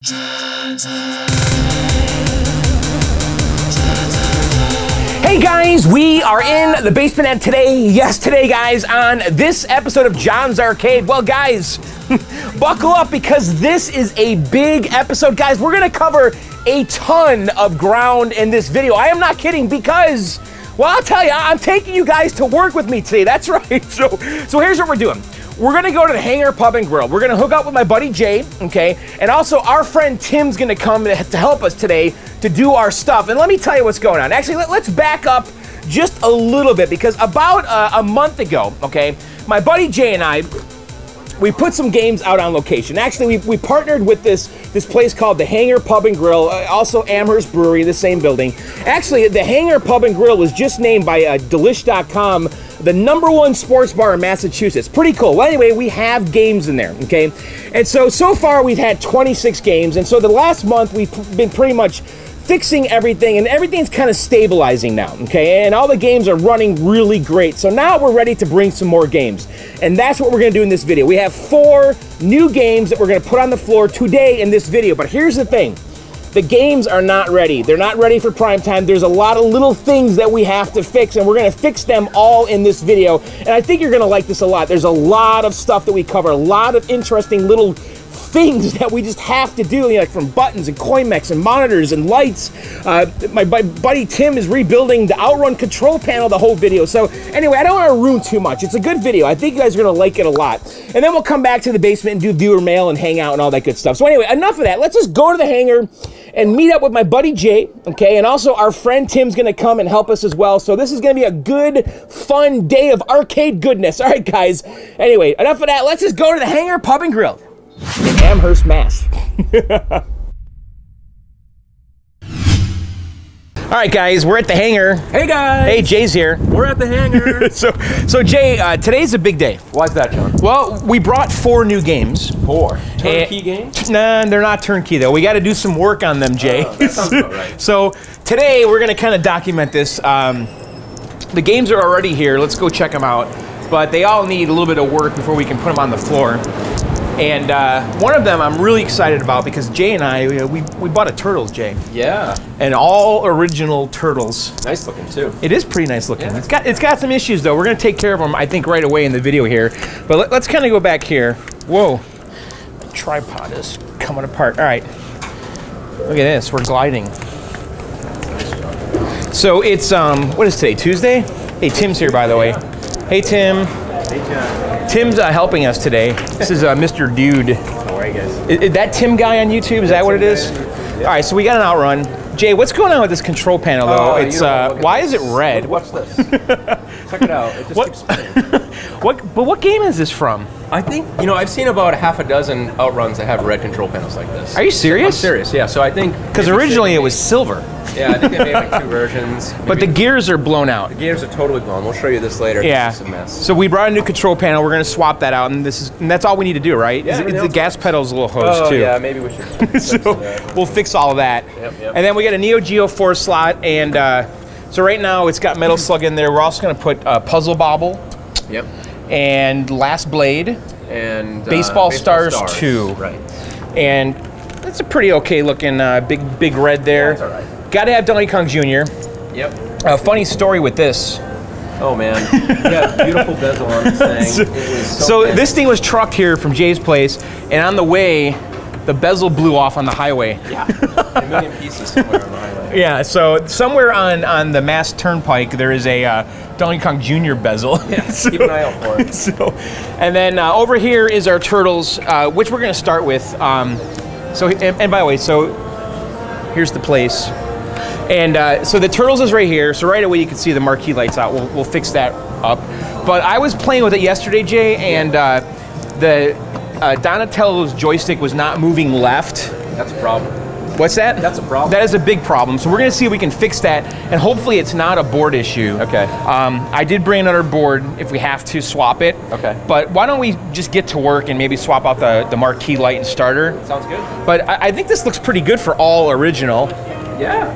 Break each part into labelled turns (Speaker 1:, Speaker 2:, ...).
Speaker 1: Hey guys, we are in the basement and today, yes, today, guys, on this episode of John's Arcade. Well, guys, buckle up because this is a big episode. Guys, we're gonna cover a ton of ground in this video. I am not kidding because, well, I'll tell you, I'm taking you guys to work with me today. That's right. So, so here's what we're doing. We're gonna go to the Hangar Pub and Grill. We're gonna hook up with my buddy Jay, okay? And also our friend Tim's gonna come to help us today to do our stuff. And let me tell you what's going on. Actually, let, us back up just a little bit because about uh, a month ago, okay, my buddy Jay and I, we put some games out on location. Actually, we, we partnered with this this place called the Hangar Pub and Grill, uh, also Amherst Brewery, the same building. Actually, the Hangar Pub and Grill was just named by uh, Delish.com the number one sports bar in Massachusetts. Pretty cool. Well, anyway, we have games in there, okay? And so, so far we've had 26 games. And so the last month we've been pretty much fixing everything and everything's kind of stabilizing now, okay? And all the games are running really great. So now we're ready to bring some more games. And that's what we're gonna do in this video. We have four new games that we're gonna put on the floor today in this video. But here's the thing. The games are not ready. They're not ready for prime time. There's a lot of little things that we have to fix, and we're gonna fix them all in this video. And I think you're gonna like this a lot. There's a lot of stuff that we cover, a lot of interesting little things that we just have to do, you know, like from buttons and coin CoinMechs and monitors and lights. Uh, my, my, buddy Tim is rebuilding the Outrun control panel the whole video. So anyway, I don't want to ruin too much. It's a good video. I think you guys are going to like it a lot. And then we'll come back to the basement and do viewer mail and hang out and all that good stuff. So anyway, enough of that. Let's just go to the hangar and meet up with my buddy Jay, okay? And also our friend Tim's gonna come and help us as well. So this is gonna be a good, fun day of arcade goodness. All right, guys. Anyway, enough of that. Let's just go to the hangar pub and grill. Amherst, Mass. All right, guys, we're at the hangar.
Speaker 2: Hey, guys.
Speaker 1: Hey, Jay's here.
Speaker 2: We're at the hangar.
Speaker 1: so, so Jay, uh, today's a big day.
Speaker 2: Why's that, John?
Speaker 1: Well, we brought four new games.
Speaker 2: Four turnkey games?
Speaker 1: Nah, they're not turnkey though. We got to do some work on them, Jay.
Speaker 2: Oh, that sounds about right.
Speaker 1: so today we're gonna kind of document this. Um, the games are already here. Let's go check them out. But they all need a little bit of work before we can put them on the floor. And uh, one of them I'm really excited about because Jay and I, we, we bought a Turtles, Jay.
Speaker 2: Yeah.
Speaker 1: And all original Turtles.
Speaker 2: Nice looking too.
Speaker 1: It is pretty nice looking.
Speaker 2: Yeah.
Speaker 1: It's got it's got some issues though. We're gonna take care of them, I think, right away in the video here. But let, us kind of go back here. Whoa, the tripod is coming apart. All right, look at this. We're gliding. So it's um, what is today? Tuesday. Hey, Tim's here by the way. Hey, Tim.
Speaker 2: Hey, John.
Speaker 1: Tim's uh, helping us today. This is uh, Mr. Dude.
Speaker 2: How are you guys?
Speaker 1: Is, is, that Tim guy on YouTube? Is that what it is? All right, so we got an outrun. Jay, what's going on with this control panel though?
Speaker 2: Oh,
Speaker 1: it's uh, why
Speaker 2: this.
Speaker 1: is it red?
Speaker 2: Watch this. Check it out. It just
Speaker 1: what?
Speaker 2: keeps spinning.
Speaker 1: what? But what game is this from?
Speaker 2: I think you know I've seen about a half a dozen outruns that have red control panels like this.
Speaker 1: Are you serious?
Speaker 2: I'm serious. Yeah. So I think
Speaker 1: because originally it was silver.
Speaker 2: Yeah, I think they made like two versions.
Speaker 1: But the gears are blown out.
Speaker 2: The gears are totally blown. We'll show you this later.
Speaker 1: Yeah.
Speaker 2: It's a mess.
Speaker 1: So we brought a new control panel. We're gonna swap that out, and this is and that's all we need to do, right?
Speaker 2: Yeah,
Speaker 1: is, the gas pedal's a little hose
Speaker 2: oh,
Speaker 1: too.
Speaker 2: yeah, maybe we should.
Speaker 1: so we'll fix all of that.
Speaker 2: Yep, yep.
Speaker 1: And then we got a Neo Geo 4 slot, and uh, so right now it's got Metal Slug in there. We're also gonna put uh, Puzzle Bobble.
Speaker 2: Yep.
Speaker 1: And Last Blade.
Speaker 2: And uh,
Speaker 1: Baseball, Stars,
Speaker 2: Stars,
Speaker 1: 2.
Speaker 2: Right.
Speaker 1: And that's a pretty okay looking uh, big big red there.
Speaker 2: Yeah, that's all right.
Speaker 1: Got to have Donkey Kong Jr.
Speaker 2: Yep.
Speaker 1: A funny story with this.
Speaker 2: Oh man, yeah, beautiful bezel on this thing.
Speaker 1: so,
Speaker 2: so
Speaker 1: this thing was trucked here from Jay's place, and on the way, the bezel blew off on the highway.
Speaker 2: Yeah, a million pieces somewhere on the highway.
Speaker 1: Yeah, so somewhere on on the Mass Turnpike there is a uh, Donkey Kong Jr. bezel.
Speaker 2: Yeah,
Speaker 1: so,
Speaker 2: keep an eye out for it.
Speaker 1: So, and then uh, over here is our turtles, uh, which we're going to start with. Um, so, and, and by the way, so here's the place. And uh, so the Turtles is right here. So right away you can see the marquee lights out. We'll, we'll fix that up. But I was playing with it yesterday, Jay, and uh, the uh, Donatello's joystick was not moving left.
Speaker 2: That's a problem.
Speaker 1: What's that?
Speaker 2: That's a problem.
Speaker 1: That is a big problem. So we're gonna see if we can fix that, and hopefully it's not a board issue.
Speaker 2: Okay.
Speaker 1: Um, I did bring another board if we have to swap it.
Speaker 2: Okay.
Speaker 1: But why don't we just get to work and maybe swap out the, the marquee light and starter?
Speaker 2: Sounds good.
Speaker 1: But I, I think this looks pretty good for all original.
Speaker 2: Yeah,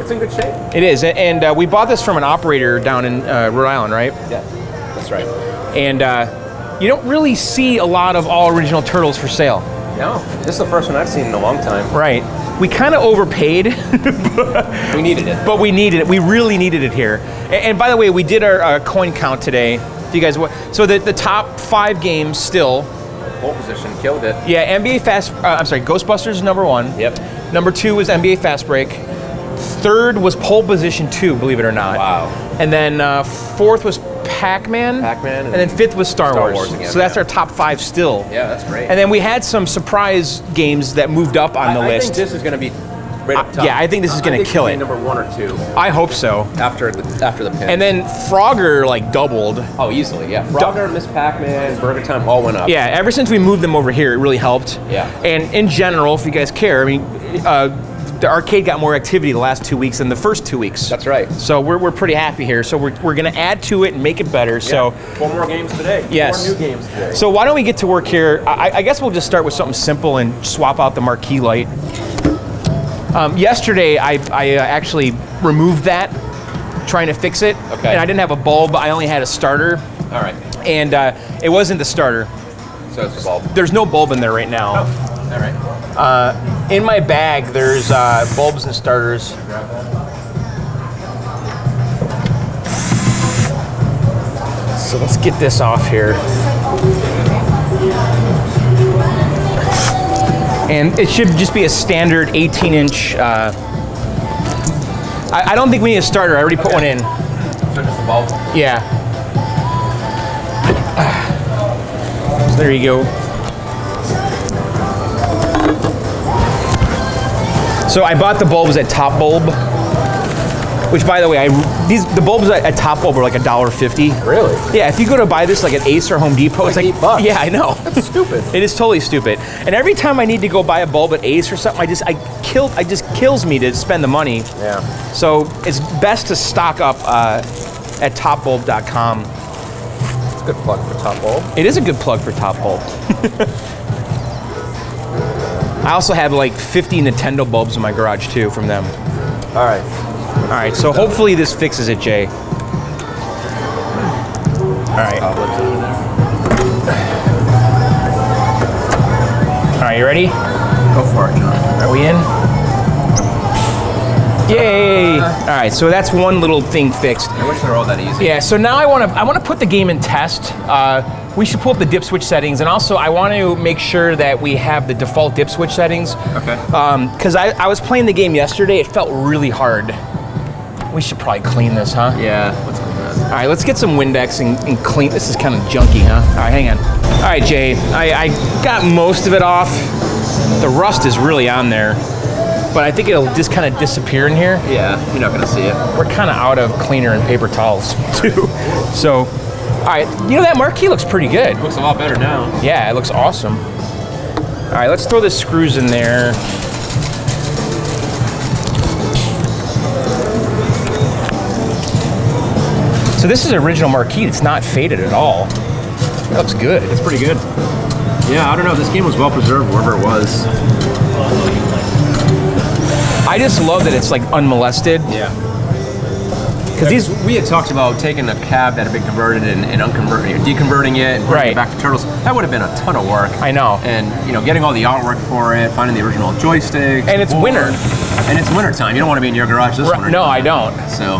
Speaker 2: it's in good shape.
Speaker 1: It is, and uh, we bought this from an operator down in uh, Rhode Island, right?
Speaker 2: Yeah, that's right.
Speaker 1: And uh, you don't really see a lot of all original turtles for sale.
Speaker 2: No, this is the first one I've seen in a long time.
Speaker 1: Right. We kind of overpaid,
Speaker 2: We needed it.
Speaker 1: but we needed it. We really needed it here. And, and by the way, we did our uh, coin count today. If you guys, so the, the top five games still,
Speaker 2: Pole position, killed it.
Speaker 1: yeah, NBA Fast. Uh, I'm sorry, Ghostbusters is number one.
Speaker 2: Yep.
Speaker 1: Number two was NBA Fast Break. Third was Pole Position Two, believe it or not.
Speaker 2: Wow.
Speaker 1: And then uh, fourth was Pac-Man.
Speaker 2: Pac-Man
Speaker 1: And, then fifth was Star,
Speaker 2: Star
Speaker 1: Wars.
Speaker 2: Wars again,
Speaker 1: so that's
Speaker 2: yeah.
Speaker 1: our top five still.
Speaker 2: Yeah, that's great.
Speaker 1: And then we had some surprise games that moved up on
Speaker 2: I,
Speaker 1: the
Speaker 2: I
Speaker 1: list.
Speaker 2: I think this is going to be right up
Speaker 1: Uh, yeah, I think this is
Speaker 2: I
Speaker 1: gonna
Speaker 2: think
Speaker 1: kill it.
Speaker 2: be Number one or two
Speaker 1: I hope so.
Speaker 2: after the after the pin.
Speaker 1: And then Frogger like doubled.
Speaker 2: oh, easily, yeah. Frogger, Miss Pac-Man, Burger Time all went up.
Speaker 1: Yeah, ever since we moved them over here, it really helped.
Speaker 2: Yeah.
Speaker 1: And in general, if you guys care, I mean, uh, the arcade got more activity the last two weeks than the first two weeks.
Speaker 2: That's right.
Speaker 1: So we're, we're pretty happy here. So we're, we're going to add to it and make it better. So.
Speaker 2: four more games today.
Speaker 1: Yes.
Speaker 2: Four new games today.
Speaker 1: So why don't we get to work here? I, I guess we'll just start with something simple and swap out the marquee light. Um, yesterday, I, I uh, actually removed that, trying to fix it.
Speaker 2: Okay.
Speaker 1: And I didn't have a bulb. I only had a starter,
Speaker 2: all right.
Speaker 1: and uh, it wasn't the starter.
Speaker 2: So it's the bulb.
Speaker 1: There's no bulb in there right now.
Speaker 2: All right.
Speaker 1: In my bag, there's uh, bulbs and starters. So let's get this off here. And it should just be a standard 18 inch. Uh, I, I don't think we need a starter. I already put one in.
Speaker 2: So just the bulb.
Speaker 1: Yeah. So there you go. So I bought the bulbs at Top Bulb, which, by the way, I these the bulbs at, at Top Bulb are like a dollar fifty.
Speaker 2: Really?
Speaker 1: Yeah, if you go to buy this like at Ace or Home Depot, it's
Speaker 2: Like
Speaker 1: like
Speaker 2: eight bucks.
Speaker 1: Yeah, I know.
Speaker 2: That's stupid.
Speaker 1: It is totally stupid. And every time I need to go buy a bulb at Ace or something, I just I kill I just kills me to spend the money.
Speaker 2: Yeah.
Speaker 1: So it's best to stock up uh, at topbulb.com.
Speaker 2: It's a good plug for top bulb.
Speaker 1: It is a good plug for Top Bulb. I also have like 50 Nintendo bulbs in my garage too from them.
Speaker 2: All right.
Speaker 1: All right, so hopefully this fixes it, Jay. All right, all
Speaker 2: Bulbs over there.
Speaker 1: right, you ready?
Speaker 2: Go for it, John.
Speaker 1: Are we in? Yay! All right, so that's one little thing fixed.
Speaker 2: I wish they were all that easy.
Speaker 1: Yeah, so now I want to I want to put the game in test. Uh, we should pull up the dip switch settings, and also I want to make sure that we have the default dip switch settings.
Speaker 2: Okay.
Speaker 1: Um, because I, I was playing the game yesterday, it felt really hard. We should probably clean this, huh?
Speaker 2: Yeah. Let's clean that.
Speaker 1: All right, let's get some Windex and, and clean. This is kind of junky, huh? All right, hang on. All right, Jay, I, I got most of it off. The rust is really on there, but I think it'll just kind of disappear in here.
Speaker 2: Yeah. You're not gonna see it.
Speaker 1: We're kind of out of cleaner and paper towels, too. So, all right, you know, that marquee looks pretty good.
Speaker 2: Looks a lot better now.
Speaker 1: Yeah, it looks awesome. All right, let's throw the screws in there. So this is original marquee. It's not faded at all. It looks good.
Speaker 2: It's pretty good. Yeah. I don't know. This game was well preserved wherever it was.
Speaker 1: I just love that it's like unmolested.
Speaker 2: Yeah.
Speaker 1: Because these,
Speaker 2: we had talked about taking a cab that had been converted and, and unconverting, deconverting it, and putting
Speaker 1: Right.
Speaker 2: it back to Turtles. That would have been a ton of work.
Speaker 1: I know.
Speaker 2: And you know, getting all the artwork for it, finding the original joystick,
Speaker 1: And it's winter.
Speaker 2: and it's winter time. You don't want to be in your garage this
Speaker 1: Right,
Speaker 2: winter.
Speaker 1: no,
Speaker 2: time.
Speaker 1: I don't.
Speaker 2: So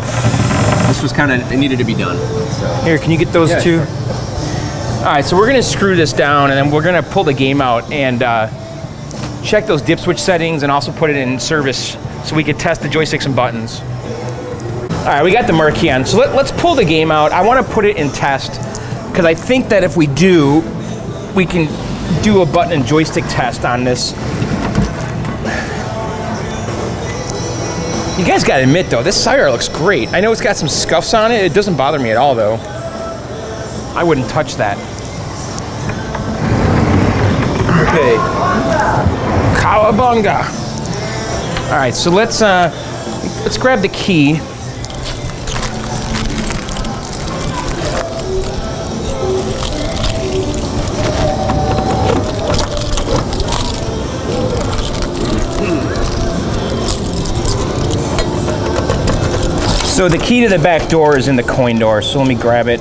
Speaker 2: this was kind of it needed to be done. So
Speaker 1: Here, can you get those
Speaker 2: Yeah,
Speaker 1: two?
Speaker 2: sure.
Speaker 1: All right, so we're gonna screw this down, and then we're gonna pull the game out and uh, check those dip switch settings, and also put it in service so we could test the joysticks and buttons. All right, we got the marquee on, so let, let's pull the game out. I want to put it in test because I think that if we do, we can do a button and joystick test on this. You guys gotta admit though, this Sire looks great. I know it's got some scuffs on it. It doesn't bother me at all though. I wouldn't touch that.
Speaker 2: okay,
Speaker 1: Cowabunga! All right, so let's uh, let's grab the key. So the key to the back door is in the coin door. So let me grab it.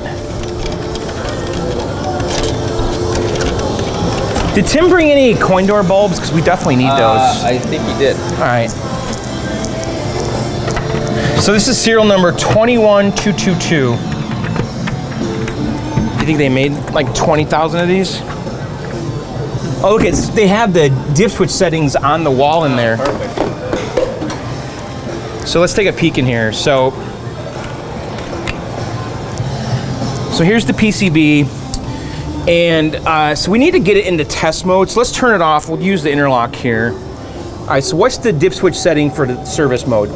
Speaker 1: Did Tim bring any coin door bulbs? Because we definitely need those.
Speaker 2: Uh, I think he did.
Speaker 1: All right. So this is serial number 21222. You think they made like 20,000 of these? Oh, look, it's, they have the dip switch settings on the wall in there.
Speaker 2: Perfect.
Speaker 1: So let's take a peek in here. So, so here's the PCB, and uh, so we need to get it into test mode. So let's turn it off. We'll use the interlock here. All right. So what's the dip switch setting for the service mode?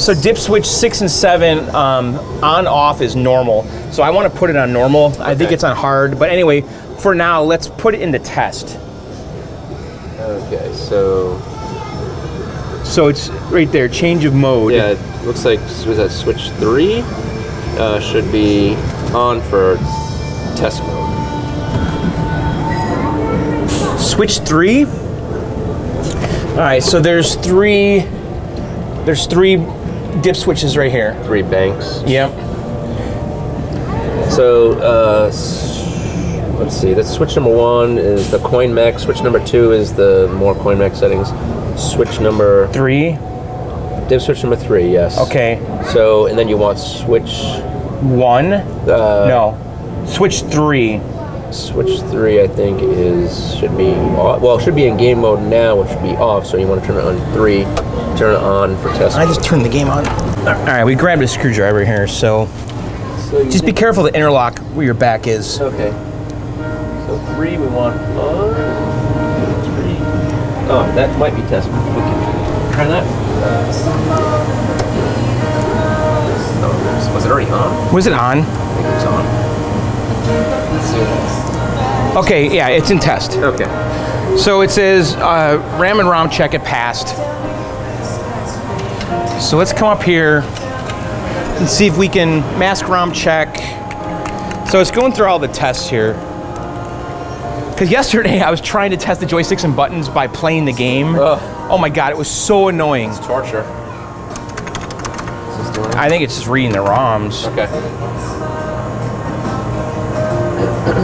Speaker 1: so dip switch six and seven um, on off is normal. So I want to put it on normal. I think it's on hard. But anyway, for now, let's put it into test.
Speaker 2: Okay, so
Speaker 1: So it's right there, change of mode.
Speaker 2: yeah, it looks like was that switch three uh, should be on for test mode.
Speaker 1: Switch three. All right, so there's three. There's three dip switches right here.
Speaker 2: Three banks.
Speaker 1: Yep.
Speaker 2: So uh, let's see. That's switch number one is the coin mech. Switch number two is the more coin mech settings. Switch number
Speaker 1: Three.
Speaker 2: Dip switch number three. Yes.
Speaker 1: Okay.
Speaker 2: So and then you want switch
Speaker 1: One.
Speaker 2: uh,
Speaker 1: No. Switch three.
Speaker 2: Switch three, I think, is should be off. Well, it should be in game mode now, which should be off. So you want to turn it on three, turn it on for test.
Speaker 1: I just turned the game on. All right, we grabbed a screwdriver here, so
Speaker 2: so
Speaker 1: just be careful the interlock where your back is.
Speaker 2: Okay. So three, we want on. Three. Oh, that might be test. We can try that. Was it already on?
Speaker 1: Was it on?
Speaker 2: I think it was on.
Speaker 1: Okay, yeah, it's in test.
Speaker 2: Okay.
Speaker 1: So it says uh, RAM and ROM check it passed. So let's come up here and see if we can mask ROM check. So it's going through all the tests here. Because yesterday I was trying to test the joysticks and buttons by playing the game.
Speaker 2: Ugh.
Speaker 1: Oh my god, it was so annoying.
Speaker 2: It's Torture.
Speaker 1: I think it's just reading the ROMs.
Speaker 2: Okay.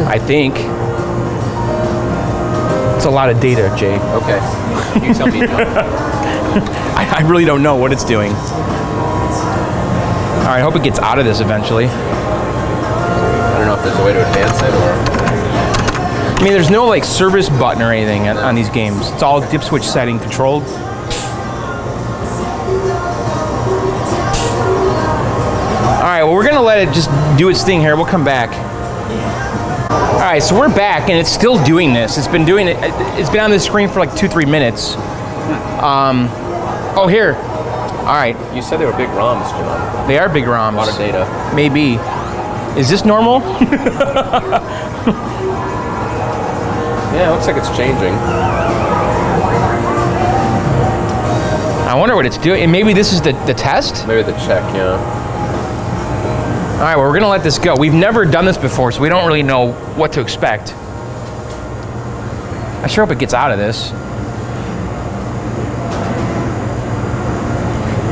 Speaker 1: I think. It's a lot of data, Jay.
Speaker 2: Okay. You tell me.
Speaker 1: I, I really don't know what it's doing. All right, I hope it gets out of this eventually.
Speaker 2: I don't know if there's a way to advance it or.
Speaker 1: I mean, there's no like service button or anything on, on these games. It's all dip switch setting controlled. All right, well, we're gonna let it just do its thing here. We'll come back. All right, so we're back, and it's still doing this. It's been doing it. It's been on the screen for like two, three minutes. Um, oh, here. All right,
Speaker 2: You said they were big ROMs, John.
Speaker 1: they are big ROMs.
Speaker 2: A lot of data.
Speaker 1: Maybe. Is this normal?
Speaker 2: Yeah, it looks like it's changing.
Speaker 1: I wonder what it's doing. And maybe this is the, the test?
Speaker 2: Maybe the check, yeah.
Speaker 1: All right, well, we're gonna let this go. We've never done this before, so we don't really know what to expect. I sure hope it gets out of this.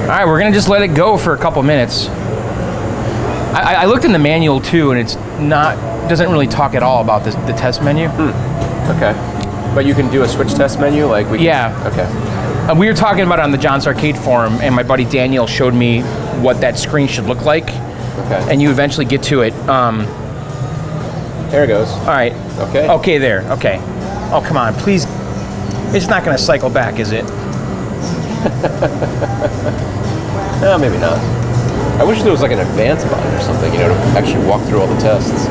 Speaker 1: All right, we're gonna just let it go for a couple minutes. I, I- I looked in the manual too, and it's not doesn't really talk at all about this, the test menu. Hmm.
Speaker 2: Okay. But you can do a switch test menu, like we. Can,
Speaker 1: Yeah.
Speaker 2: Okay.
Speaker 1: Uh, we were talking about it on the John's Arcade forum, and my buddy Daniel showed me what that screen should look like,
Speaker 2: Okay.
Speaker 1: and you eventually get to it. Um,
Speaker 2: there it goes.
Speaker 1: all right.
Speaker 2: Okay.
Speaker 1: Okay, there. Okay. Oh, come on, please. It's not going to cycle back, is it?
Speaker 2: No, maybe not. I wish there was like an advance button or something, you know, to actually walk through all the tests.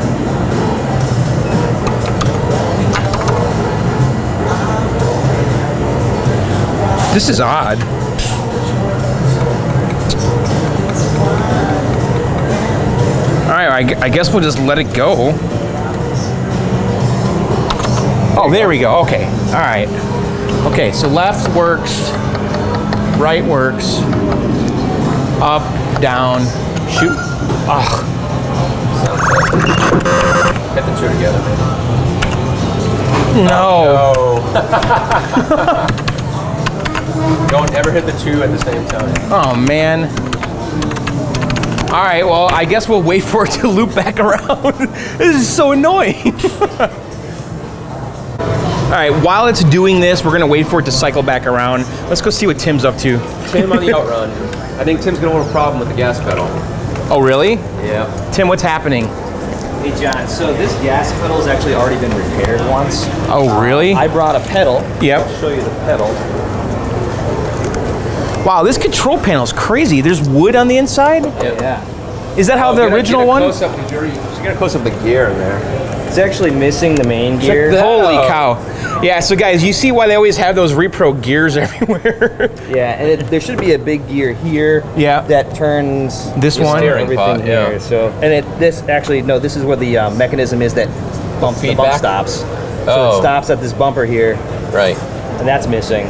Speaker 1: This is odd. All right, I, I guess we'll just let it go. Oh, there we go. Okay. All right. Okay, so left works, right works, up, down, shoot. Ugh.
Speaker 2: Hit the two together.
Speaker 1: No.
Speaker 2: Don't ever hit the two at the same time.
Speaker 1: Oh man. All right, well, I guess we'll wait for it to loop back around. this is so annoying. All right, while it's doing this, we're gonna wait for it to cycle back around. Let's go see what Tim's up to.
Speaker 2: Tim on the outrun. I think Tim's gonna have a problem with the gas pedal.
Speaker 1: Oh, really?
Speaker 2: Yeah.
Speaker 1: Tim, what's happening?
Speaker 3: Hey John, so this gas pedal has actually already been repaired once.
Speaker 1: Oh, really?
Speaker 3: I brought a pedal.
Speaker 1: Yep.
Speaker 3: I'll show you the pedal.
Speaker 1: Wow, this control panel is crazy. There's wood on the inside.
Speaker 3: Yeah.
Speaker 1: Is that how the original one?
Speaker 2: Close up, you gotta close up the gear there.
Speaker 3: It's actually missing the main gear.
Speaker 2: that-
Speaker 1: Holy
Speaker 2: Oh.
Speaker 1: cow! Yeah, so guys, you see why they always have those repro gears everywhere.
Speaker 3: Yeah, and it, there should be a big gear here.
Speaker 1: Yeah.
Speaker 3: That turns
Speaker 1: This one?
Speaker 3: steering
Speaker 2: Everything
Speaker 3: pod,
Speaker 2: yeah.
Speaker 3: here. So, and it this actually no, this is where the uh, mechanism is that bumps the bump stops. So
Speaker 2: Oh.
Speaker 3: it stops at this bumper here,
Speaker 2: Right.
Speaker 3: and that's missing.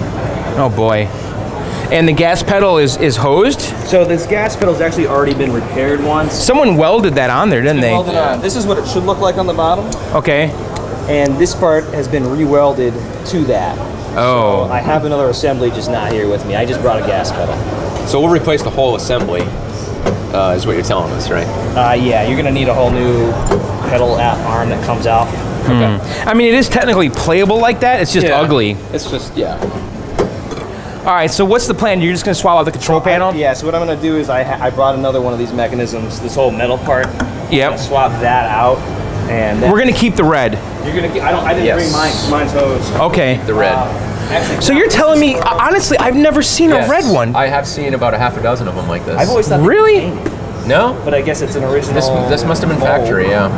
Speaker 1: oh boy! And the gas pedal is is hosed.
Speaker 3: So this gas pedal's actually already been repaired once.
Speaker 1: Someone welded that on there, didn't they?
Speaker 3: Welded on. This is what it should look like on the bottom,
Speaker 1: Okay.
Speaker 3: and this part has been rewelded to that.
Speaker 1: Oh.
Speaker 3: I have another assembly just not here with me. I just brought a gas pedal.
Speaker 2: So we'll replace the whole assembly, uh, is what you're telling us, right?
Speaker 3: Uh, yeah, you're gonna need a whole new pedal app arm that comes out.
Speaker 2: Okay.
Speaker 1: I mean, it is technically playable like that. It's just ugly.
Speaker 2: It's just, yeah.
Speaker 1: All right. So what's the plan? You're just gonna swap out the control panel?
Speaker 3: Yeah, so what I'm gonna do is I, ha- I brought another one of these mechanisms, this whole metal part.
Speaker 1: Yep.
Speaker 3: Swap that out, and then
Speaker 1: We're gonna keep the red.
Speaker 3: you're gonna get. I don't. I didn't
Speaker 2: Yes.
Speaker 3: bring mine, Mine's hosed.
Speaker 1: Okay.
Speaker 2: The red.
Speaker 3: Uh, actually,
Speaker 1: So you're telling me, honestly, I've never seen
Speaker 2: Yes.
Speaker 1: a red one.
Speaker 2: I have seen about a half a dozen of them like this.
Speaker 3: I've always thought.
Speaker 1: Really?
Speaker 2: No?
Speaker 3: But I guess it's an original.
Speaker 2: This, this must have been
Speaker 3: mold.
Speaker 2: factory, yeah.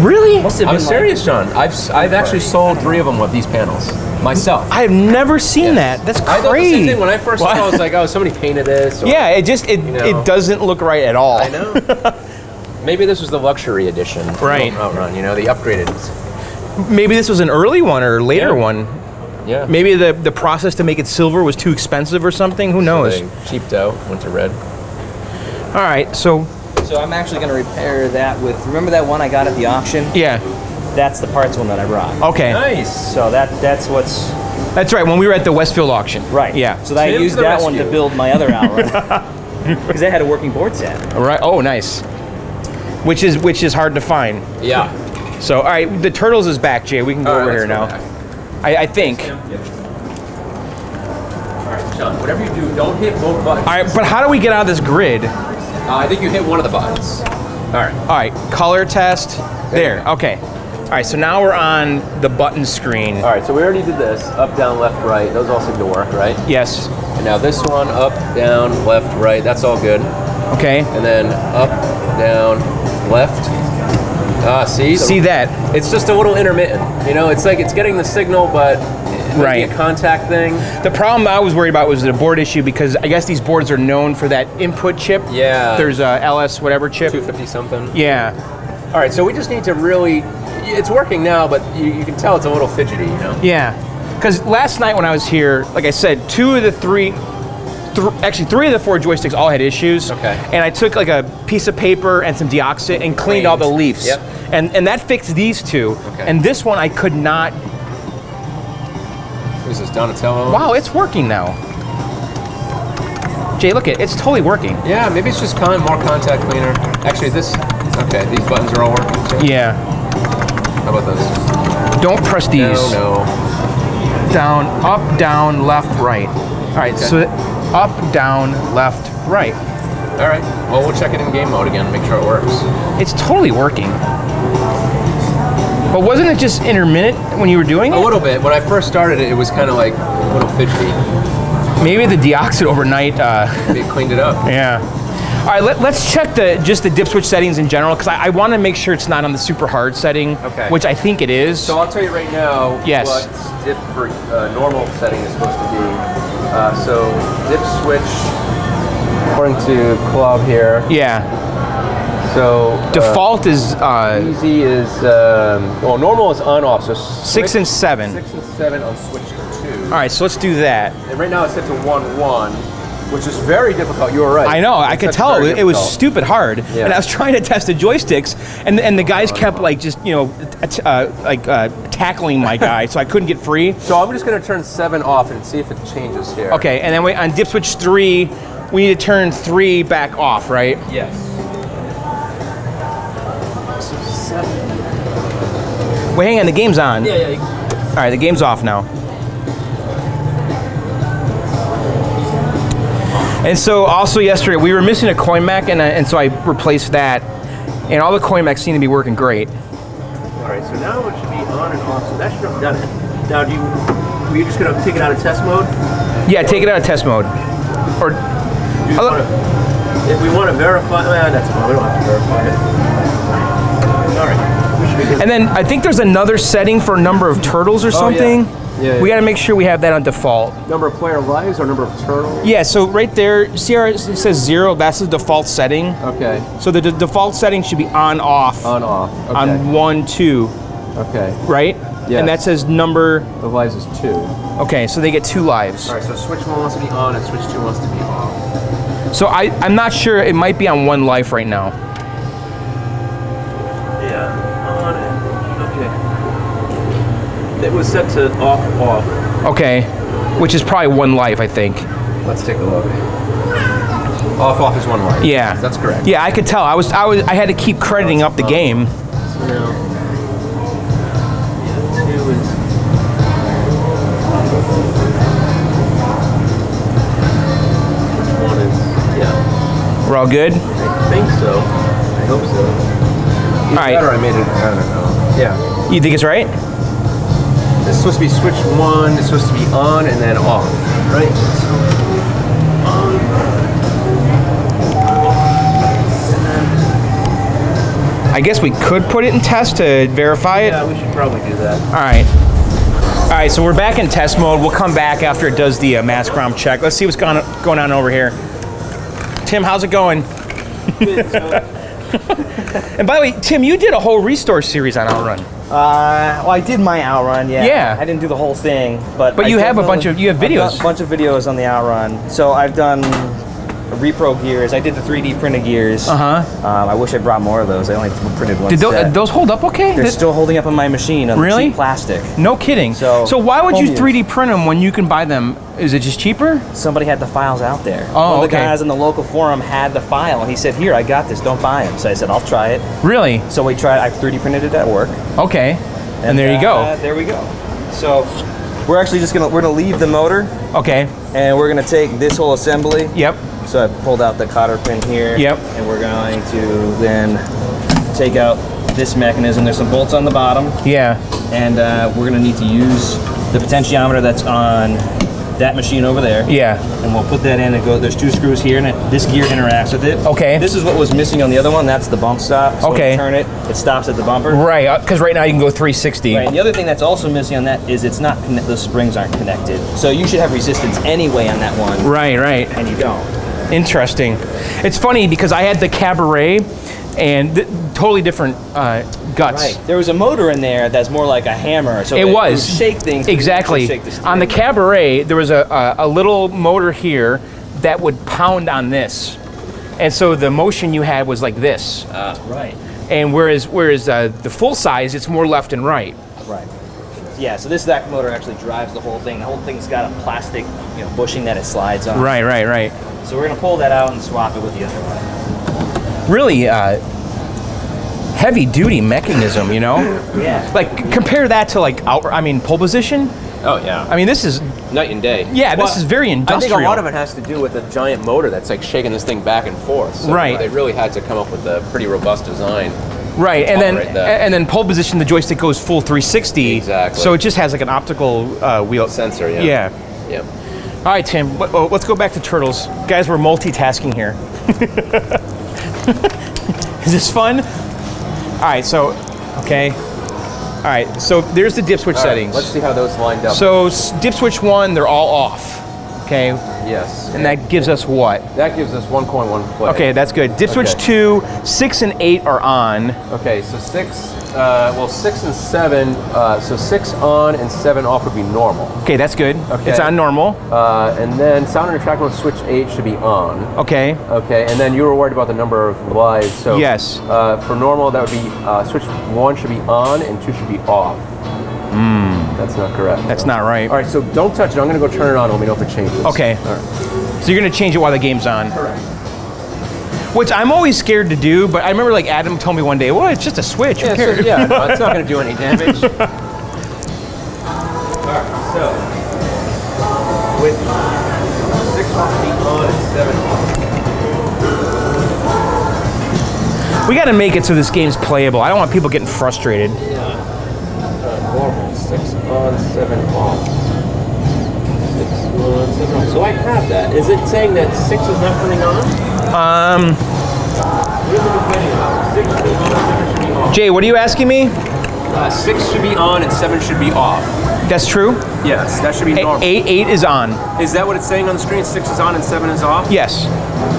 Speaker 1: Really?
Speaker 2: I'm
Speaker 3: been like-
Speaker 2: serious, John. I've s- I've actually sold three of them with these panels myself.
Speaker 1: I have never seen that. That's
Speaker 2: I thought the same
Speaker 1: crazy.
Speaker 2: thing when I first saw. it. I was like, oh, somebody painted this. or-
Speaker 1: yeah, it just it
Speaker 2: know.
Speaker 1: it doesn't look right at all.
Speaker 2: I know. Maybe this was the luxury edition.
Speaker 1: Right.
Speaker 2: Outrun, you know, the upgraded.
Speaker 1: Maybe this was an early one or a later
Speaker 2: Yeah.
Speaker 1: one.
Speaker 2: Yeah.
Speaker 1: Maybe the the process to make it silver was too expensive or something. Who knows?
Speaker 2: They cheaped out, went to red.
Speaker 1: All right, so
Speaker 3: So I'm actually gonna repair that with. Remember that one I got at the auction?
Speaker 1: yeah,
Speaker 3: That's the parts one that I brought.
Speaker 1: okay,
Speaker 2: Nice.
Speaker 3: So that that's what's
Speaker 1: that's right. When we were at the Westfield auction,
Speaker 3: right.
Speaker 1: Yeah,
Speaker 3: So I used
Speaker 2: the
Speaker 3: that one to build my other outrun because it had a working board set.
Speaker 1: All right. Oh, nice. Which is which is hard to find.
Speaker 2: Yeah.
Speaker 1: So all right, the turtles is back, Jay. We can go
Speaker 2: All right,
Speaker 1: over here now. I, I think.
Speaker 2: All right, John. Whatever you do, don't hit both buttons.
Speaker 1: All right, but how do we get out of this grid?
Speaker 2: Uh, I think you hit one of the buttons. All right.
Speaker 1: All right, color test. There. Okay. All right, so now we're on the button screen.
Speaker 2: All right. So we already did this. Up, down, left, right. Those all seem to work, right?
Speaker 1: Yes.
Speaker 2: And now this one, up, down, left, right. That's all good.
Speaker 1: Okay.
Speaker 2: And then up, down, left. Ah, see?
Speaker 1: See that?
Speaker 2: It's just a little intermittent. You know, it's like it's getting the signal, but
Speaker 1: Right.
Speaker 2: contact thing.
Speaker 1: The problem I was worried about was the board issue because I guess these boards are known for that input chip.
Speaker 2: Yeah.
Speaker 1: There's a LS whatever chip.
Speaker 2: 250 something.
Speaker 1: Yeah.
Speaker 2: All right, so we just need to really. It's working now, but you, you can tell it's a little fidgety, you know?
Speaker 1: Yeah. Because last night when I was here, like I said, two of the three, actually three of the four joysticks all had issues.
Speaker 2: Okay.
Speaker 1: And I took like a piece of paper and some deoxit and cleaned all the
Speaker 2: Cleaned.
Speaker 1: leaves.
Speaker 2: Yep.
Speaker 1: And and that fixed these two.
Speaker 2: Okay.
Speaker 1: And this one I could not.
Speaker 2: This, Donatello?
Speaker 1: Wow, it's working now. Jay, look it, it's totally working.
Speaker 2: Yeah, maybe it's just con- more contact cleaner. Actually, this. Okay, these buttons are all working too.
Speaker 1: Yeah.
Speaker 2: How about this?
Speaker 1: Don't press these.
Speaker 2: No, no.
Speaker 1: Down, up, down, left, right. All right, so up, down, left, right.
Speaker 2: All right. Well, we'll check it in game mode again, make sure it works.
Speaker 1: It's totally working. But wasn't it just intermittent when you were doing it?
Speaker 2: A little bit. When I first started it, it was kind of like a little fidgety.
Speaker 1: Maybe the deoxit overnight. Uh,
Speaker 2: It cleaned it up.
Speaker 1: yeah. All right, let, us check the just the dip switch settings in general because I, I want to make sure it's not on the super hard setting,
Speaker 2: Okay.
Speaker 1: which I think it is.
Speaker 2: So I'll tell you right now
Speaker 1: Yes.
Speaker 2: what dip for uh, normal setting is supposed to be. Uh, so dip switch, according to club here.
Speaker 1: yeah.
Speaker 2: So uh,
Speaker 1: Default is uh,
Speaker 2: easy is um, well normal is on off. So
Speaker 1: six and seven.
Speaker 2: six and seven on switch two.
Speaker 1: All right, so let's do that.
Speaker 2: And right now it's set to one one, which is very difficult. You were right.
Speaker 1: I know. I could tell it, it was stupid hard,
Speaker 2: Yeah.
Speaker 1: and I was trying to test the joysticks, and and the guys kept like just you know uh, like uh, tackling my guy, so I couldn't get free.
Speaker 2: So I'm just going to turn seven off and see if it changes here.
Speaker 1: Okay, and then we, on dip switch three, we need to turn three back off, right?
Speaker 2: Yes.
Speaker 1: Wait, hang on, the game's on.
Speaker 2: Yeah, yeah.
Speaker 1: right, the game's off now. And so also yesterday we were missing a coin mech, and, I, and so I replaced that, and all the coin mechs seem to be working great.
Speaker 2: All right, so now it should be on and off. So that should have done it. Now, do you? Were you just gonna take it out of test mode?
Speaker 1: Yeah, take it out of test mode. Or
Speaker 2: wanna, if we want to verify, well, that's fine. We don't have to verify it. All right,
Speaker 1: and then I think there's another setting for a number of turtles or
Speaker 2: Oh, yeah.
Speaker 1: something.
Speaker 2: Yeah,
Speaker 1: We got to make sure we have that on default.
Speaker 2: number of player lives or number of turtles?
Speaker 1: Yeah, so right there, it says zero? That's the default setting.
Speaker 2: Okay,
Speaker 1: So the d- default setting should be on off
Speaker 2: on off. Okay.
Speaker 1: on one two,
Speaker 2: okay,
Speaker 1: right?
Speaker 2: Yes.
Speaker 1: And that says number.
Speaker 2: of lives is two.
Speaker 1: Okay, so they get two lives.
Speaker 2: All right, so switch one wants to be on and switch two wants to be off.
Speaker 1: So I I'm not sure. It might be on one life right now.
Speaker 2: It was set to off off.
Speaker 1: Okay, which is probably one life, I think.
Speaker 2: Let's take a look. Off off is one life.
Speaker 1: Yeah,
Speaker 2: that's correct.
Speaker 1: Yeah, I could tell. I was I was I had to keep crediting up the game.
Speaker 2: So now, yeah, two is. One is, yeah,
Speaker 1: We're all good.
Speaker 2: I think so. I hope so. Either
Speaker 1: right.
Speaker 2: that I made it, I don't know. Yeah.
Speaker 1: You think it's right?
Speaker 2: It's supposed to be switch one, it's supposed to be on and then off, right? So, on. And
Speaker 1: I guess we could put it in test to verify it.
Speaker 2: yeah, we should probably do that.
Speaker 1: All right. All right, so we're back in test mode. We'll come back after it does the uh, mask ROM check. Let's see what's going going on over here. Tim, how's it going? And by the way, Tim, you did a whole restore series on Outrun.
Speaker 3: Uh, well, I did my outrun. Yeah.
Speaker 1: Yeah.
Speaker 3: I didn't do the whole thing, but.
Speaker 1: But
Speaker 3: I
Speaker 1: you have a bunch of- you have videos.
Speaker 3: A bunch of videos on the outrun. So I've done repro gears. I did the 3D printed gears.
Speaker 1: Uh huh.
Speaker 3: Um, I wish I brought more of those. I only printed one.
Speaker 1: Did those, those hold up okay?
Speaker 3: They're
Speaker 1: Did-
Speaker 3: still holding up on my machine on
Speaker 1: Really?
Speaker 3: plastic.
Speaker 1: no kidding.
Speaker 3: So,
Speaker 1: so why would you 3D print them when you can buy them? Is it just cheaper?
Speaker 3: Somebody had the files out there.
Speaker 1: Oh,
Speaker 3: One of the
Speaker 1: okay.
Speaker 3: guys in the local forum had the file, and he said, "Here, I got this. Don't buy them." So I said, "I'll try it."
Speaker 1: Really?
Speaker 3: So we tried. I 3D printed it at work.
Speaker 1: Okay. And, there you
Speaker 3: uh,
Speaker 1: go.
Speaker 3: There we go. So we're actually just gonna we're gonna leave the motor,
Speaker 1: Okay.
Speaker 3: and we're gonna take this whole assembly.
Speaker 1: Yep.
Speaker 3: So I pulled out the cotter pin here.
Speaker 1: Yep.
Speaker 3: And we're going to then take out this mechanism. There's some bolts on the bottom,
Speaker 1: Yeah.
Speaker 3: and uh, we're gonna need to use the potentiometer that's on that machine over there.
Speaker 1: Yeah.
Speaker 3: And we'll put that in and go. There's two screws here, and it, this gear interacts with it.
Speaker 1: Okay.
Speaker 3: This is what was missing on the other one. That's the bump stop. So
Speaker 1: Okay.
Speaker 3: Turn it, it stops at the bumper.
Speaker 1: Right. Because right now you can go 360.
Speaker 3: Right. And the other thing that's also missing on that is it's not the springs aren't connected. So you should have resistance anyway on that one,
Speaker 1: Right. Right.
Speaker 3: and you don't.
Speaker 1: Interesting. It's funny because I had the Cabaret and th- totally different uh, guts.
Speaker 3: Right. There was a motor in there that's more like a hammer. So
Speaker 1: It
Speaker 3: would
Speaker 1: was
Speaker 3: shake things.
Speaker 1: exactly
Speaker 3: shake
Speaker 1: on the. Cabaret. There was a, a a little motor here that would pound on this, and so the motion you had was like this.
Speaker 3: Right.
Speaker 1: And whereas whereas uh, the full size, it's more left and right.
Speaker 3: Right. Yeah. So this vac motor actually drives the whole thing. The whole thing's got a plastic, you know, bushing that it slides on.
Speaker 1: Right. Right. Right.
Speaker 3: So we're gonna pull that out and swap it with the other one.
Speaker 1: Really uh, heavy duty mechanism. You know,
Speaker 3: Yeah.
Speaker 1: like compare that to like out. I mean, pole position.
Speaker 2: Oh yeah.
Speaker 1: I mean, this is
Speaker 2: night and day.
Speaker 1: Yeah, this is very industrial.
Speaker 2: I think a lot of it has to do with the giant motor that's like shaking this thing back and forth. So,
Speaker 1: Right.
Speaker 2: you know, they really had to come up with a pretty robust design.
Speaker 1: Right, and then
Speaker 2: that.
Speaker 1: and then pole position, the joystick goes full 360.
Speaker 2: Exactly.
Speaker 1: So it just has like an optical uh, wheel
Speaker 2: Sensor, yeah.
Speaker 1: Yeah. All right, Tim. oh, Let's go back to turtles, guys. We're multitasking here. Is this fun? All right. So, okay. All right. So there's the dip switch
Speaker 2: All right,
Speaker 1: settings.
Speaker 2: let's see how those lined up.
Speaker 1: So dip switch one, they're all off. Okay,
Speaker 2: yes.
Speaker 1: and that gives us what?
Speaker 2: that gives us one coin, one play.
Speaker 1: Okay, that's good. Dip switch
Speaker 2: Okay.
Speaker 1: two, six and eight are on.
Speaker 2: Okay, so six, uh, well, six and seven, uh, so six on and seven off would be normal.
Speaker 1: Okay, that's good.
Speaker 2: Okay.
Speaker 1: It's on normal.
Speaker 2: Uh, and then sound and track mode switch eight should be on.
Speaker 1: Okay.
Speaker 2: Okay, and then you were worried about the number of lives. So
Speaker 1: Yes.
Speaker 2: uh, for normal, that would be uh, switch one should be on and two should be off. That's not correct.
Speaker 1: That's not right.
Speaker 2: All right, so don't touch it. I'm going to go turn it on. Let me know if it changes.
Speaker 1: Okay.
Speaker 2: All right.
Speaker 1: So you're going to change it while the game's on.
Speaker 2: Correct.
Speaker 1: Which I'm always scared to do, but I remember like Adam told me one day, well, it's just a switch.
Speaker 2: Yeah, so, yeah no, it's not going to do any damage. All right, so with six on and seven
Speaker 1: we got to make it so this game's playable. I don't want people getting frustrated.
Speaker 2: Yeah. 617 So I have that. Is it saying that 6 is not coming on?
Speaker 1: Um. Jay, what are you asking me?
Speaker 2: Uh, six should be on and seven should be off.
Speaker 1: That's true.
Speaker 2: Yes, that should be normal.
Speaker 1: Eight, eight is on.
Speaker 2: Is that what it's saying on the screen? Six is on and seven is off.
Speaker 1: Yes.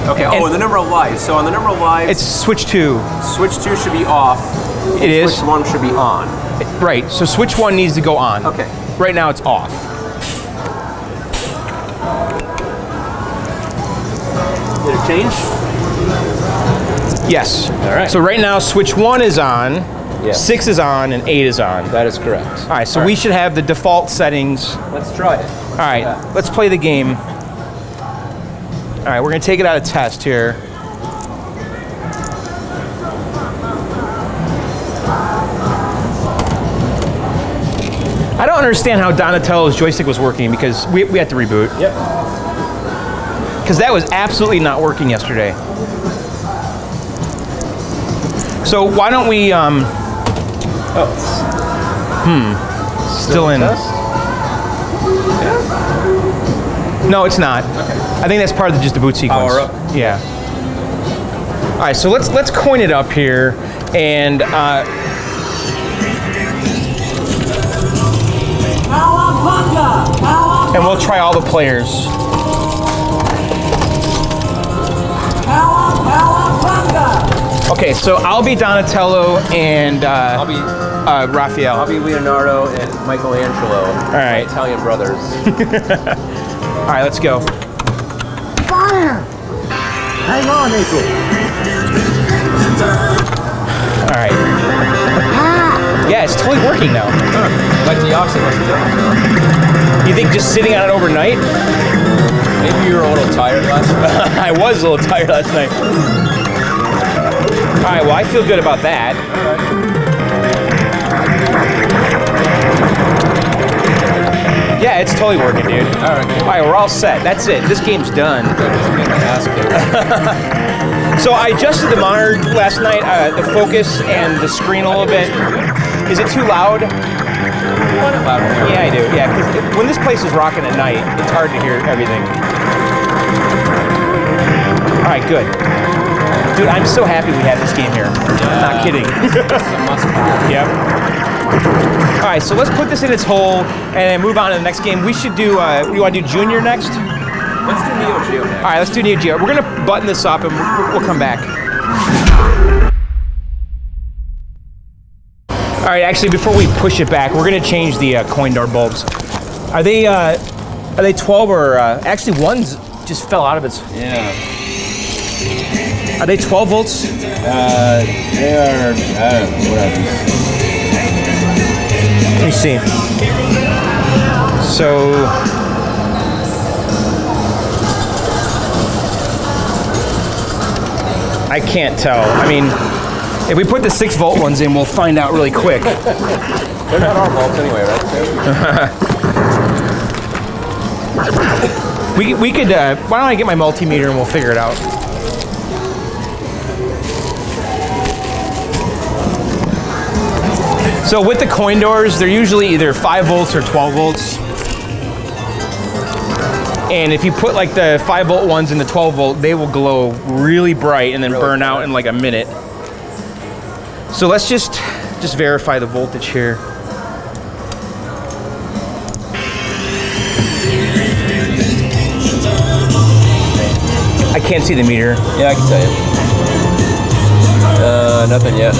Speaker 2: Okay. Oh,
Speaker 1: and oh,
Speaker 2: and the number of lives. So on the number of lives,
Speaker 1: it's switch two.
Speaker 2: Switch two should be off.
Speaker 1: It is.
Speaker 2: Switch one should be on
Speaker 1: right. So switch one needs to go on.
Speaker 2: Okay.
Speaker 1: Right now it's off.
Speaker 2: Did it change?
Speaker 1: Yes.
Speaker 2: All right.
Speaker 1: So right now switch one is on.
Speaker 2: Yes.
Speaker 1: Six is on and eight is on.
Speaker 2: That is correct.
Speaker 1: All right. So we should have the default settings.
Speaker 2: Let's try it.
Speaker 1: All right. Let's play the game. All right. We're gonna take it out of test here. I don't understand how Donatello's joystick was working because we, we had to reboot.
Speaker 2: Yep.
Speaker 1: Because that was absolutely not working yesterday. So why don't we, um,
Speaker 2: Oh, it's
Speaker 1: still in.
Speaker 2: test?
Speaker 1: No, it's not. Okay. I think that's part of the, just the boot sequence.
Speaker 2: Power up.
Speaker 1: Yeah. All right, so let's let's coin it up here, and uh, and we'll try all the players. Okay, so I'll be Donatello and
Speaker 2: I'll
Speaker 1: uh,
Speaker 2: be
Speaker 1: uh, Raphael.
Speaker 2: I'll be Leonardo and Michelangelo. All
Speaker 1: right.
Speaker 2: Italian brothers.
Speaker 1: All right, let's go.
Speaker 4: Fire! Hang on, April.
Speaker 1: All right. Yeah, it's totally working now.
Speaker 2: like the opposite must have
Speaker 1: You think just sitting on it overnight?
Speaker 2: Maybe you were a little tired last night.
Speaker 1: I was a little tired last night. All right, well, I feel good about that. Yeah, it's totally working, dude.
Speaker 2: All right,
Speaker 1: All right, we're all set. That's it. This game's done. So I adjusted the monitor last night, uh, the focus and the screen a little bit. Is it too loud? Yeah, I do. Yeah, because when this place is rocking at night, it's hard to hear everything. All right, good. Dude, I'm so happy we have this game here. I'm not kidding. yep. All right, so let's put this in its hole and then move on to the next game. We should do. Uh, you want to do Junior next?
Speaker 2: Let's do Neo Geo next.
Speaker 1: All right, let's do Neo Geo. We're gonna button this up and we'll come back. All right, actually, before we push it back, we're gonna change the uh, coin door bulbs. Are they uh, are they 12 or uh, actually one's just fell out of its?
Speaker 5: Yeah.
Speaker 1: Are they 12 volts?
Speaker 5: Uh, they are, I don't know, whatever.
Speaker 1: Let me see. So. I can't tell. I mean, if we put the six volt ones in, we'll find out really quick.
Speaker 2: They're not our faults anyway, right?
Speaker 1: We, we could, uh, why don't I get my multimeter and we'll figure it out. So with the coin doors, they're usually either 5 volts or 12 volts. And if you put like the 5 volt ones in the 12 volt, they will glow really bright and then
Speaker 2: Really
Speaker 1: burn out in like a minute. So let's just just verify the voltage here. I can't see the meter.
Speaker 2: Yeah, I can tell you. Uh, nothing yet.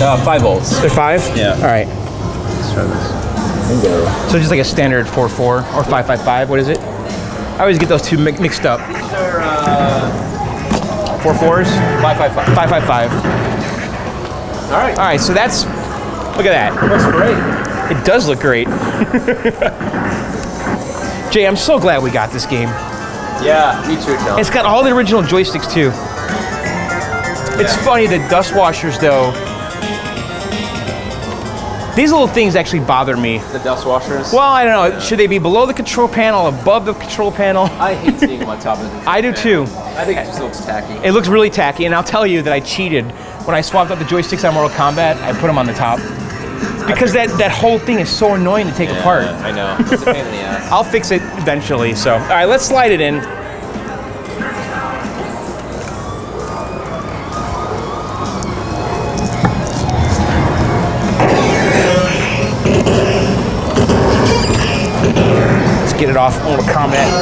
Speaker 2: Uh, five volts.
Speaker 1: They're five?
Speaker 2: Yeah.
Speaker 1: All right.
Speaker 2: Let's try this.
Speaker 1: So just like a standard 4.4 or 5.55. What is it? I always get those two mixed up.
Speaker 2: These are uh,
Speaker 1: Four fours?
Speaker 2: five, five, five.
Speaker 1: 5.55.
Speaker 2: All right.
Speaker 1: All right, so that's, look at that.
Speaker 2: It looks great.
Speaker 1: It does look great. Jay, I'm so glad we got this game.
Speaker 2: Yeah, me too, John.
Speaker 1: It's got all the original joysticks too. It's
Speaker 2: Yeah.
Speaker 1: funny the dust washers though. These little things actually bother me.
Speaker 2: The dust washers.
Speaker 1: Well, I don't know. Should they be below the control panel, above the control panel?
Speaker 2: I hate seeing them on top of the.
Speaker 1: I do too.
Speaker 2: I think it just looks tacky.
Speaker 1: It looks really tacky, and I'll tell you that I cheated when I swapped out the joysticks on Mortal Kombat. I put them on the top because that that whole thing is so annoying to take apart.
Speaker 2: I know. It's a pain in the ass.
Speaker 1: I'll fix it eventually. So, all right, let's slide it in. Let's get it off Mortal Kombat.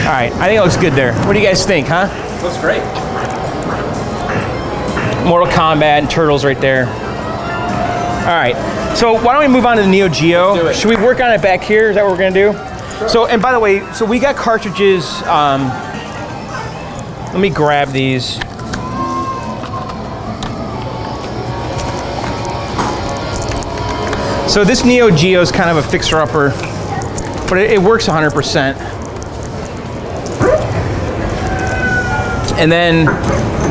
Speaker 1: All right, I think it looks good there. What do you guys think, huh?
Speaker 2: looks great.
Speaker 1: Mortal Kombat and Turtles right there. All right, so why don't we move on to the Neo Geo? Should we work on it back here? Is that what we're gonna do? So, and by the way, so we got cartridges. Um, let me grab these. So this Neo Geo is kind of a fixer-upper, but it, it works 100%. And then,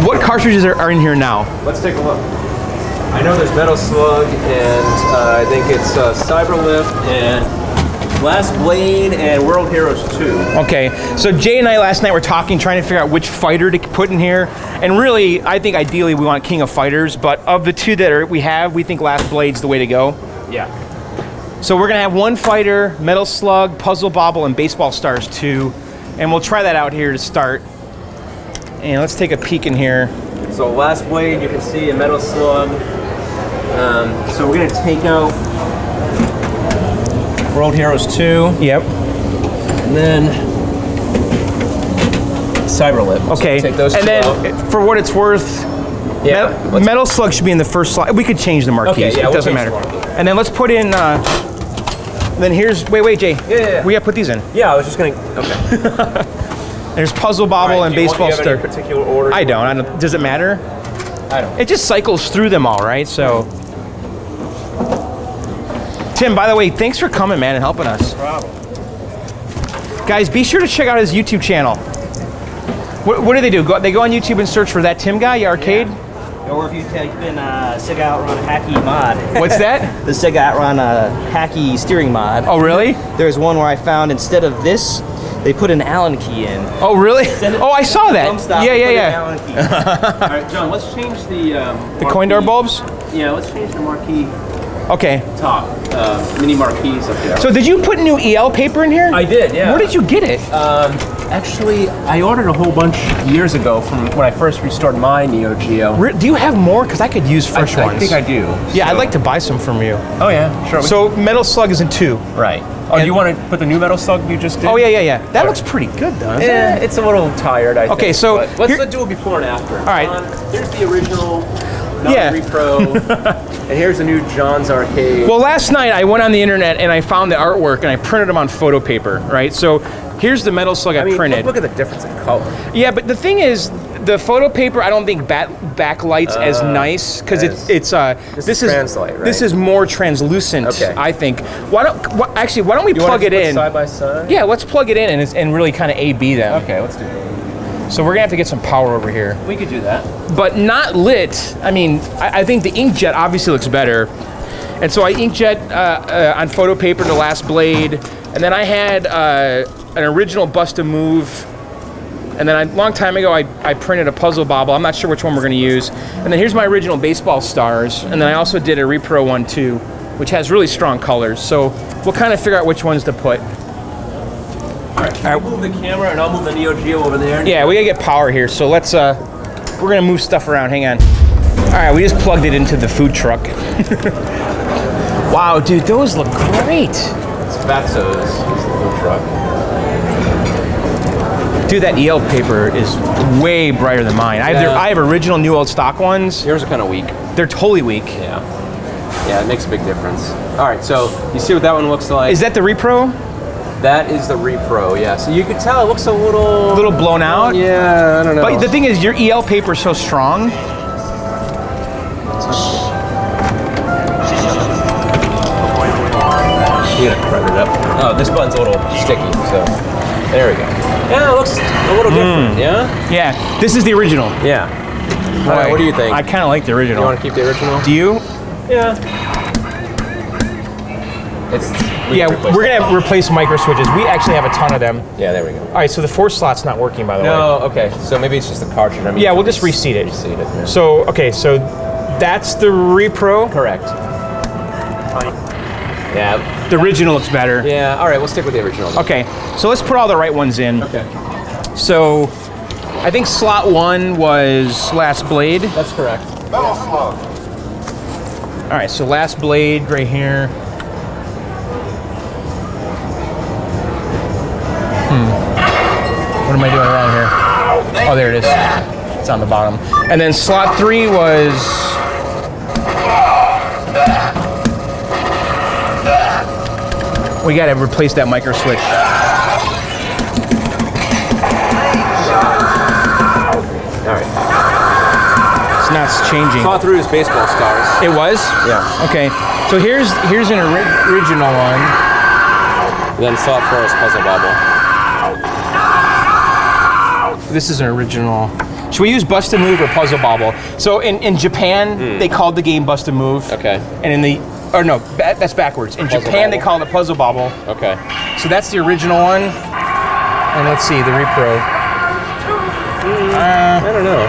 Speaker 1: what cartridges are, are in here now?
Speaker 2: Let's take a look. I know there's Metal Slug, and uh, I think it's uh, Cyber-Lip, and Last Blade, and World Heroes 2.
Speaker 1: Okay, so Jay and I last night were talking, trying to figure out which fighter to put in here. And really, I think ideally we want King of Fighters, but of the two that are, we have, we think Last Blade's the way to go.
Speaker 2: Yeah.
Speaker 1: So we're gonna have one fighter, Metal Slug, Puzzle Bobble, and Baseball Stars 2. And we'll try that out here to start. And let's take a peek in here.
Speaker 2: So Last Blade, you can see a Metal Slug. Um, so we're gonna take out World Heroes 2,
Speaker 1: Yep.
Speaker 2: and then Cyber-Lip. So
Speaker 1: Okay.
Speaker 2: take those
Speaker 1: and then,
Speaker 2: out.
Speaker 1: for what it's worth,
Speaker 2: Yeah.
Speaker 1: Metal, Metal Slug should be in the first slot. We could change the marquees.
Speaker 2: Okay, yeah,
Speaker 1: it
Speaker 2: we'll
Speaker 1: doesn't matter. And then let's put in. Uh, then here's. Wait, wait, Jay.
Speaker 2: Yeah, yeah, yeah.
Speaker 1: We gotta put these in.
Speaker 2: yeah, I was just gonna. Okay.
Speaker 1: There's Puzzle Bobble
Speaker 2: Alright,
Speaker 1: and Baseball
Speaker 2: do you have
Speaker 1: Star.
Speaker 2: any particular order?
Speaker 1: I don't. I don't. Does it matter?
Speaker 2: I don't.
Speaker 1: It just cycles through them all, right? So. Tim, by the way, thanks for coming, man, and helping us. Guys, be sure to check out his YouTube channel. What, what do they do? Go, they go on YouTube and search for that Tim guy, arcade.
Speaker 3: Or if you type in uh, Sega Outrun Hacky mod,
Speaker 1: What's that?
Speaker 3: the Sega Outrun uh, Hacky steering mod.
Speaker 1: Oh, really?
Speaker 3: There's one where I found instead of this, they put an Allen key in.
Speaker 1: Oh, really? Oh, I saw that.
Speaker 3: Stop,
Speaker 1: Yeah, yeah, yeah.
Speaker 2: All right, John. Let's change the. Um,
Speaker 1: The coin door bulbs.
Speaker 2: Yeah, let's change the marquee
Speaker 1: Okay.
Speaker 2: top uh, mini marquees up there.
Speaker 1: So did you put new EL paper in here?
Speaker 2: I did, yeah.
Speaker 1: Where did you get it?
Speaker 2: Um, actually, I ordered a whole bunch years ago from when I first restored my Neo Geo.
Speaker 1: Re- do you have more? Because I could use fresh
Speaker 2: I,
Speaker 1: ones.
Speaker 2: I think I do.
Speaker 1: Yeah, I'd like to buy some from you.
Speaker 2: Oh yeah, sure.
Speaker 1: So Metal Slug is in two.
Speaker 2: right. Oh,
Speaker 1: and-
Speaker 2: you want to put the new Metal Slug you just did?
Speaker 1: Oh yeah, yeah, yeah. That looks pretty good though.
Speaker 2: Yeah,
Speaker 1: it?
Speaker 2: it's a little tired. I think.
Speaker 1: Okay,
Speaker 2: think,
Speaker 1: so
Speaker 2: let's
Speaker 1: here-
Speaker 2: do a before and after. All
Speaker 1: right.
Speaker 2: here's the original. Not
Speaker 1: Yeah.
Speaker 2: repro. and here's the new John's Arcade.
Speaker 1: Well, last night I went on the internet and I found the artwork and I printed them on photo paper, right? So here's the Metal Slug I,
Speaker 2: I mean,
Speaker 1: printed.
Speaker 2: look, look at the difference in color.
Speaker 1: Yeah, but the thing is, the photo paper I don't think bat, backlights as nice because it's it's uh
Speaker 2: this
Speaker 1: this
Speaker 2: is right?
Speaker 1: this is more translucent.
Speaker 2: Okay.
Speaker 1: I think. Why don't actually why don't we
Speaker 2: You
Speaker 1: plug it in?
Speaker 2: side by side?
Speaker 1: Yeah, let's plug it in and, it's, and really kind of A B them.
Speaker 2: Okay, let's do it.
Speaker 1: So we're gonna have to get some power over here,
Speaker 2: We could do that.
Speaker 1: but not lit. I mean, I, I think the inkjet obviously looks better, and so I inkjet uh, uh, on photo paper the last blade, and then I had uh, an original bust a move, and then a long time ago I, I printed a puzzle bobble. I'm not sure which one we're gonna use, and then here's my original baseball stars, and then I also did a repro one too, which has really strong colors. So we'll kind of figure out which ones to put.
Speaker 2: All right. Move the camera and I'll move the Neo Geo over there.
Speaker 1: Yeah, we gotta get power here. So let's uh, we're gonna move stuff around. Hang on. All right, we just plugged it into the food truck. wow, dude, those look great.
Speaker 2: It's Fatso's. It's the food truck.
Speaker 1: Dude, that EL paper is way brighter than mine. I have, their, I have original new old stock ones.
Speaker 2: Yours are kind of weak.
Speaker 1: They're totally weak.
Speaker 2: Yeah. Yeah, it makes a big difference. All right, so you see what that one looks like?
Speaker 1: Is that the repro?
Speaker 2: That is the Repro, yeah. So you can tell it looks a little...
Speaker 1: A little blown out.
Speaker 2: Yeah, I don't know.
Speaker 1: But the thing is, your EL paper is so strong.
Speaker 2: You gotta crank it up. Oh, this button's a little sticky, so... There we go. Yeah, it looks a little different, hmm. yeah?
Speaker 1: Yeah, this is the original.
Speaker 2: Yeah. All right, what do you think?
Speaker 1: I kind of like the original.
Speaker 2: you want to keep the original?
Speaker 1: Do you?
Speaker 2: Yeah. It's we
Speaker 1: Yeah,
Speaker 2: replace
Speaker 1: we're gonna replace micro switches. We actually have a ton of them.
Speaker 2: Yeah, there we go.
Speaker 1: All right, so the four slot's not working, by the way.
Speaker 2: No, okay. So maybe it's just the cartridge. I mean,
Speaker 1: Yeah, we'll just reseat it.
Speaker 2: Reseat it. Yeah.
Speaker 1: So okay, so that's the repro.
Speaker 2: correct. Yeah.
Speaker 1: The original looks better.
Speaker 2: Yeah. All right. We'll stick with the original.
Speaker 1: Okay, so let's put all the right ones in.
Speaker 2: Okay.
Speaker 1: So I think slot one was last blade.
Speaker 2: That's correct. Metal slot.
Speaker 1: All right, so last blade right here. Am I doing wrong here? Oh, there it is. It's on the bottom. And then slot three was. We gotta replace that micro switch.
Speaker 2: All right.
Speaker 1: It's not changing.
Speaker 2: Saw through his baseball stars.
Speaker 1: It was?
Speaker 2: Yeah.
Speaker 1: Okay. So here's here's an ori- original one.
Speaker 2: Then saw for his puzzle bobble.
Speaker 1: This is an original. Should we use Bust a Move or Puzzle Bobble? So in, in Japan, they called the game Bust a Move.
Speaker 2: Hmm. Okay.
Speaker 1: And in the, or no, ba- that's backwards. In
Speaker 2: Puzzle
Speaker 1: Japan, they call it Puzzle Bobble.
Speaker 2: Okay.
Speaker 1: So that's the original one. And let's see, the Repro.
Speaker 2: I don't know.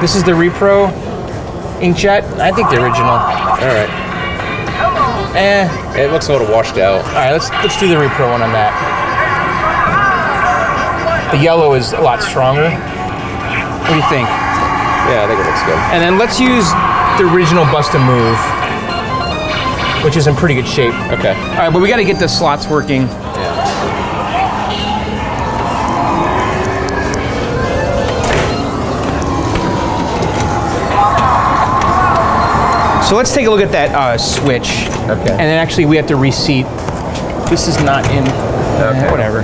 Speaker 1: This is the Repro inkjet. I think the original.
Speaker 2: All right.
Speaker 1: Eh.
Speaker 2: It looks a little washed out.
Speaker 1: All right, let's let's do the Repro one on that. The yellow is a lot stronger. What do you think?
Speaker 2: Yeah, I think it looks good.
Speaker 1: And then let's use the original Bust a Move, which is in pretty good shape.
Speaker 2: Okay.
Speaker 1: All right, but we got to get the slots working.
Speaker 2: Yeah.
Speaker 1: So let's take a look at that uh, switch.
Speaker 2: Okay.
Speaker 1: And then actually we have to reseat. This is not in.
Speaker 2: Okay.
Speaker 1: Whatever.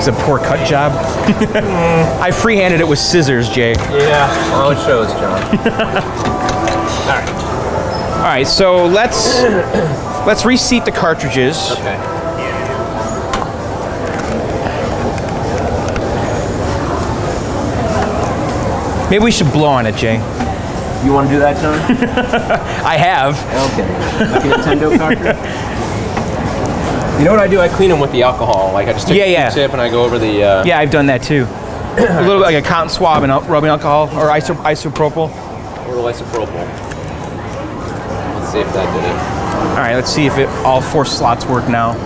Speaker 1: It's a poor cut job. I freehanded it with scissors, Jay.
Speaker 2: Yeah. All it shows, John.
Speaker 1: All right, so let's let's reseat the cartridges.
Speaker 2: Okay.
Speaker 1: Maybe we should blow on it, Jay.
Speaker 2: You want to do that, John?
Speaker 1: I have.
Speaker 2: Okay. Like a Nintendo cartridge. You know what I do? I clean them with the alcohol. Like I just take
Speaker 1: Yeah,
Speaker 2: a
Speaker 1: yeah.
Speaker 2: tip and I go over the. Uh,
Speaker 1: Yeah, I've done that too. a little bit like a cotton swab and rubbing alcohol or iso- isopropyl.
Speaker 2: Little isopropyl. Let's see if that did it.
Speaker 1: All right, let's see if it all four slots work now.
Speaker 2: All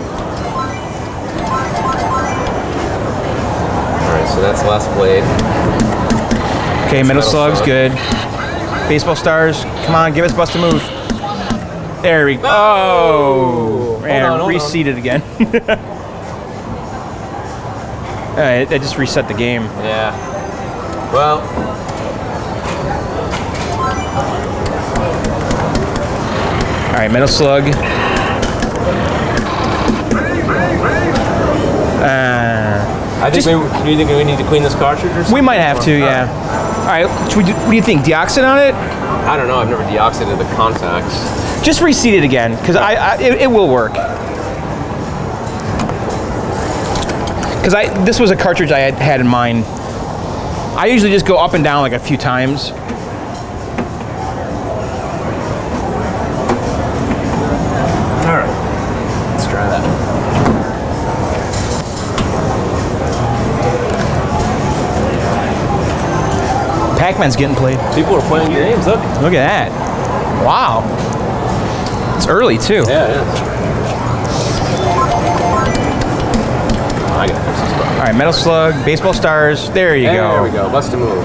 Speaker 2: right, so that's the last blade.
Speaker 1: Okay, metal
Speaker 2: Metal
Speaker 1: slugs,
Speaker 2: slug.
Speaker 1: good. Baseball stars, come on, give us bust a move. There we go. Oh,
Speaker 2: on, hold on.
Speaker 1: reseat it again. I just reset the game.
Speaker 2: Yeah. Well.
Speaker 1: All right, metal slug. Uh,
Speaker 2: I think
Speaker 1: Just-
Speaker 2: maybe, do you think we need to clean this cartridge or something?
Speaker 1: we might have to, yeah. All right, should we do, what do you think? Deoxit on it?
Speaker 2: I don't know. I've never deoxidated the contacts.
Speaker 1: Just reseat it again, because I, I it, it will work. Because I this was a cartridge I had had in mind. I usually just go up and down like a few times.
Speaker 2: All right. Let's try that.
Speaker 1: Pac-Man's getting played.
Speaker 2: People are playing games. Look.
Speaker 1: Look at that! Wow, it's early too.
Speaker 2: Yeah, it is. I gotta fix this button.
Speaker 1: All right, metal slug, baseball stars. There you go.
Speaker 2: There we go. Bust a move.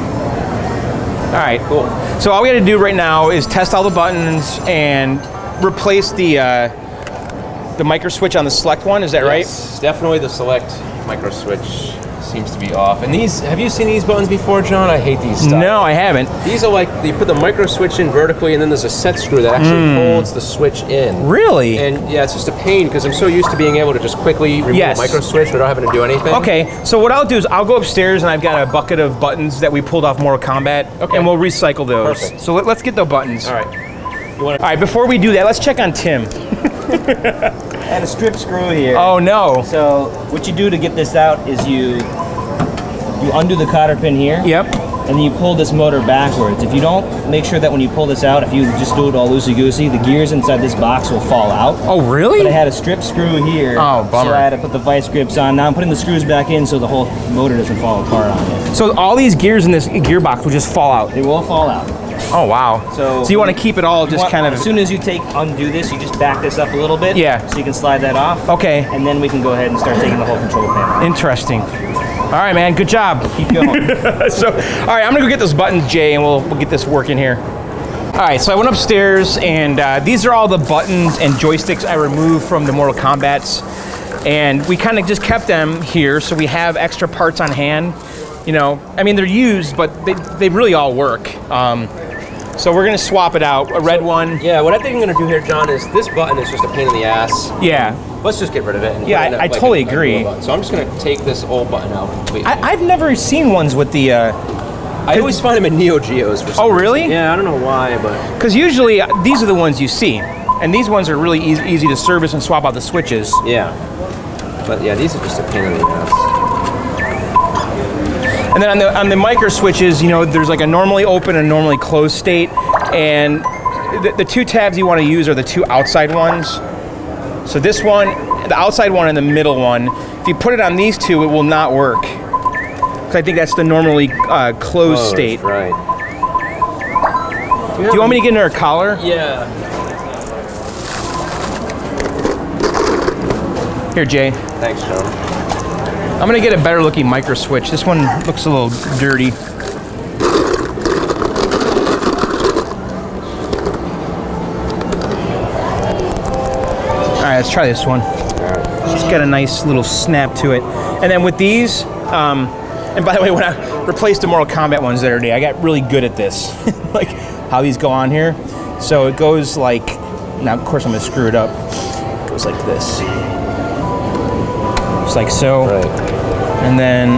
Speaker 1: All right,
Speaker 2: Cool.
Speaker 1: So all we got to do right now is test all the buttons and replace the uh, the micro switch on the select one. Is that right?
Speaker 2: Yes, definitely the select micro switch seems to be off. And these, have you seen these buttons before, John? I hate these stuff.
Speaker 1: No, I haven't.
Speaker 2: These are like you put the micro switch in vertically, and then there's a set screw that actually hmm. holds the switch in.
Speaker 1: Really?
Speaker 2: And yeah, it's just a pain because I'm so used to being able to just quickly remove
Speaker 1: Yes.
Speaker 2: a micro switch without having to do anything.
Speaker 1: Okay, so what I'll do is I'll go upstairs and I've got a bucket of buttons that we pulled off Mortal Kombat,
Speaker 2: Okay.
Speaker 1: and we'll recycle those.
Speaker 2: Perfect.
Speaker 1: So let, us get the buttons.
Speaker 2: All right. You want
Speaker 1: All right, before we do that, let's check on Tim.
Speaker 3: And a strip screw here.
Speaker 1: Oh no.
Speaker 3: So what you do to get this out is you you undo the cotter pin here,
Speaker 1: Yep.
Speaker 3: and then you pull this motor backwards. If you don't make sure that when you pull this out, if you just do it all loosey goosey, the gears inside this box will fall out.
Speaker 1: Oh, really?
Speaker 3: But I had a strip screw here.
Speaker 1: Oh, bummer.
Speaker 3: So I had to put the vice grips on. Now I'm putting the screws back in so the whole motor doesn't fall apart on it.
Speaker 1: So all these gears in this gearbox will just fall out.
Speaker 3: It will fall out.
Speaker 1: Oh wow.
Speaker 3: So-
Speaker 1: you want to keep it all just
Speaker 3: Well,
Speaker 1: kind of
Speaker 3: As soon as you take undo this, you just back this up a little bit.
Speaker 1: Yeah.
Speaker 3: So you can slide that off.
Speaker 1: Okay.
Speaker 3: And then we can go ahead and start taking the whole control panel.
Speaker 1: interesting. All right, man. Good job.
Speaker 3: Keep going.
Speaker 1: so, all right, I'm gonna go get those buttons, Jay, and we'll we'll get this working here. All right, so I went upstairs, and uh, these are all the buttons and joysticks I removed from the Mortal Kombat's, and we kind of just kept them here, so we have extra parts on hand. You know, I mean they're used, but they they really all work. Um, so we're gonna swap it out. A red one.
Speaker 2: Yeah, what I think I'm gonna do here, John, is this button is just a pain in the ass.
Speaker 1: Yeah.
Speaker 2: Let's just get rid of it. And
Speaker 1: Yeah, I-
Speaker 2: a-
Speaker 1: I
Speaker 2: like
Speaker 1: totally
Speaker 2: a- a
Speaker 1: agree.
Speaker 2: button. So I'm just gonna take this old button out completely.
Speaker 1: I, I've never seen ones with the. Uh,
Speaker 2: I always find them in Neo Geos
Speaker 1: Oh,
Speaker 2: reason.
Speaker 1: really?
Speaker 2: Yeah, I don't know why, but
Speaker 1: Because usually uh, these are the ones you see, and these ones are really easy, easy to service and swap out the switches.
Speaker 2: yeah. But yeah, these are just a pain in the ass.
Speaker 1: And then on the on the micro switches, you know, there's like a normally open and normally closed state, and the, the two tabs you want to use are the two outside ones. So this one, the outside one, and the middle one. If you put it on these two, it will not work. Because I think that's the normally uh, closed
Speaker 2: Oh,
Speaker 1: state.
Speaker 2: that's right.
Speaker 1: Do you want me to get in her collar?
Speaker 2: Yeah.
Speaker 1: Here, Jay.
Speaker 2: Thanks, John.
Speaker 1: I'm gonna get a better looking micro switch. This one looks a little dirty. Let's try this one. It's got a nice little snap to it. And then with these, um, and by the way, when I replaced the Mortal Kombat ones the other day, I got really good at this, like how these go on here. So it goes like, now of course I'm gonna screw it up. It goes like this. Just like so
Speaker 2: Right.
Speaker 1: and then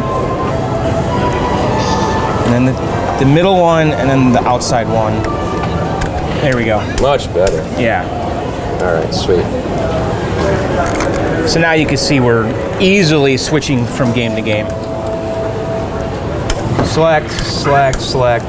Speaker 1: and then the, the middle one and then the outside one there we go
Speaker 2: Much better.
Speaker 1: yeah
Speaker 2: All right, sweet.
Speaker 1: So now you can see we're easily switching from game to game select select select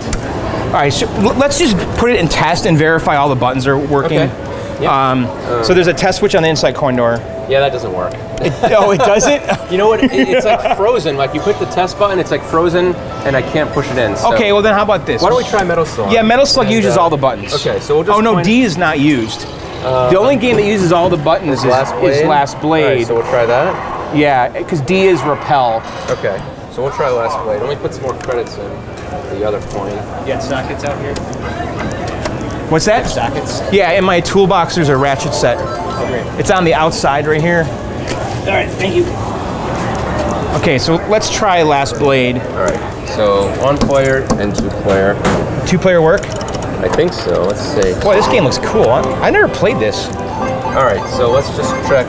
Speaker 1: all right so let's just put it in test and verify all the buttons are working
Speaker 2: Okay. Yeah.
Speaker 1: um, so there's a test switch on the inside coin door
Speaker 2: Yeah, that doesn't work.
Speaker 1: it, oh it doesn't
Speaker 2: You know what? It, it's like frozen. Like you click the test button, it's like frozen, and I can't push it in. So
Speaker 1: okay well then how about this
Speaker 2: Why don't we try Metal Slug?
Speaker 1: Yeah, Metal Slug
Speaker 2: And,
Speaker 1: uses
Speaker 2: uh,
Speaker 1: all the buttons.
Speaker 2: Okay, so we'll just.
Speaker 1: oh no,
Speaker 2: point-
Speaker 1: D is not used. Uh, the only game that uses all the buttons is
Speaker 2: Last Blade.
Speaker 1: is Last
Speaker 2: All right,
Speaker 1: Blade.
Speaker 2: so we'll try that.
Speaker 1: yeah, because D is Repel.
Speaker 2: Okay, so we'll try Last Blade. Let me put some more credits in the other coin.
Speaker 3: You got sockets out here?
Speaker 1: What's that?
Speaker 3: Sockets.
Speaker 1: Yeah, in my toolbox there's a ratchet set.
Speaker 3: Oh, great.
Speaker 1: It's on the outside right here.
Speaker 3: All right, thank you.
Speaker 1: Okay, so let's try Last Blade.
Speaker 2: All right, so one player and two player.
Speaker 1: Two player work.
Speaker 2: I think so. Let's see.
Speaker 1: Boy, this game looks cool. I, I never played this.
Speaker 2: All right, so let's just check.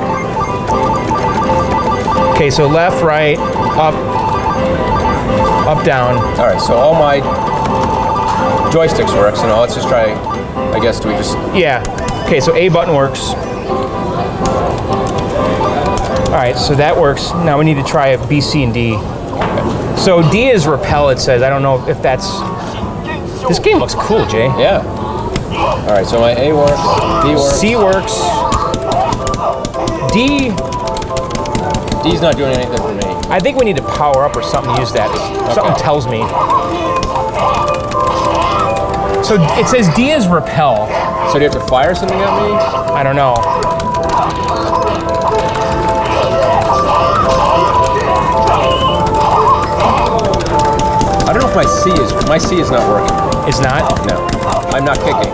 Speaker 1: Okay, so left, right, up, up, down.
Speaker 2: All right, so all my joysticks work. So now let's just try. I guess do we just?
Speaker 1: Yeah. Okay, so A button works. All right, so that works. Now we need to try if B, C, and D. So D is repel. It says. I don't know if that's. This game looks cool, Jay.
Speaker 2: Yeah. All right, so my A works. B works.
Speaker 1: C works. D.
Speaker 2: D's not doing anything for me.
Speaker 1: I think we need to power up or something to use that. Something tells me. So it says D is repel.
Speaker 2: So do you have to fire something at me?
Speaker 1: I don't know.
Speaker 2: I don't know if my C is my C is not working.
Speaker 1: It's not.
Speaker 2: No, I'm not kicking.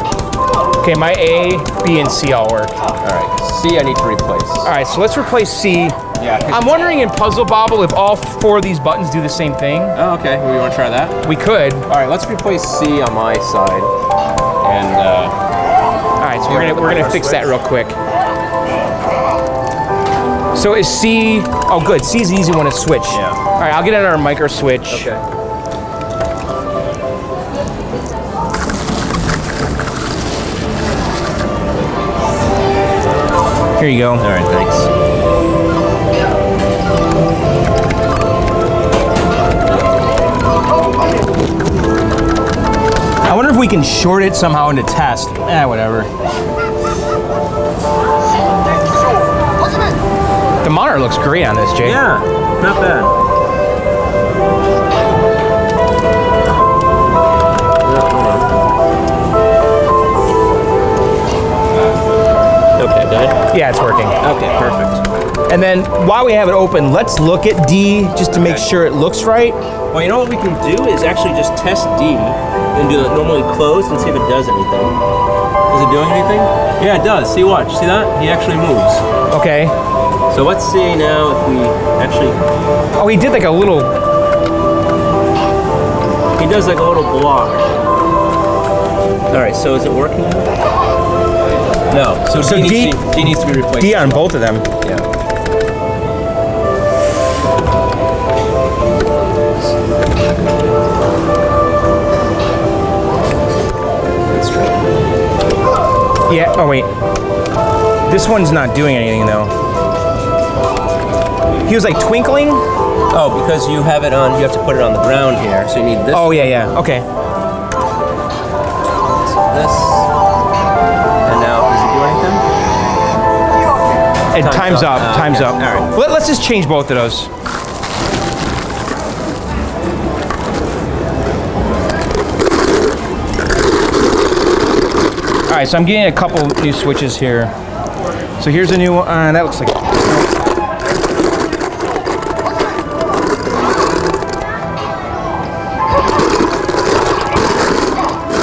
Speaker 1: Okay, my A, B, and C all work.
Speaker 2: All right, C I need to replace.
Speaker 1: All right, so let's replace C.
Speaker 2: Yeah.
Speaker 1: I'm wondering in Puzzle Bobble if all four of these buttons do the same thing.
Speaker 2: Oh, okay. We want to try that.
Speaker 1: We could.
Speaker 2: All right, let's replace C on my side. And uh,
Speaker 1: All right, so we're gonna we're gonna fix that real quick. So is C? Oh, good. C is the easy one to switch.
Speaker 2: Yeah.
Speaker 1: All right, I'll get in our micro switch.
Speaker 2: okay.
Speaker 1: Here you go.
Speaker 2: All right, thanks.
Speaker 1: I wonder if we can short it somehow into test. Eh, whatever. The monitor looks great on this, Jay.
Speaker 2: Yeah, not bad.
Speaker 1: Yeah, it's working.
Speaker 2: Okay, perfect.
Speaker 1: And then while we have it open, let's look at D just to make sure it looks right.
Speaker 2: Well, you know what we can do is actually just test D and do it normally closed and see if it does anything. Is it doing anything? Yeah, it does. See, watch. See that? He actually moves.
Speaker 1: Okay.
Speaker 2: So let's see now if we actually.
Speaker 1: Oh, he did like a little.
Speaker 2: He does like a little block. All right. So is it working? No. So,
Speaker 1: So
Speaker 2: D,
Speaker 1: D-
Speaker 2: needs, to, D needs to be replaced.
Speaker 1: D on both of them.
Speaker 2: Yeah.
Speaker 1: Yeah. Oh wait. This one's not doing anything though. He was like twinkling.
Speaker 2: Oh, because you have it on, you have to put it on the ground here. So you need this.
Speaker 1: Oh yeah, yeah. Okay.
Speaker 2: This. And
Speaker 1: time's,
Speaker 2: Time's
Speaker 1: up.
Speaker 2: up. Uh,
Speaker 1: time's up.
Speaker 2: All right.
Speaker 1: Let, let's just change both of those. All right, so I'm getting a couple new switches here. So here's a new one. Uh, that looks like.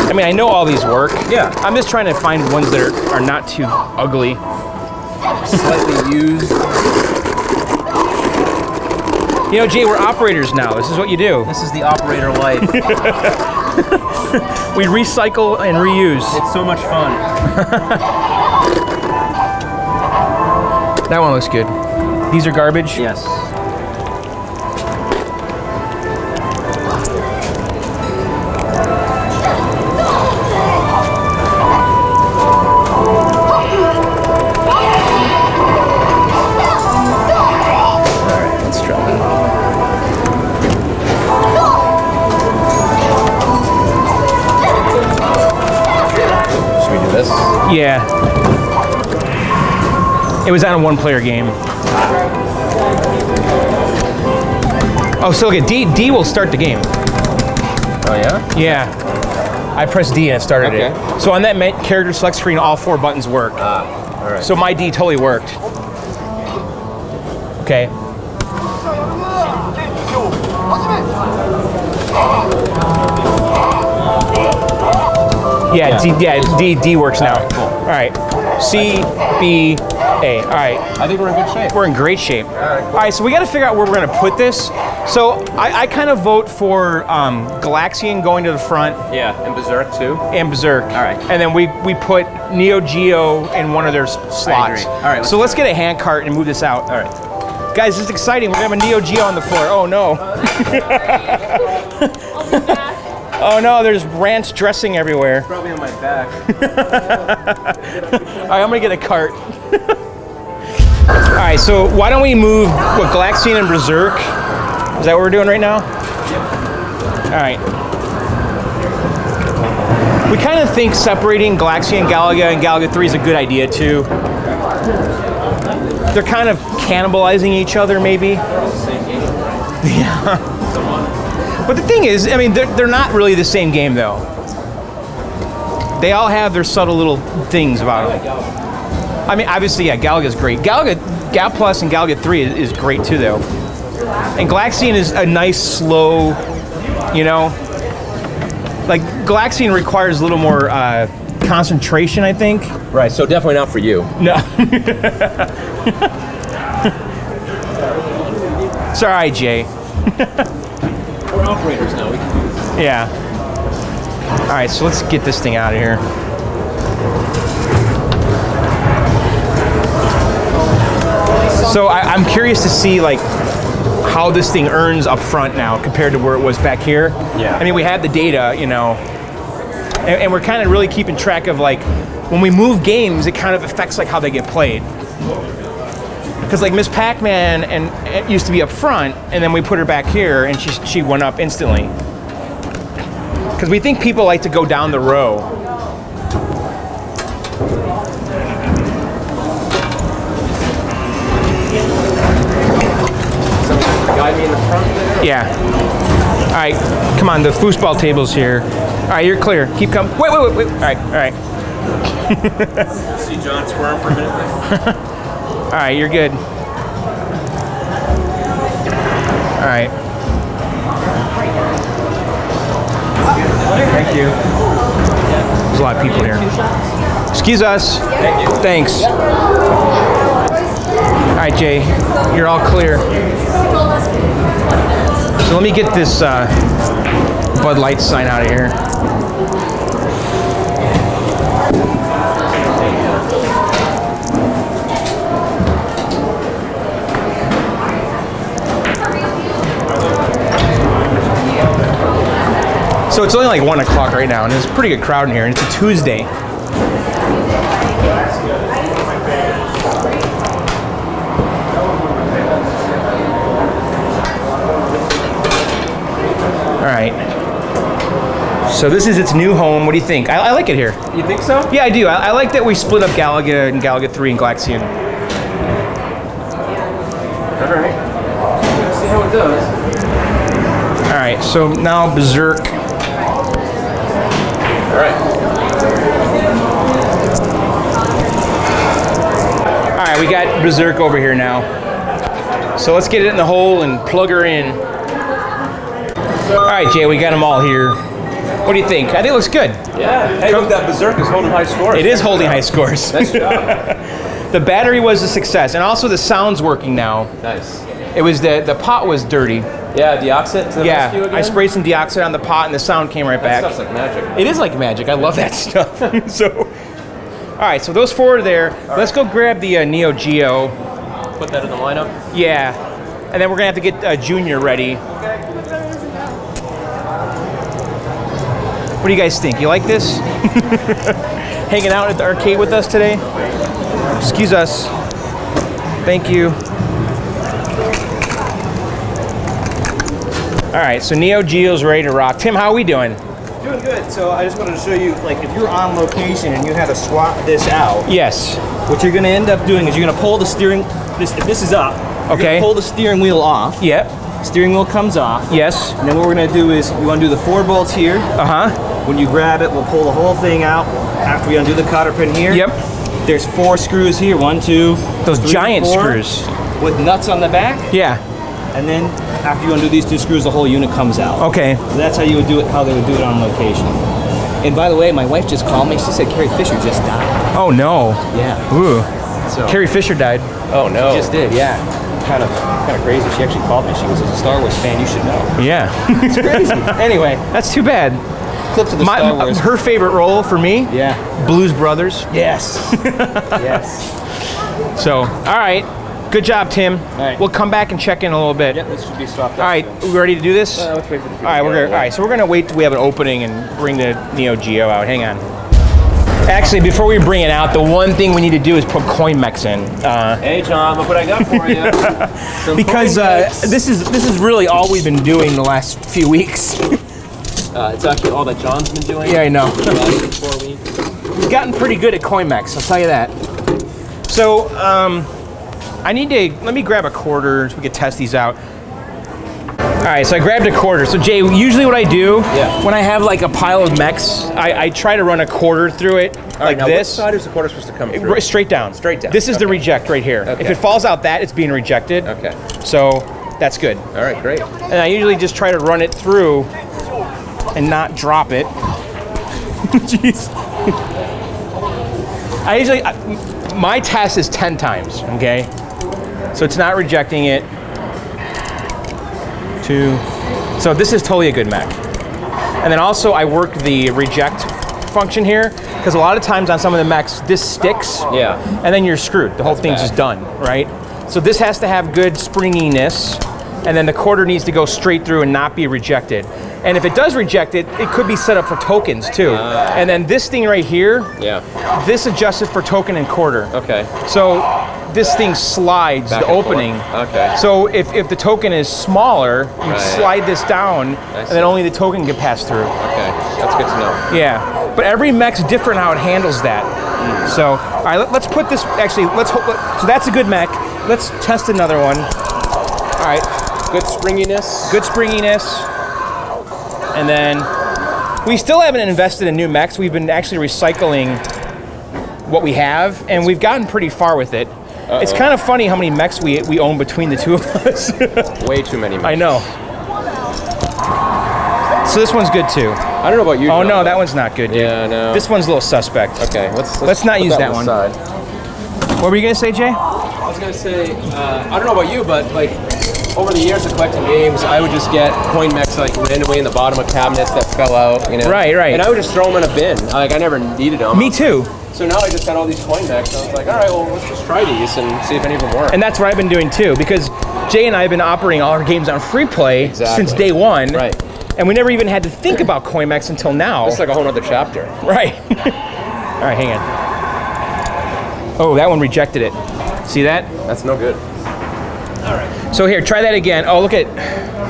Speaker 1: I mean, I know all these work.
Speaker 2: Yeah.
Speaker 1: I'm just trying to find ones that are, are not too ugly.
Speaker 2: Slightly used.
Speaker 1: You know, Jay, we're operators now. This is what you do.
Speaker 2: This is the operator life.
Speaker 1: We recycle and reuse.
Speaker 2: it's so much fun.
Speaker 1: That one looks good. These are garbage.
Speaker 2: Yes.
Speaker 1: Yeah. It was on a one-player game. Oh, so look at D. D will start the game.
Speaker 2: Oh yeah?
Speaker 1: Yeah. I pressed D and it started
Speaker 2: Okay.
Speaker 1: it. So on that character select screen, all four buttons work.
Speaker 2: Ah, alright.
Speaker 1: So my D totally worked. Okay. Yeah, D, yeah, D, D works now.
Speaker 2: Alright, cool.
Speaker 1: All right. C, B, A. All right.
Speaker 2: I think we're in good shape.
Speaker 1: We're in great shape. All right. All right. so we got to figure out where we're going to put this. So I, I kind of vote for um, Galaxian going to the front
Speaker 2: Yeah, and Berserk too.
Speaker 1: and Berserk. All
Speaker 2: right.
Speaker 1: And then we, we put Neo Geo in one of their s- slots.
Speaker 2: agree. All right, let's
Speaker 1: So let's get a hand cart and move this out.
Speaker 2: All right.
Speaker 1: Guys, this is exciting. We're going to have a Neo Geo on the floor. Oh no. oh no, there's ranch dressing everywhere.
Speaker 2: Probably on my back.
Speaker 1: All right, I'm gonna get a cart. All right, so why don't we move what Galaxian and Berserk? Is that what we're doing right now? Yep. All right. We kind of think separating Galaxian, Galaga, and Galaga 3 is a good idea too. They're kind of cannibalizing each other, maybe. Yeah. But the thing is, I mean, they're, they're not really the same game though. They all have their subtle little things about them. I mean, obviously, yeah, Galaga's great. Galaga, Gal Plus and Galaga 3 is, is great too, though. And Galaxian is a nice, slow, you know. Like, Galaxian requires a little more uh, concentration, I think.
Speaker 2: Right, so definitely not for you.
Speaker 1: No. Sorry, Jay.
Speaker 2: We're operators now. We can do this.
Speaker 1: Yeah. All right, so let's get this thing out of here. So I, I'm curious to see like how this thing earns up front now compared to where it was back here.
Speaker 2: Yeah.
Speaker 1: I mean, we have the data, you know, and, and we're kind of really keeping track of like when we move games, it kind of affects like how they get played. Because like Miss Pac-Man and it used to be up front, and then we put her back here, and she she went up instantly. Because we think people like to go down the row.
Speaker 2: Guide me in the front there.
Speaker 1: Yeah. All right, come on. The foosball table's here. All right, you're clear. Keep coming. Wait, wait, wait, wait. All right, all right,
Speaker 2: See John squirm for a minute
Speaker 1: right. You're good. All right. Thank you. There's a lot of people here. Excuse us. Thank you. Thanks. All right, Jay. You're all clear. So let me get this uh, Bud Light sign out of here. So it's only like one o'clock right now, and there's a pretty good crowd in here, and it's a Tuesday. All right. So this is its new home. What do you think? I, I like it here.
Speaker 2: You think so?
Speaker 1: Yeah, I do. I, I like that we split up Galaga and Galaga 3 and Galaxian.
Speaker 2: All right. Let's see how it does.
Speaker 1: All right, so now Berserk. We got Berserk over here now. So let's get it in the hole and plug her in. All right, Jay, we got them all here. What do you think? I think it looks good.
Speaker 2: Yeah. Hey, look, that Berserk is holding high scores.
Speaker 1: It is holding high scores.
Speaker 2: Nice job.
Speaker 1: the battery was a success, and also the sound's working now.
Speaker 2: nice.
Speaker 1: It was the the pot was dirty.
Speaker 2: Yeah, deoxit to the
Speaker 1: Yeah,
Speaker 2: rescue again.
Speaker 1: I sprayed some deoxit on the pot, and the sound came right
Speaker 2: That
Speaker 1: back.
Speaker 2: stuff's like magic.
Speaker 1: It is like magic. I love that stuff. so, all right. So those four are there. Let's go grab the uh, Neo Geo.
Speaker 2: Put that in the lineup.
Speaker 1: Yeah, and then we're gonna have to get uh, Junior ready. What do you guys think? You like this? Hanging out at the arcade with us today? Excuse us. Thank you. All right, so Neo Geo's ready to rock. Tim, how are we doing?
Speaker 3: Doing good. So I just wanted to show you, like, if you're on location and you had to swap this out,
Speaker 1: Yes.
Speaker 3: what you're going to end up doing is you're going to pull the steering. This, if this is up,
Speaker 1: Okay.
Speaker 3: pull the steering wheel off.
Speaker 1: Yep.
Speaker 3: Steering wheel comes off.
Speaker 1: Yes.
Speaker 3: And then what we're going to do is you want to do the four bolts here.
Speaker 1: Uh huh.
Speaker 3: When you grab it, we'll pull the whole thing out. After we undo the cotter pin here.
Speaker 1: Yep.
Speaker 3: There's four screws here. One, two.
Speaker 1: Those
Speaker 3: three,
Speaker 1: giant
Speaker 3: four,
Speaker 1: screws.
Speaker 3: with nuts on the back.
Speaker 1: Yeah.
Speaker 3: And then after you undo these two screws, the whole unit comes out.
Speaker 1: Okay.
Speaker 3: So that's how you would do it. How they would do it on location. And by the way, my wife just called me. She said Carrie Fisher just died.
Speaker 1: Oh no.
Speaker 3: Yeah.
Speaker 1: Ooh.
Speaker 3: So
Speaker 1: Carrie Fisher died.
Speaker 2: Oh no.
Speaker 3: She just did. Yeah. Kind of, kind of crazy. She actually called me. She was a Star Wars fan. You should know.
Speaker 1: Yeah.
Speaker 3: It's crazy. anyway,
Speaker 1: That's too bad.
Speaker 3: clip to the
Speaker 1: My,
Speaker 3: Star Wars.
Speaker 1: her favorite role for me,
Speaker 3: yeah.
Speaker 1: Blues Brothers.
Speaker 3: Yes. yes.
Speaker 1: So, all right. Good job, Tim.
Speaker 3: right.
Speaker 1: We'll come back and check in a little bit.
Speaker 3: Yep. This should be.
Speaker 1: All right, we ready to do this?
Speaker 3: Uh, let's wait for the
Speaker 1: right, we're gonna. All right, so we're gonna wait till we have an opening and bring the Neo Geo out. Hang on. Actually, before we bring it out, the one thing we need to do is put Coin CoinMex in. Uh,
Speaker 2: Hey John, look what I got for you.
Speaker 1: Because uh, this is this is really all we've been doing the last few weeks.
Speaker 2: uh, it's actually all that John's been doing.
Speaker 1: yeah, I know.
Speaker 2: four weeks.
Speaker 1: We've gotten pretty good at Coin CoinMex, I'll tell you that. So, um, I need to, let me grab a quarter so we can test these out. All right, so I grabbed a quarter. So Jay, usually what I do
Speaker 2: Yeah.
Speaker 1: when I have like a pile of mechs, I, I try to run a quarter through it
Speaker 2: All right,
Speaker 1: like
Speaker 2: now
Speaker 1: this.
Speaker 2: Which side is the quarter supposed to come through?
Speaker 1: Straight down.
Speaker 2: Straight down.
Speaker 1: This is the reject right here. If it falls out that, it's being rejected.
Speaker 2: Okay.
Speaker 1: So that's good.
Speaker 2: All right, great.
Speaker 1: And I usually just try to run it through and not drop it. Jeez. I usually, I- my test is 10 times, okay? So it's not rejecting it. Two. So this is totally a good mech. And then also I work the reject function here because a lot of times on some of the mechs this sticks
Speaker 2: Yeah.
Speaker 1: and then you're screwed. The whole
Speaker 2: That's
Speaker 1: thing's
Speaker 2: bad.
Speaker 1: just done, right? So this has to have good springiness, and then the quarter needs to go straight through and not be rejected. And if it does reject it, it could be set up for tokens too. Ah. and then this thing right here,
Speaker 2: Yeah.
Speaker 1: this adjusted for token and quarter.
Speaker 2: Okay.
Speaker 1: So this thing slides
Speaker 2: Back
Speaker 1: the
Speaker 2: and forth.
Speaker 1: opening.
Speaker 2: Okay.
Speaker 1: So if, if the token is smaller, you
Speaker 2: Right.
Speaker 1: slide this down, and then only the token can pass through.
Speaker 2: Okay. That's good to know.
Speaker 1: Yeah, but every mech's different how it handles that. Hmm. So, all right, let, us put this. Actually, let's. So that's a good mech. Let's test another one. All right,
Speaker 2: Good springiness.
Speaker 1: good springiness, and then we still haven't invested in new mechs. We've been actually recycling what we have, and we've gotten pretty far with it. It's kind of funny how many mechs we, we own between the two of us.
Speaker 2: Way too many.
Speaker 1: I know. So this one's good too.
Speaker 2: I don't know about you.
Speaker 1: Oh
Speaker 2: John,
Speaker 1: no, that one's not good. Dude.
Speaker 2: Yeah, no.
Speaker 1: This one's a little suspect.
Speaker 2: Okay, let's
Speaker 1: Let's not
Speaker 2: put
Speaker 1: use that
Speaker 2: on
Speaker 1: one.
Speaker 2: Side.
Speaker 1: What were you gonna say, Jay?
Speaker 2: I was gonna say, uh, I don't know about you, but like over the years of collecting games, I would just get coin mechs like randomly in the bottom of cabinets that fell out, you know.
Speaker 1: Right, right.
Speaker 2: And I would just throw them in a bin. Like I never needed them.
Speaker 1: Me too.
Speaker 2: So now I just got all these coin mechs. And I was like, all right, well, let's just try these and see if any of them work.
Speaker 1: And that's what I've been doing too, because Jay and I have been operating all our games on free play
Speaker 2: Exactly.
Speaker 1: since day one.
Speaker 2: Right.
Speaker 1: And we never even had to think about coin mechs until now.
Speaker 2: it's like a whole other chapter.
Speaker 1: right. all right, hang on. Oh, that one rejected it. See that?
Speaker 2: That's no good. All right.
Speaker 1: So here, try that again. Oh, look at.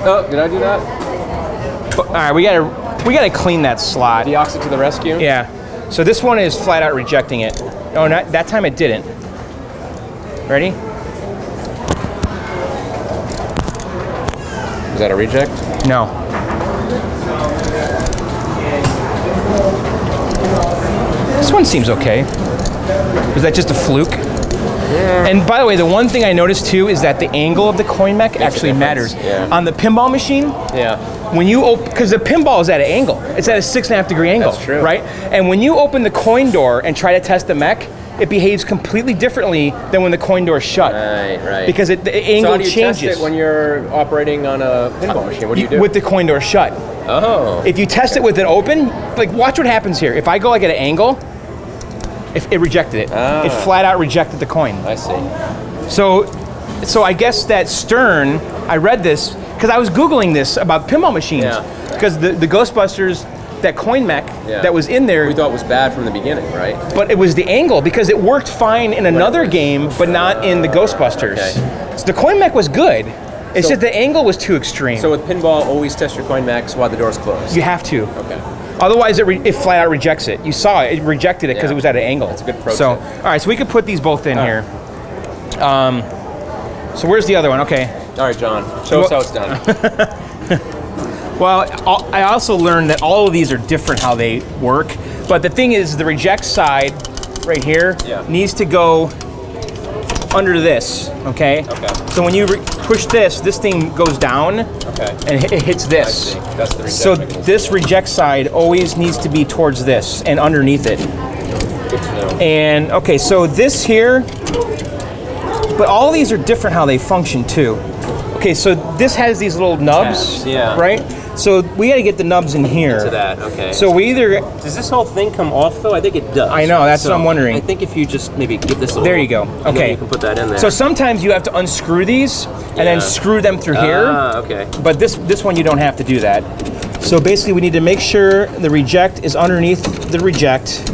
Speaker 2: Oh, did I do that?
Speaker 1: All right, we gotta we gotta clean that slot.
Speaker 2: Deoxit to the rescue.
Speaker 1: Yeah. So this one is flat out rejecting it. Oh, not that time it didn't. Ready?
Speaker 2: Is that a reject?
Speaker 1: No. This one seems okay. Is that just a fluke? And by the way, the one thing I noticed too is that the angle of the coin mech actually matters.
Speaker 2: yeah.
Speaker 1: On the pinball machine,
Speaker 2: Yeah.
Speaker 1: when you open, because the pinball is at an angle, it's at a six and a half degree angle,
Speaker 2: That's true.
Speaker 1: right? And when you open the coin door and try to test the mech, it behaves completely differently than when the coin door is shut,
Speaker 2: Right, right.
Speaker 1: because it, the
Speaker 2: so
Speaker 1: angle
Speaker 2: how do you
Speaker 1: changes
Speaker 2: test it when you're operating on a pinball uh, machine? What do you do?
Speaker 1: with the coin door shut.
Speaker 2: oh.
Speaker 1: If you test it with it open, like watch what happens here. If I go like at an angle, if it rejected it,
Speaker 2: Ah.
Speaker 1: it flat out rejected the coin.
Speaker 2: I see.
Speaker 1: So, so I guess that Stern, I read this because I was googling this about pinball machines
Speaker 2: Yeah.
Speaker 1: because the, the Ghostbusters, that coin mech
Speaker 2: Yeah.
Speaker 1: that was in there,
Speaker 2: We thought was bad from the beginning, right?
Speaker 1: but it was the angle because it worked fine in another game, but not in the Ghostbusters.
Speaker 2: Okay.
Speaker 1: So the coin mech was good. It's
Speaker 2: So-
Speaker 1: just the angle was too extreme.
Speaker 2: So with pinball, always test your coin mechs while the door's closed.
Speaker 1: you have to.
Speaker 2: Okay.
Speaker 1: Otherwise, it, re- it flat out rejects it. You saw it; it rejected it because
Speaker 2: Yeah.
Speaker 1: it was at an angle.
Speaker 2: That's a good pro
Speaker 1: So, all right, so we could put these both in here. Um, so where's the other one? Okay.
Speaker 2: All right, John. Show us how it's done.
Speaker 1: Well, I also learned that all of these are different how they work. But the thing is, the reject side right here
Speaker 2: Yeah.
Speaker 1: needs to go under this. Okay.
Speaker 2: Okay.
Speaker 1: So when you push this, this thing goes down
Speaker 2: Okay.
Speaker 1: and it hits this.
Speaker 2: That's the
Speaker 1: So
Speaker 2: mechanism.
Speaker 1: this reject side always needs to be towards this and underneath it.
Speaker 2: Good to know.
Speaker 1: And okay, so this here, but all these are different how they function too. Okay, so this has these little nubs,
Speaker 2: yeah.
Speaker 1: right? So we got to get the nubs in here.
Speaker 2: To that, okay.
Speaker 1: So we either
Speaker 2: does this whole thing come off though? I think it does.
Speaker 1: I know, that's what I'm wondering.
Speaker 2: I think if you just maybe get this. A
Speaker 1: There you go. Okay.
Speaker 2: you can put that in there.
Speaker 1: so sometimes you have to unscrew these and then screw them through here.
Speaker 2: Ah, okay.
Speaker 1: But this this one you don't have to do that. So basically, we need to make sure the reject is underneath the reject.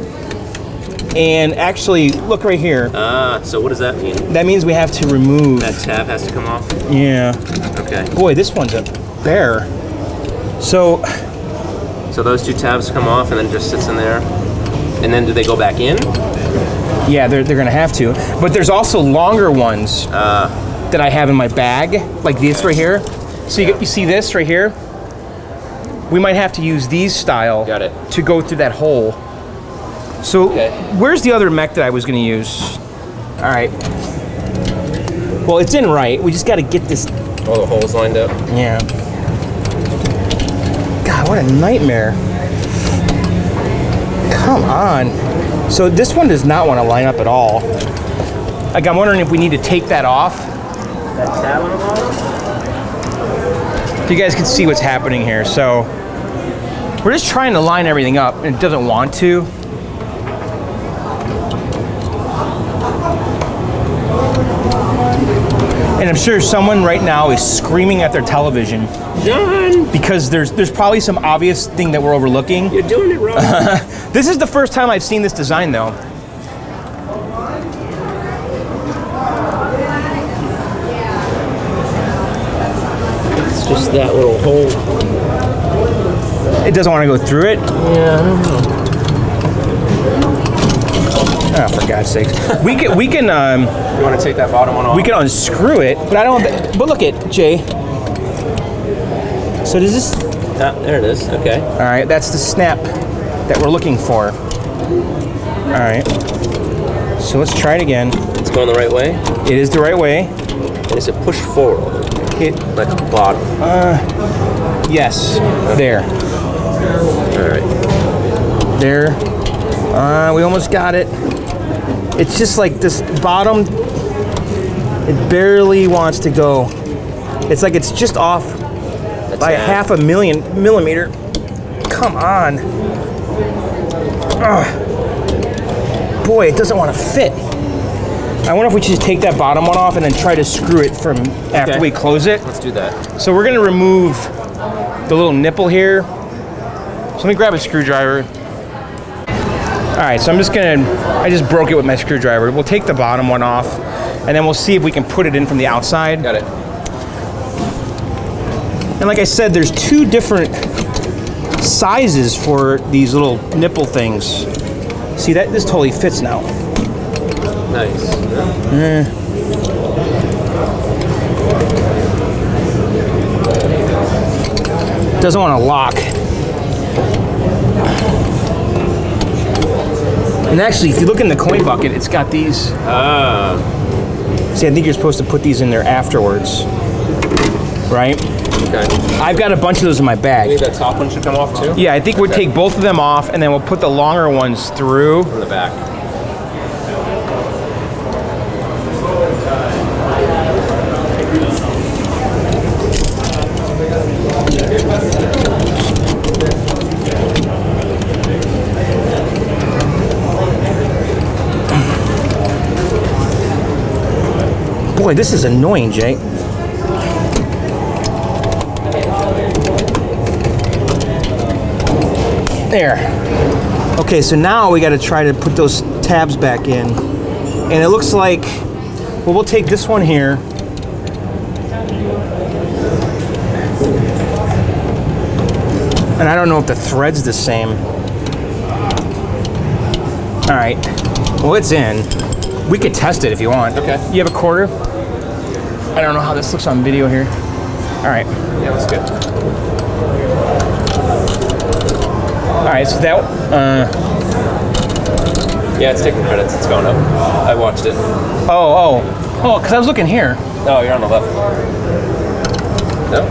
Speaker 1: And actually, look right here.
Speaker 2: Ah, so what does that mean?
Speaker 1: That means we have to remove.
Speaker 2: That tab has to come off.
Speaker 1: Yeah.
Speaker 2: Okay.
Speaker 1: Boy, this one's a bear. So,
Speaker 2: So those two tabs come off and then it just sits in there. And then do they go back in?
Speaker 1: yeah, they're, they're gonna have to. But there's also longer ones uh. that I have in my bag, like this right here. So you, you see this right here? We might have to use these style
Speaker 2: Got it.
Speaker 1: to go through that hole. So,
Speaker 2: Okay.
Speaker 1: where's the other mech that I was gonna use? All right. Well, it's in right. We just got to get this.
Speaker 2: All the holes lined up.
Speaker 1: Yeah. What a nightmare. Come on. So this one does not want to line up at all. Like I'm wondering if we need to take that off.
Speaker 2: That tab on the bottom?
Speaker 1: If you guys can see what's happening here. So we're just trying to line everything up and it doesn't want to. I'm sure someone right now is screaming at their television
Speaker 2: John,
Speaker 1: because there's there's probably some obvious thing that we're overlooking.
Speaker 2: you're doing it wrong.
Speaker 1: This is the first time I've seen this design though.
Speaker 2: it's just that little hole.
Speaker 1: It doesn't want to go through it.
Speaker 2: Yeah, I don't know.
Speaker 1: Oh, for God's sakes. We can we can um,
Speaker 2: You want to take that bottom one off?
Speaker 1: we can unscrew it, but I don't. But look at Jay. So does this?
Speaker 2: Ah, there it is. Okay.
Speaker 1: All right, that's the snap that we're looking for. All right. So let's try it again.
Speaker 2: It's going the right way.
Speaker 1: It is the right way.
Speaker 2: And is it push forward?
Speaker 1: It
Speaker 2: Like the bottom.
Speaker 1: yes. There.
Speaker 2: All right.
Speaker 1: There. Uh, we almost got it. It's just like this bottom. It barely wants to go. It's like it's just off by a half a million millimeter. Come on. Ugh. Boy, it doesn't want to fit. I wonder if we should just take that bottom one off and then try to screw it from after
Speaker 2: Okay.
Speaker 1: we close it.
Speaker 2: Let's do that.
Speaker 1: So we're gonna remove the little nipple here. So let me grab a screwdriver. All right, so I'm just gonna, I just broke it with my screwdriver. We'll take the bottom one off and then we'll see if we can put it in from the outside.
Speaker 2: Got it.
Speaker 1: And like I said, there's two different sizes for these little nipple things. See that, this totally fits now.
Speaker 2: Nice.
Speaker 1: Doesn't wanna lock. And actually, if you look in the coin bucket, it's got these.
Speaker 2: Ah.
Speaker 1: See, I think you're supposed to put these in there afterwards. Right?
Speaker 2: Okay.
Speaker 1: I've got a bunch of those in my bag.
Speaker 2: think that top one should come off too.
Speaker 1: Yeah, I think we'll take both of them off and then we'll put the longer ones through.
Speaker 2: From the back.
Speaker 1: Boy, this is annoying, Jake. There. Okay, so now we got to try to put those tabs back in. And it looks like, well, we'll take this one here. And I don't know if the thread's the same. All right. Well, it's in. We could test it if you want.
Speaker 2: Okay.
Speaker 1: You have a quarter? I don't know how this looks on video here. All right.
Speaker 2: Yeah, that's good.
Speaker 1: All right, so that, uh,
Speaker 2: Yeah, it's taking credits. It's going up. I watched it.
Speaker 1: oh, oh, oh, because I was looking here.
Speaker 2: Oh, you're on the left. No?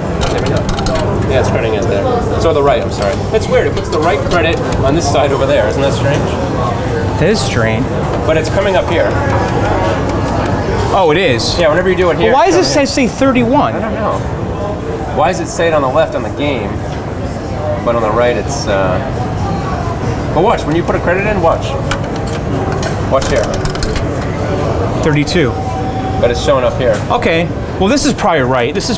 Speaker 2: Yeah, it's running in there. So the right, I'm sorry. It's weird. It puts the right credit on this side over there. Isn't that strange?
Speaker 1: That is strange.
Speaker 2: But it's coming up here.
Speaker 1: Oh, it is.
Speaker 2: Yeah, whenever you do it here.
Speaker 1: Why does it say, say 31?
Speaker 2: I don't know. Why does it say it on the left on the game, but on the right it's. Uh... But watch, when you put a credit in, watch. Watch here.
Speaker 1: 32.
Speaker 2: But it's showing up here.
Speaker 1: Okay. Well, this is probably right. This is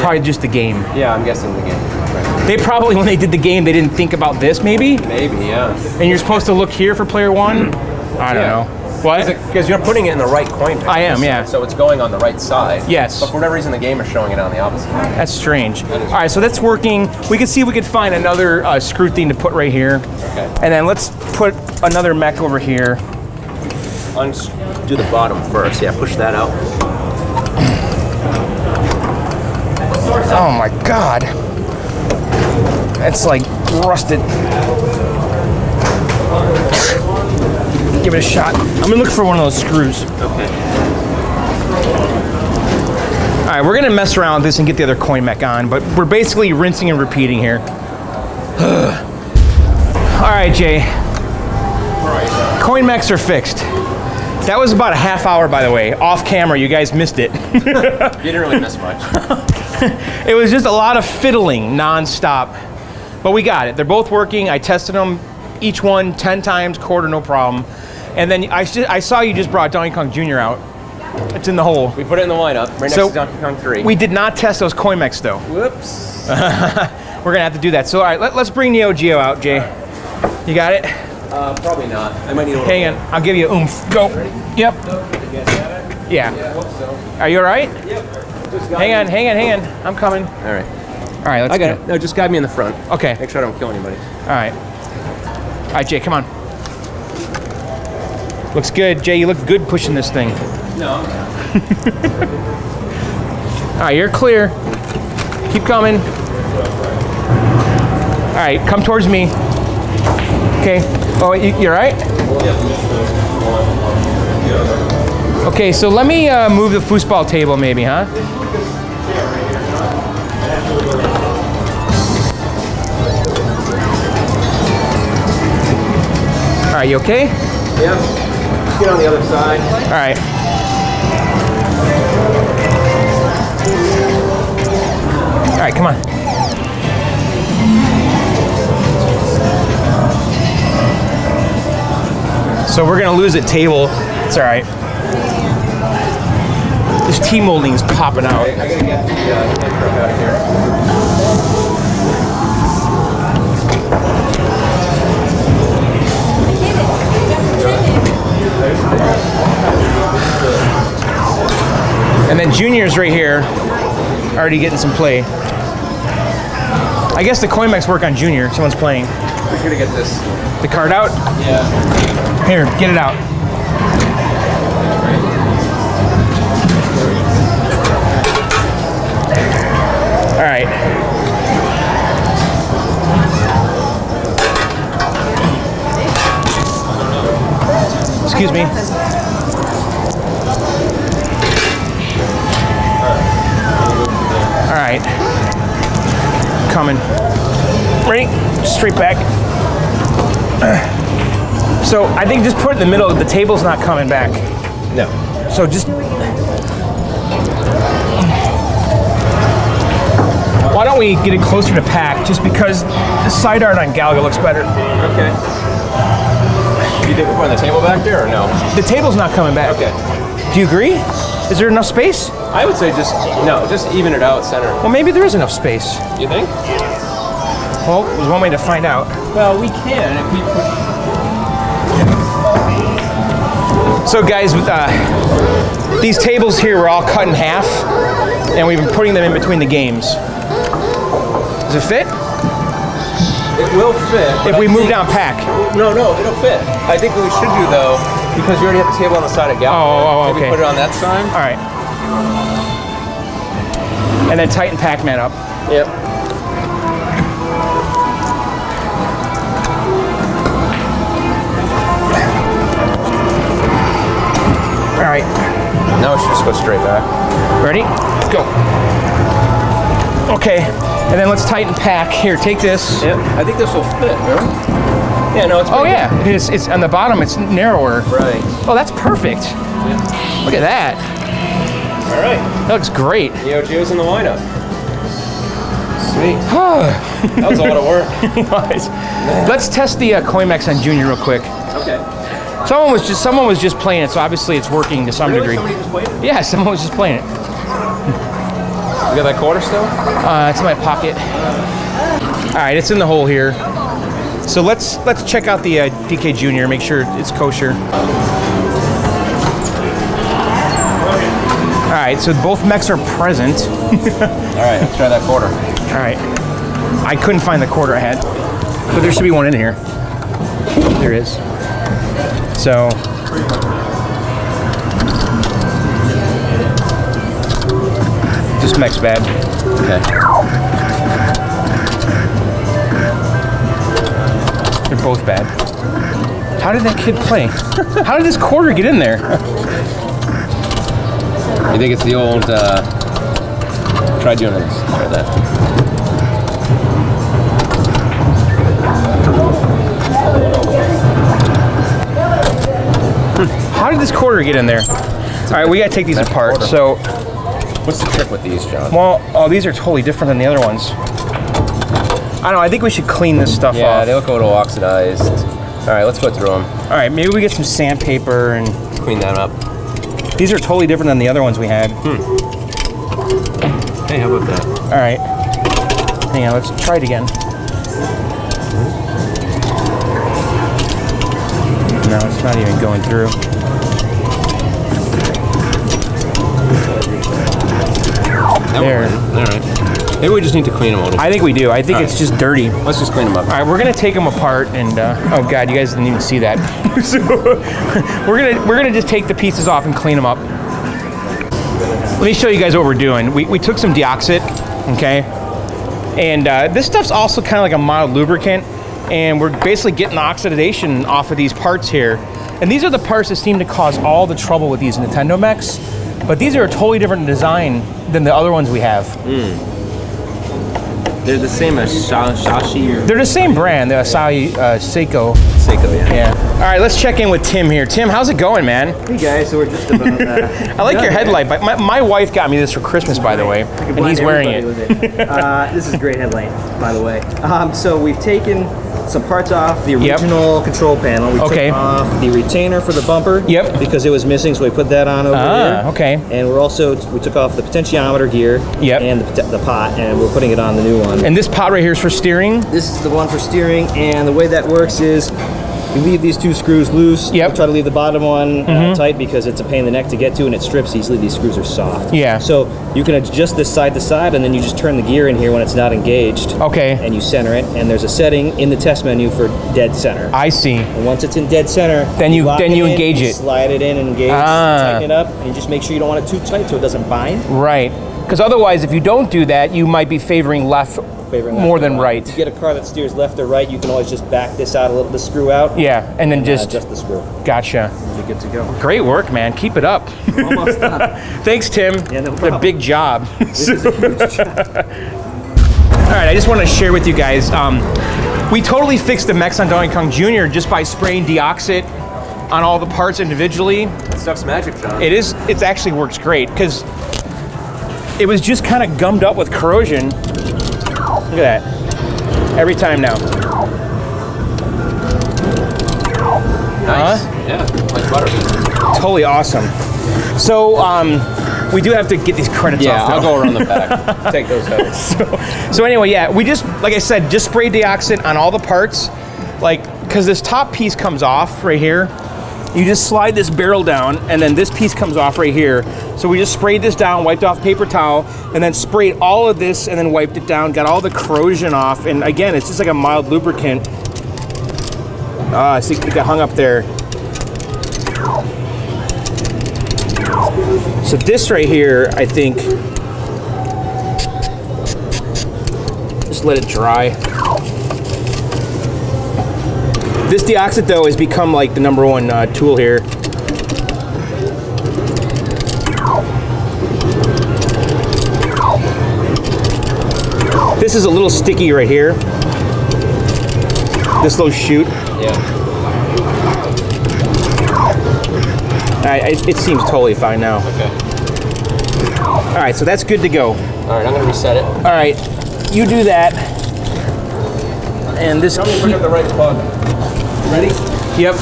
Speaker 1: probably just the game.
Speaker 2: Yeah, I'm guessing the game. Right.
Speaker 1: They probably, when they did the game, they didn't think about this, maybe?
Speaker 2: Maybe, yeah.
Speaker 1: And you're supposed to look here for player one? I don't
Speaker 2: Yeah.
Speaker 1: know. What?
Speaker 2: Because you're putting it in the right coin. pit.
Speaker 1: I am, yeah.
Speaker 2: So it's going on the right side.
Speaker 1: Yes.
Speaker 2: But for whatever reason, the game is showing it on the opposite.
Speaker 1: That's strange.
Speaker 2: That
Speaker 1: All right, so that's working. We can see if we could find another uh, screw thing to put right here.
Speaker 2: Okay.
Speaker 1: And then let's put another mech over here.
Speaker 2: Undo the bottom first. Yeah, push that out.
Speaker 1: Oh my god. It's like rusted. Give it a shot. I'm gonna look for one of those screws.
Speaker 2: Okay.
Speaker 1: All right, we're gonna mess around with this and get the other coin mech on, but we're basically rinsing and repeating here. All right, Jay. Coin mechs are fixed. That was about a half hour, by the way, off camera. You guys missed it.
Speaker 2: You didn't really miss much.
Speaker 1: It was just a lot of fiddling nonstop. But we got it. They're both working. I tested them, each one 10 times, quarter, no problem. And then I saw you just brought Donkey Kong Jr. out. It's in the hole.
Speaker 2: we put it in the lineup right next
Speaker 1: So,
Speaker 2: to Donkey Kong 3.
Speaker 1: We did not test those coin mechs though.
Speaker 2: Whoops.
Speaker 1: We're gonna have to do that. So all right, let, us bring Neo Geo out, Jay. You got it?
Speaker 2: Uh, probably not. I might need a little.
Speaker 1: Hang on, I'll give you a oomph. Go. Yep. Yeah. yeah. Are you all right? Yep. Hang on, hang on, hang on. I'm coming.
Speaker 2: All right.
Speaker 1: All right, let's
Speaker 2: I got
Speaker 1: go.
Speaker 2: it. No, just guide me in the front.
Speaker 1: Okay.
Speaker 2: Make sure I don't kill anybody.
Speaker 1: All right. All right, Jay, come on. Looks good. Jay, you look good pushing this thing.
Speaker 2: No.
Speaker 1: All right, you're clear. Keep coming. All right, come towards me. Okay. Oh, you, you're right. Okay, so let me uh, move the foosball table, maybe, huh? All right, you okay?
Speaker 2: Yeah. Get on the other side.
Speaker 1: All right. All right, come on. So we're gonna lose a table. It's all right. This T molding is popping out.
Speaker 2: Uh,
Speaker 1: And then Junior's right here, already getting some play. I guess the coin mechs work on Junior. Someone's playing.
Speaker 2: We're gonna get this.
Speaker 1: The card out.
Speaker 2: Yeah.
Speaker 1: Here, get it out. All right. Excuse me. Right. Coming. Ready? Straight back. So I think just put it in the middle. The table's not coming back.
Speaker 2: No.
Speaker 1: So just. Why don't we get it closer to pack? Just because the side art on Galaga looks better.
Speaker 2: Okay. You think we're putting the table back there or no?
Speaker 1: The table's not coming back.
Speaker 2: Okay.
Speaker 1: Do you agree? Is there enough space?
Speaker 2: I would say just no, just even it out center.
Speaker 1: Well, maybe there is enough space.
Speaker 2: You think?
Speaker 1: Well, there's one way to find out.
Speaker 2: Well, we can if we put.
Speaker 1: So, guys, uh, these tables here were all cut in half, and we've been putting them in between the games. Does it fit?
Speaker 2: It will fit.
Speaker 1: If we
Speaker 2: I
Speaker 1: move down pack.
Speaker 2: No, no, it'll fit. I think what we should do though, because you already have the table on the side of Gal.
Speaker 1: Oh, oh, oh, okay.
Speaker 2: put it on that side.
Speaker 1: All right. And then tighten Pac-Man up.
Speaker 2: Yep.
Speaker 1: All right.
Speaker 2: Now we should just go straight back.
Speaker 1: Ready? Let's go. Okay. And then let's tighten Pac. Here, take this.
Speaker 2: Yep. I think this will fit? Yeah, no, it's
Speaker 1: Oh
Speaker 2: pretty
Speaker 1: yeah, it's, it's on the bottom. It's narrower.
Speaker 2: Right.
Speaker 1: Oh, that's perfect. Yeah. Look at that.
Speaker 2: All right.
Speaker 1: That looks great.
Speaker 2: Neo Geo's in the lineup. Sweet. that was a lot of work.
Speaker 1: Let's test the uh, coin mechs on Junior real quick.
Speaker 2: Okay.
Speaker 1: Someone was just someone was just playing it, so obviously it's working to some
Speaker 2: Really?
Speaker 1: degree.
Speaker 2: Somebody just waited?
Speaker 1: Yeah, someone was just playing it.
Speaker 2: You got that quarter still?
Speaker 1: Uh, it's in my pocket. All right, it's in the hole here. So let's let's check out the uh, DK Junior, make sure it's kosher. All right, so both mechs are present.
Speaker 2: All right, let's try that quarter.
Speaker 1: All right, I couldn't find the quarter I had, but there should be one in here. There is. So. This mech's bad.
Speaker 2: Okay.
Speaker 1: They're both bad. How did that kid play? How did this quarter get in there?
Speaker 2: You think it's the old? Uh, try doing this. Try that.
Speaker 1: How did this quarter get in there? All right, we gotta take these apart.
Speaker 2: quarter.
Speaker 1: So,
Speaker 2: What's the trick with these, John?
Speaker 1: well, oh, these are totally different than the other ones. I don't know. I think we should clean this stuff
Speaker 2: Yeah,
Speaker 1: off.
Speaker 2: they look a little oxidized. All right, let's go through them.
Speaker 1: All right, maybe we get some sandpaper and
Speaker 2: Clean that up.
Speaker 1: these are totally different than the other ones we had. Hmm.
Speaker 2: Hey, how about that?
Speaker 1: All right. Hang on, let's try it again. No, it's not even going through.
Speaker 2: That
Speaker 1: There.
Speaker 2: All right. Maybe we just need to clean them a little.
Speaker 1: I think we do. I think
Speaker 2: All
Speaker 1: it's
Speaker 2: right.
Speaker 1: just dirty.
Speaker 2: Let's just clean them up.
Speaker 1: All right, we're gonna take them apart, and uh, oh god, you guys didn't even see that. so we're gonna we're gonna just take the pieces off and clean them up. Let me show you guys what we're doing. We, we took some deoxit, okay, and uh, this stuff's also kind of like a mild lubricant, and we're basically getting the oxidation off of these parts here. And these are the parts that seem to cause all the trouble with these Nintendo mechs, but these are a totally different design than the other ones we have.
Speaker 2: They're the same as Sha- Shashi
Speaker 1: They're the same brand, the Asahi uh, Seiko.
Speaker 2: Seiko. Yeah.
Speaker 1: Yeah. All right, let's check in with Tim here. Tim, how's it going, man?
Speaker 3: Hey guys, so we're just about uh,
Speaker 1: I like your headlight. But my, my wife got me this for Christmas, by the way, and he's wearing it.
Speaker 3: it. uh, this is a great headlight, by the way. Um, so we've taken some parts off the
Speaker 1: Yep.
Speaker 3: original control panel. We
Speaker 1: Okay.
Speaker 3: took off the retainer for the bumper.
Speaker 1: Yep.
Speaker 3: Because it was missing, so we put that on over
Speaker 1: Ah,
Speaker 3: here.
Speaker 1: okay.
Speaker 3: And we're also we took off the potentiometer gear.
Speaker 1: Yep.
Speaker 3: And the, the pot, and we're putting it on the new one.
Speaker 1: And this pot right here is for steering.
Speaker 3: This is the one for steering, and the way that works is you leave these two screws loose.
Speaker 1: Yep.
Speaker 3: You try to leave the bottom one uh, tight because it's a pain in the neck to get to, and it strips easily. These screws are soft.
Speaker 1: Yeah.
Speaker 3: So you can adjust this side to side, and then you just turn the gear in here when it's not engaged.
Speaker 1: Okay.
Speaker 3: And you center it, and there's a setting in the test menu for dead center.
Speaker 1: I see.
Speaker 3: And once it's in dead center,
Speaker 1: Then you-
Speaker 3: lock
Speaker 1: then you engage it.
Speaker 3: slide it in, and engage,
Speaker 1: Ah.
Speaker 3: tighten it up, and you just make sure you don't want it too tight so it doesn't bind.
Speaker 1: Right. Because otherwise, if you don't do that, you might be favoring left
Speaker 3: Favoring left
Speaker 1: more
Speaker 3: or
Speaker 1: than right.
Speaker 3: If you get a car that steers left or right, you can always just back this out a little, the screw out.
Speaker 1: Yeah, and then
Speaker 3: uh,
Speaker 1: just
Speaker 3: adjust the screw.
Speaker 1: gotcha.
Speaker 3: You're good to go.
Speaker 1: Great work, man. Keep it up.
Speaker 3: Almost done.
Speaker 1: Thanks, Tim.
Speaker 3: Yeah, no
Speaker 1: What a big job.
Speaker 3: This is a huge job.
Speaker 1: All right, I just want to share with you guys. Um, we totally fixed the Mechs on Donkey Kong Jr. just by spraying deoxit on all the parts individually.
Speaker 2: That stuff's magic, John.
Speaker 1: It is. It actually works great because it was just kind of gummed up with corrosion. Look at that. Every time now.
Speaker 2: nice. Yeah, like butter.
Speaker 1: Totally awesome. So um, we do have to get these credits
Speaker 2: Yeah,
Speaker 1: off.
Speaker 2: I'll go around the back. Take those out.
Speaker 1: So anyway, yeah, we just, like I said, just spray deoxit on all the parts, like, because this top piece comes off right here. You just slide this barrel down, and then this piece comes off right here. So we just sprayed this down, wiped off paper towel, and then sprayed all of this, and then wiped it down, got all the corrosion off. And again, it's just like a mild lubricant. Ah, see, it got hung up there. So this right here, I think, just let it dry. This deoxit though has become like the number one uh, tool here. This is a little sticky right here. This little shoot.
Speaker 2: Yeah.
Speaker 1: It, it seems totally fine now.
Speaker 2: Okay.
Speaker 1: All right, so that's good to go.
Speaker 2: All right, I'm gonna reset it.
Speaker 1: All right, you do that. And this.
Speaker 2: Tell me bring up the right plug. Ready?
Speaker 1: Yep.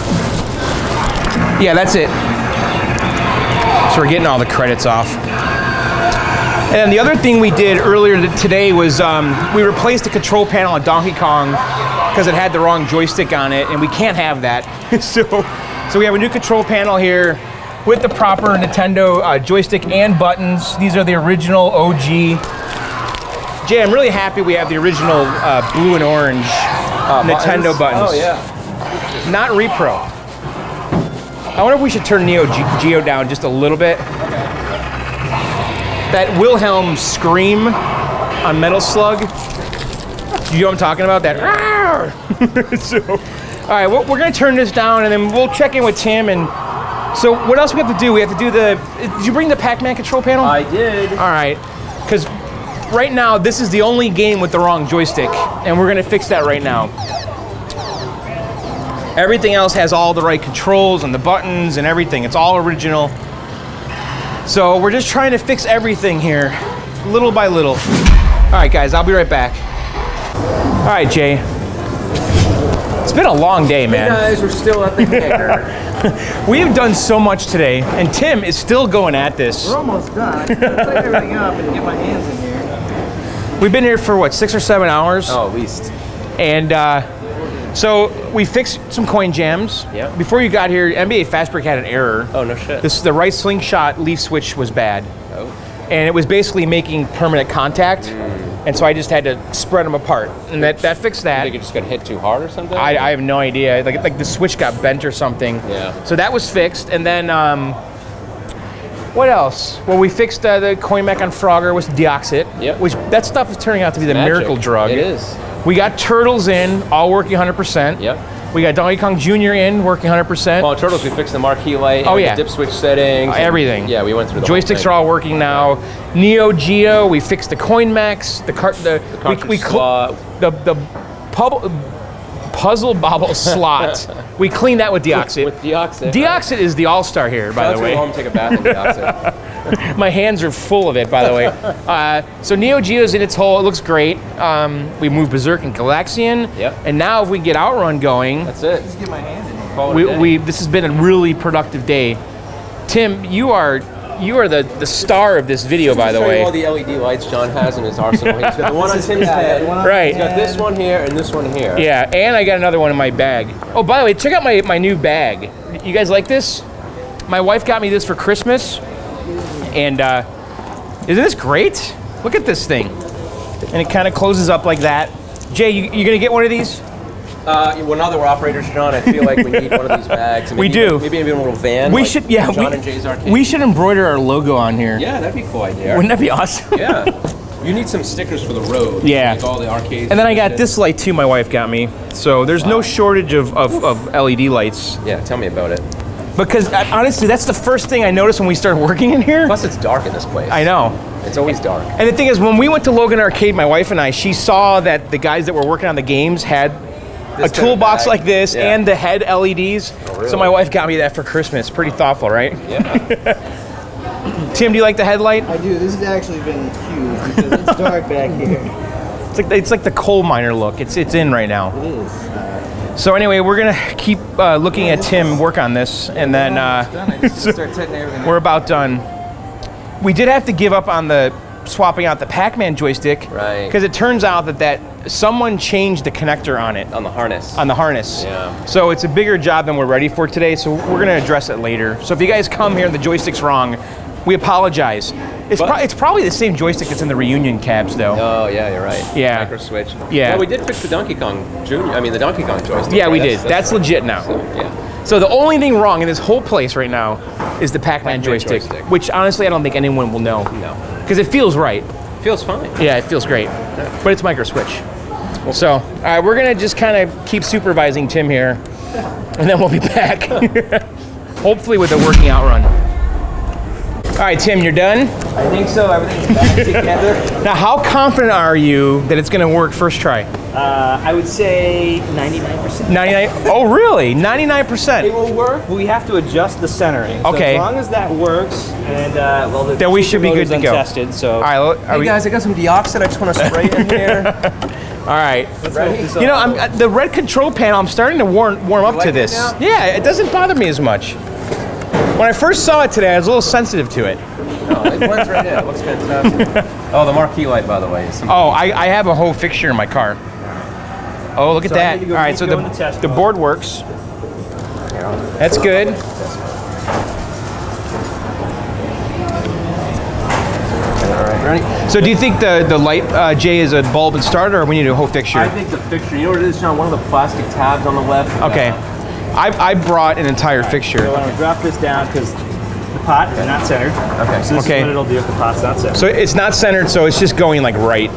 Speaker 1: Yeah, that's it. So we're getting all the credits off. And the other thing we did earlier today was um, we replaced the control panel on Donkey Kong because it had the wrong joystick on it, and we can't have that. so, so we have a new control panel here with the proper Nintendo uh, joystick and buttons. These are the original OG. Jay, I'm really happy we have the original uh, blue and orange Ah, Nintendo oh, buttons
Speaker 2: Oh yeah.
Speaker 1: not repro. I wonder if we should turn Neo Ge- Geo down just a little bit. That Wilhelm scream on Metal Slug. You know what I'm talking about? That. So, all right, well, we're gonna turn this down and then we'll check in with Tim. And so, what else we have to do? We have to do the. Did you bring the Pac-Man control panel?
Speaker 2: I did.
Speaker 1: All right, because right now this is the only game with the wrong joystick, and we're gonna fix that right now. Everything else has all the right controls and the buttons and everything. It's all original. So we're just trying to fix everything here, little by little. All right, guys, I'll be right back. All right, Jay. It's been a long day, man.
Speaker 2: Guys, we're still at the hangar.
Speaker 1: We have done so much today, and Tim is still going at this.
Speaker 3: We're almost done. I can clean everything up and get my hands in here.
Speaker 1: We've been here for what, six or seven hours?
Speaker 2: oh, at least.
Speaker 1: And uh, so we fixed some coin jams.
Speaker 2: Yeah.
Speaker 1: Before you got here, NBA Fastbreak had an error.
Speaker 2: Oh no shit.
Speaker 1: This the right slingshot leaf switch was bad,
Speaker 2: oh.
Speaker 1: and it was basically making permanent contact. Mm. and so I just had to spread them apart, and that that fixed that.
Speaker 2: think it just got hit too hard or something.
Speaker 1: I, I have no idea. Like like the switch got bent or something.
Speaker 2: Yeah.
Speaker 1: So that was fixed, and then um, what else? Well, we fixed uh, the coin mech on Frogger with Deoxit.
Speaker 2: Yep.
Speaker 1: Which that stuff is turning out to be the
Speaker 2: Magic.
Speaker 1: miracle drug.
Speaker 2: It is.
Speaker 1: We got Turtles in, all working 100%.
Speaker 2: Yep.
Speaker 1: We got Donkey Kong Jr. in, working 100%.
Speaker 2: Well, Turtles, we fixed the marquee light.
Speaker 1: Oh,
Speaker 2: and
Speaker 1: yeah.
Speaker 2: The dip switch settings. and-
Speaker 1: Everything.
Speaker 2: Yeah, we went through the
Speaker 1: Joysticks are all working now. Neo Geo, we fixed the coin mechs, the cart, the,
Speaker 2: cartridge
Speaker 1: we, we
Speaker 2: slot.
Speaker 1: the the pub- puzzle bobble slot. We clean that with Deoxit.
Speaker 2: With Deoxit.
Speaker 1: Deoxit is the all-star here, by the
Speaker 2: Let's
Speaker 1: way.
Speaker 2: go home, take a bath in Deoxit.
Speaker 1: My hands are full of it, by the way. Uh, so Neo Geo's in its hole. It looks great. Um, we move Berserk and Galaxian.
Speaker 2: Yep.
Speaker 1: And now if we can get Outrun going,
Speaker 2: That's it.
Speaker 6: Just get my hand in.
Speaker 2: Call
Speaker 1: we, we this has been a really productive day. Tim, you are you are the, the star of this video, by the
Speaker 2: Show you
Speaker 1: way.
Speaker 2: all the LED lights John has in his arsenal. He's got the one on Tim's head.
Speaker 1: Right.
Speaker 2: He's got this one here and this one here.
Speaker 1: Yeah, and I got another one in my bag. Oh, by the way, check out my, my new bag. You guys like this? My wife got me this for Christmas, and uh, isn't this great? Look at this thing, and it kind of closes up like that. Jay, you, you gonna get one of these?
Speaker 2: Uh, well, now that we're operators, John, I feel like we need one of these bags.
Speaker 1: We do.
Speaker 2: even- Maybe even a little van.
Speaker 1: we
Speaker 2: like
Speaker 1: should, yeah.
Speaker 2: John
Speaker 1: we,
Speaker 2: and Jay's arcade.
Speaker 1: we should embroider our logo on here.
Speaker 2: Yeah, that'd be a cool idea.
Speaker 1: Wouldn't that be awesome?
Speaker 2: yeah. You need some stickers for the road.
Speaker 1: Yeah.
Speaker 2: Like all the arcades.
Speaker 1: And then I got this light too. My wife got me. So there's no shortage of, of, of LED lights.
Speaker 2: Yeah, tell me about it.
Speaker 1: Because uh, honestly, that's the first thing I noticed when we started working in here.
Speaker 2: Plus, it's dark in this place.
Speaker 1: I know.
Speaker 2: It's always dark.
Speaker 1: And the thing is, when we went to Logan Arcade, my wife and I, she saw that the guys that were working on the games had a
Speaker 2: This kind
Speaker 1: toolbox like this
Speaker 2: Yeah.
Speaker 1: and the head LEDs.
Speaker 2: really?
Speaker 1: So my wife got me that for Christmas. Pretty thoughtful, right?
Speaker 2: Yeah.
Speaker 1: Tim, do you like the headlight?
Speaker 6: I do. This has actually been huge because it's dark back here.
Speaker 1: It's like it's like the coal miner look. It's it's in right now.
Speaker 6: It is.
Speaker 1: So anyway, we're gonna keep uh, looking at Tim work on this, and then
Speaker 6: It's done. I
Speaker 1: uh,
Speaker 6: just start everything.
Speaker 1: we're about done. We did have to give up on the swapping out the Pac-Man joystick,
Speaker 2: Right.
Speaker 1: Because it turns out that that someone changed the connector on it.
Speaker 2: On the harness.
Speaker 1: on the harness.
Speaker 2: Yeah.
Speaker 1: So it's a bigger job than we're ready for today. So we're gonna address it later. So if you guys come here and the joystick's wrong, we apologize. It's, pro- it's probably the same joystick that's in the reunion cabs, though.
Speaker 2: Oh yeah, you're right.
Speaker 1: Yeah.
Speaker 2: Micro switch.
Speaker 1: Yeah.
Speaker 2: Well, we did fix the Donkey Kong Junior. I mean, the Donkey Kong joystick.
Speaker 1: Yeah, we did. That's, legit now.
Speaker 2: so, yeah.
Speaker 1: So the only thing wrong in this whole place right now is the Pac-Man,
Speaker 2: Pac-Man
Speaker 1: joystick,
Speaker 2: joystick.
Speaker 1: which honestly I don't think anyone will know
Speaker 2: No.
Speaker 1: Because it feels right.
Speaker 2: Feels fine.
Speaker 1: Yeah, it feels great, but it's micro switch. So, all right, we're gonna just kind of keep supervising Tim here, and then we'll be back. Hopefully with a working outrun. All right, Tim, you're done.
Speaker 6: I think so. Everything's back together.
Speaker 1: Now, how confident are you that it's gonna work first try?
Speaker 6: Uh, I would say 99%.
Speaker 1: 99. Oh, really? 99%.
Speaker 6: It will work. We have to adjust the centering. So
Speaker 1: Okay.
Speaker 6: as long as that works, and uh, well, the
Speaker 1: Then we should be good to go.
Speaker 6: Untested, so
Speaker 1: All right, look, are
Speaker 2: Hey
Speaker 1: we,
Speaker 2: guys, I got some deoxit. I just want to spray in here.
Speaker 1: all right.
Speaker 2: Ready?
Speaker 1: You know, I'm, uh, the red control panel. I'm starting to warm warm up
Speaker 2: like
Speaker 1: to this. Yeah, it doesn't bother me as much. When I first saw it today, I was a little sensitive to it.
Speaker 2: No, it blends right in. It looks fantastic. Oh, the marquee light, by the way. is
Speaker 1: Oh, I, I have a whole fixture in my car. Oh, look at
Speaker 6: So
Speaker 1: that.
Speaker 6: go-
Speaker 1: All right, so the,
Speaker 6: the
Speaker 1: the board works. That's good.
Speaker 2: All right, ready?
Speaker 1: So do you think the, the light, uh, Jay, is a bulb and starter, or we need a whole fixture?
Speaker 2: I think the fixture. You know what it is, John? One of the plastic tabs on the left.
Speaker 1: okay. I, I brought an entire
Speaker 6: So
Speaker 1: fixture.
Speaker 6: I'm gonna drop this down because the pot is not centered.
Speaker 2: Okay.
Speaker 6: So this
Speaker 1: Okay.
Speaker 6: is what it'll do if the pot's not centered.
Speaker 1: So it's not centered, so it's just going like right.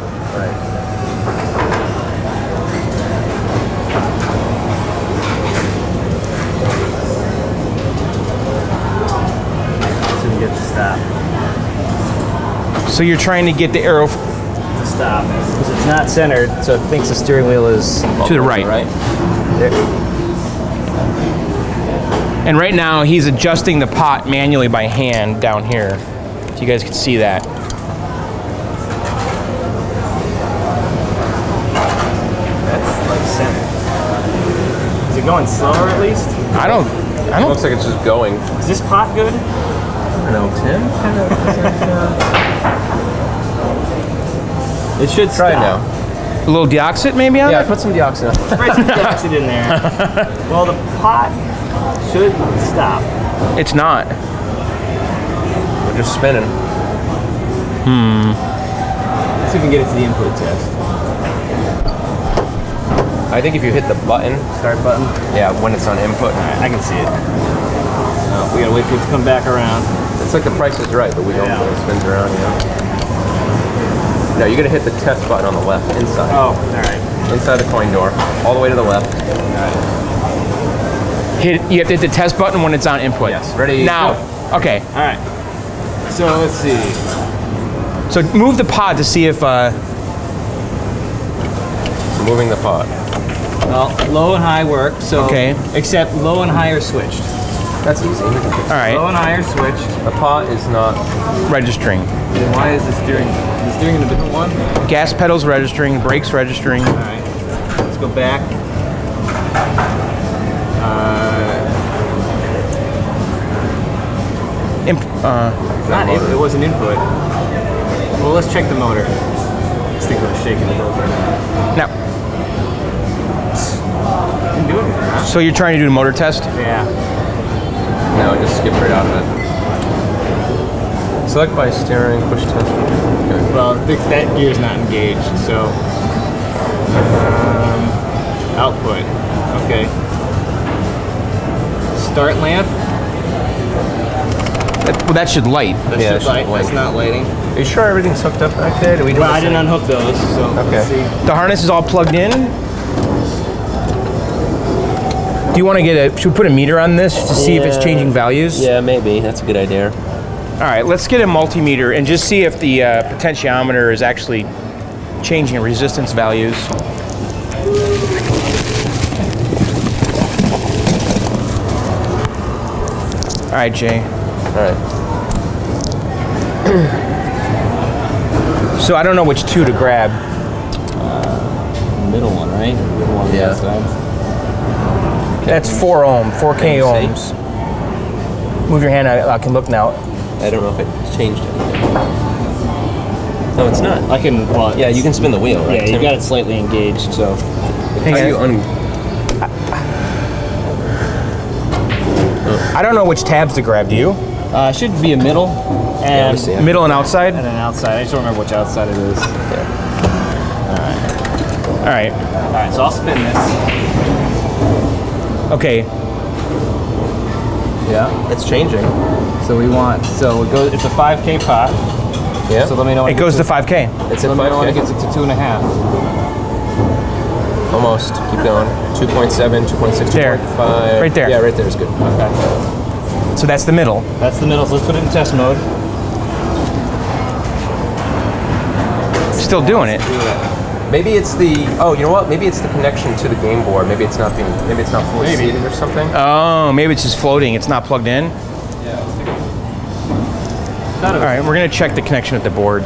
Speaker 6: So we get to stop.
Speaker 1: So you're trying to get the arrow f-
Speaker 6: To stop. Because it's not centered, so it thinks the steering wheel is
Speaker 1: to the right.
Speaker 2: Right.
Speaker 6: there.
Speaker 1: And right now he's adjusting the pot manually by hand down here. So you guys can see that.
Speaker 6: That's like centered. Is it going slower at least?
Speaker 1: I don't, I don't, It
Speaker 2: looks like it's just going.
Speaker 6: Is this pot good?
Speaker 2: I don't know, Tim. Kind of.
Speaker 6: Uh, it should
Speaker 2: Try
Speaker 6: stop.
Speaker 2: now.
Speaker 1: a little deoxit maybe on
Speaker 2: Yeah,
Speaker 1: it?
Speaker 2: put some deoxit on.
Speaker 6: Spray some deoxit in there. Well, the pot should stop.
Speaker 1: It's not.
Speaker 2: We're just spinning. Hmm.
Speaker 3: Let's see if we can get it to the input test.
Speaker 2: I think if you hit the button,
Speaker 3: Start button.
Speaker 2: yeah, when it's on input,
Speaker 3: All right, I can see it. No, we gotta wait for it to come back around.
Speaker 2: it's like the price is right, but we don't
Speaker 3: Yeah.
Speaker 2: it spins around, you know. No, you're gonna hit the test button on the left, inside.
Speaker 3: Oh, all right.
Speaker 2: Inside the coin door, all the way to the left.
Speaker 1: Hit, you have to hit the test button when it's on input.
Speaker 2: Yes. Ready,
Speaker 1: Now. Okay.
Speaker 3: All right. So let's see.
Speaker 1: So move the pot to see if. Uh,
Speaker 2: Moving the pot.
Speaker 3: Well, low and high work. So
Speaker 1: Okay.
Speaker 3: Except low and high are switched.
Speaker 2: That's easy.
Speaker 1: all
Speaker 3: Low and high are switched.
Speaker 2: The pot is not.
Speaker 1: Registering.
Speaker 3: Then why is the steering? Is the steering in a different one?
Speaker 1: Gas pedals registering. Brakes registering.
Speaker 3: All right. Let's go back. Uh, not it, it was an input. Well, let's check the motor. This thing was shaking a little bit.
Speaker 1: now,
Speaker 3: Didn't do anything, huh?
Speaker 1: so you're trying to do a motor test?
Speaker 3: Yeah.
Speaker 2: No, just skip right out of it. Select by steering, push test. Okay.
Speaker 3: Well, th- that gear's not engaged, so. Um, output. Okay. Start lamp.
Speaker 1: That, well, that should light.
Speaker 3: That's
Speaker 2: Yeah, it
Speaker 3: just
Speaker 2: should
Speaker 3: light.
Speaker 2: light.
Speaker 3: That's not lighting.
Speaker 2: Are you sure everything's hooked up back there? Do we do
Speaker 3: Well, I didn't unhook those, so
Speaker 2: Okay.
Speaker 3: let's see.
Speaker 1: The harness is all plugged in. Do you want to get a? Should we put a meter on this to see if it's changing values?
Speaker 2: Yeah, maybe. That's a good idea.
Speaker 1: All right, let's get a multimeter and just see if the uh, potentiometer is actually changing resistance values. All right, Jay.
Speaker 2: All right.
Speaker 1: So I don't know which two to grab.
Speaker 3: Middle one, right? Middle one
Speaker 2: Yeah.
Speaker 3: outside.
Speaker 1: That's four ohm, 4K
Speaker 2: Can see?
Speaker 1: ohms. Move your hand. I, I can look now.
Speaker 2: I don't know if it changed anything. No, it's not.
Speaker 3: I can. Well,
Speaker 2: Yeah, you can spin the wheel, right?
Speaker 3: Yeah, you
Speaker 2: Tim?
Speaker 3: got it slightly engaged, so.
Speaker 1: Hang
Speaker 2: How do you
Speaker 1: on.
Speaker 2: un-
Speaker 1: I don't know which tabs to grab. Do you?
Speaker 3: Uh, it should be a middle and,
Speaker 2: see.
Speaker 1: Middle and outside.
Speaker 3: and an outside. I just don't remember which outside it is.
Speaker 1: All right.
Speaker 3: All right, so I'll spin this.
Speaker 1: Okay.
Speaker 3: Yeah.
Speaker 2: It's changing.
Speaker 3: So we want. So it goes. It's a 5K pot.
Speaker 2: Yeah.
Speaker 3: So let me know. When
Speaker 1: It goes to
Speaker 3: gets
Speaker 1: 5K.
Speaker 2: it's
Speaker 3: to,
Speaker 2: at
Speaker 3: let me know when it
Speaker 2: 5K.
Speaker 3: gets it to two and a half.
Speaker 2: Almost. Keep going. 2.7, 2.6, 2.5.
Speaker 1: Right there.
Speaker 2: Yeah, right there is good.
Speaker 3: Okay.
Speaker 1: So that's the middle.
Speaker 3: That's the middle. So let's put it in test mode.
Speaker 1: Still doing it.
Speaker 2: Maybe it's the. Oh, you know what? Maybe it's the connection to the game board. Maybe it's not being. Maybe it's not fully
Speaker 3: Maybe.
Speaker 2: seated or something.
Speaker 1: Oh, maybe it's just floating. It's not plugged in. Yeah. All right, we're gonna check the connection at the board.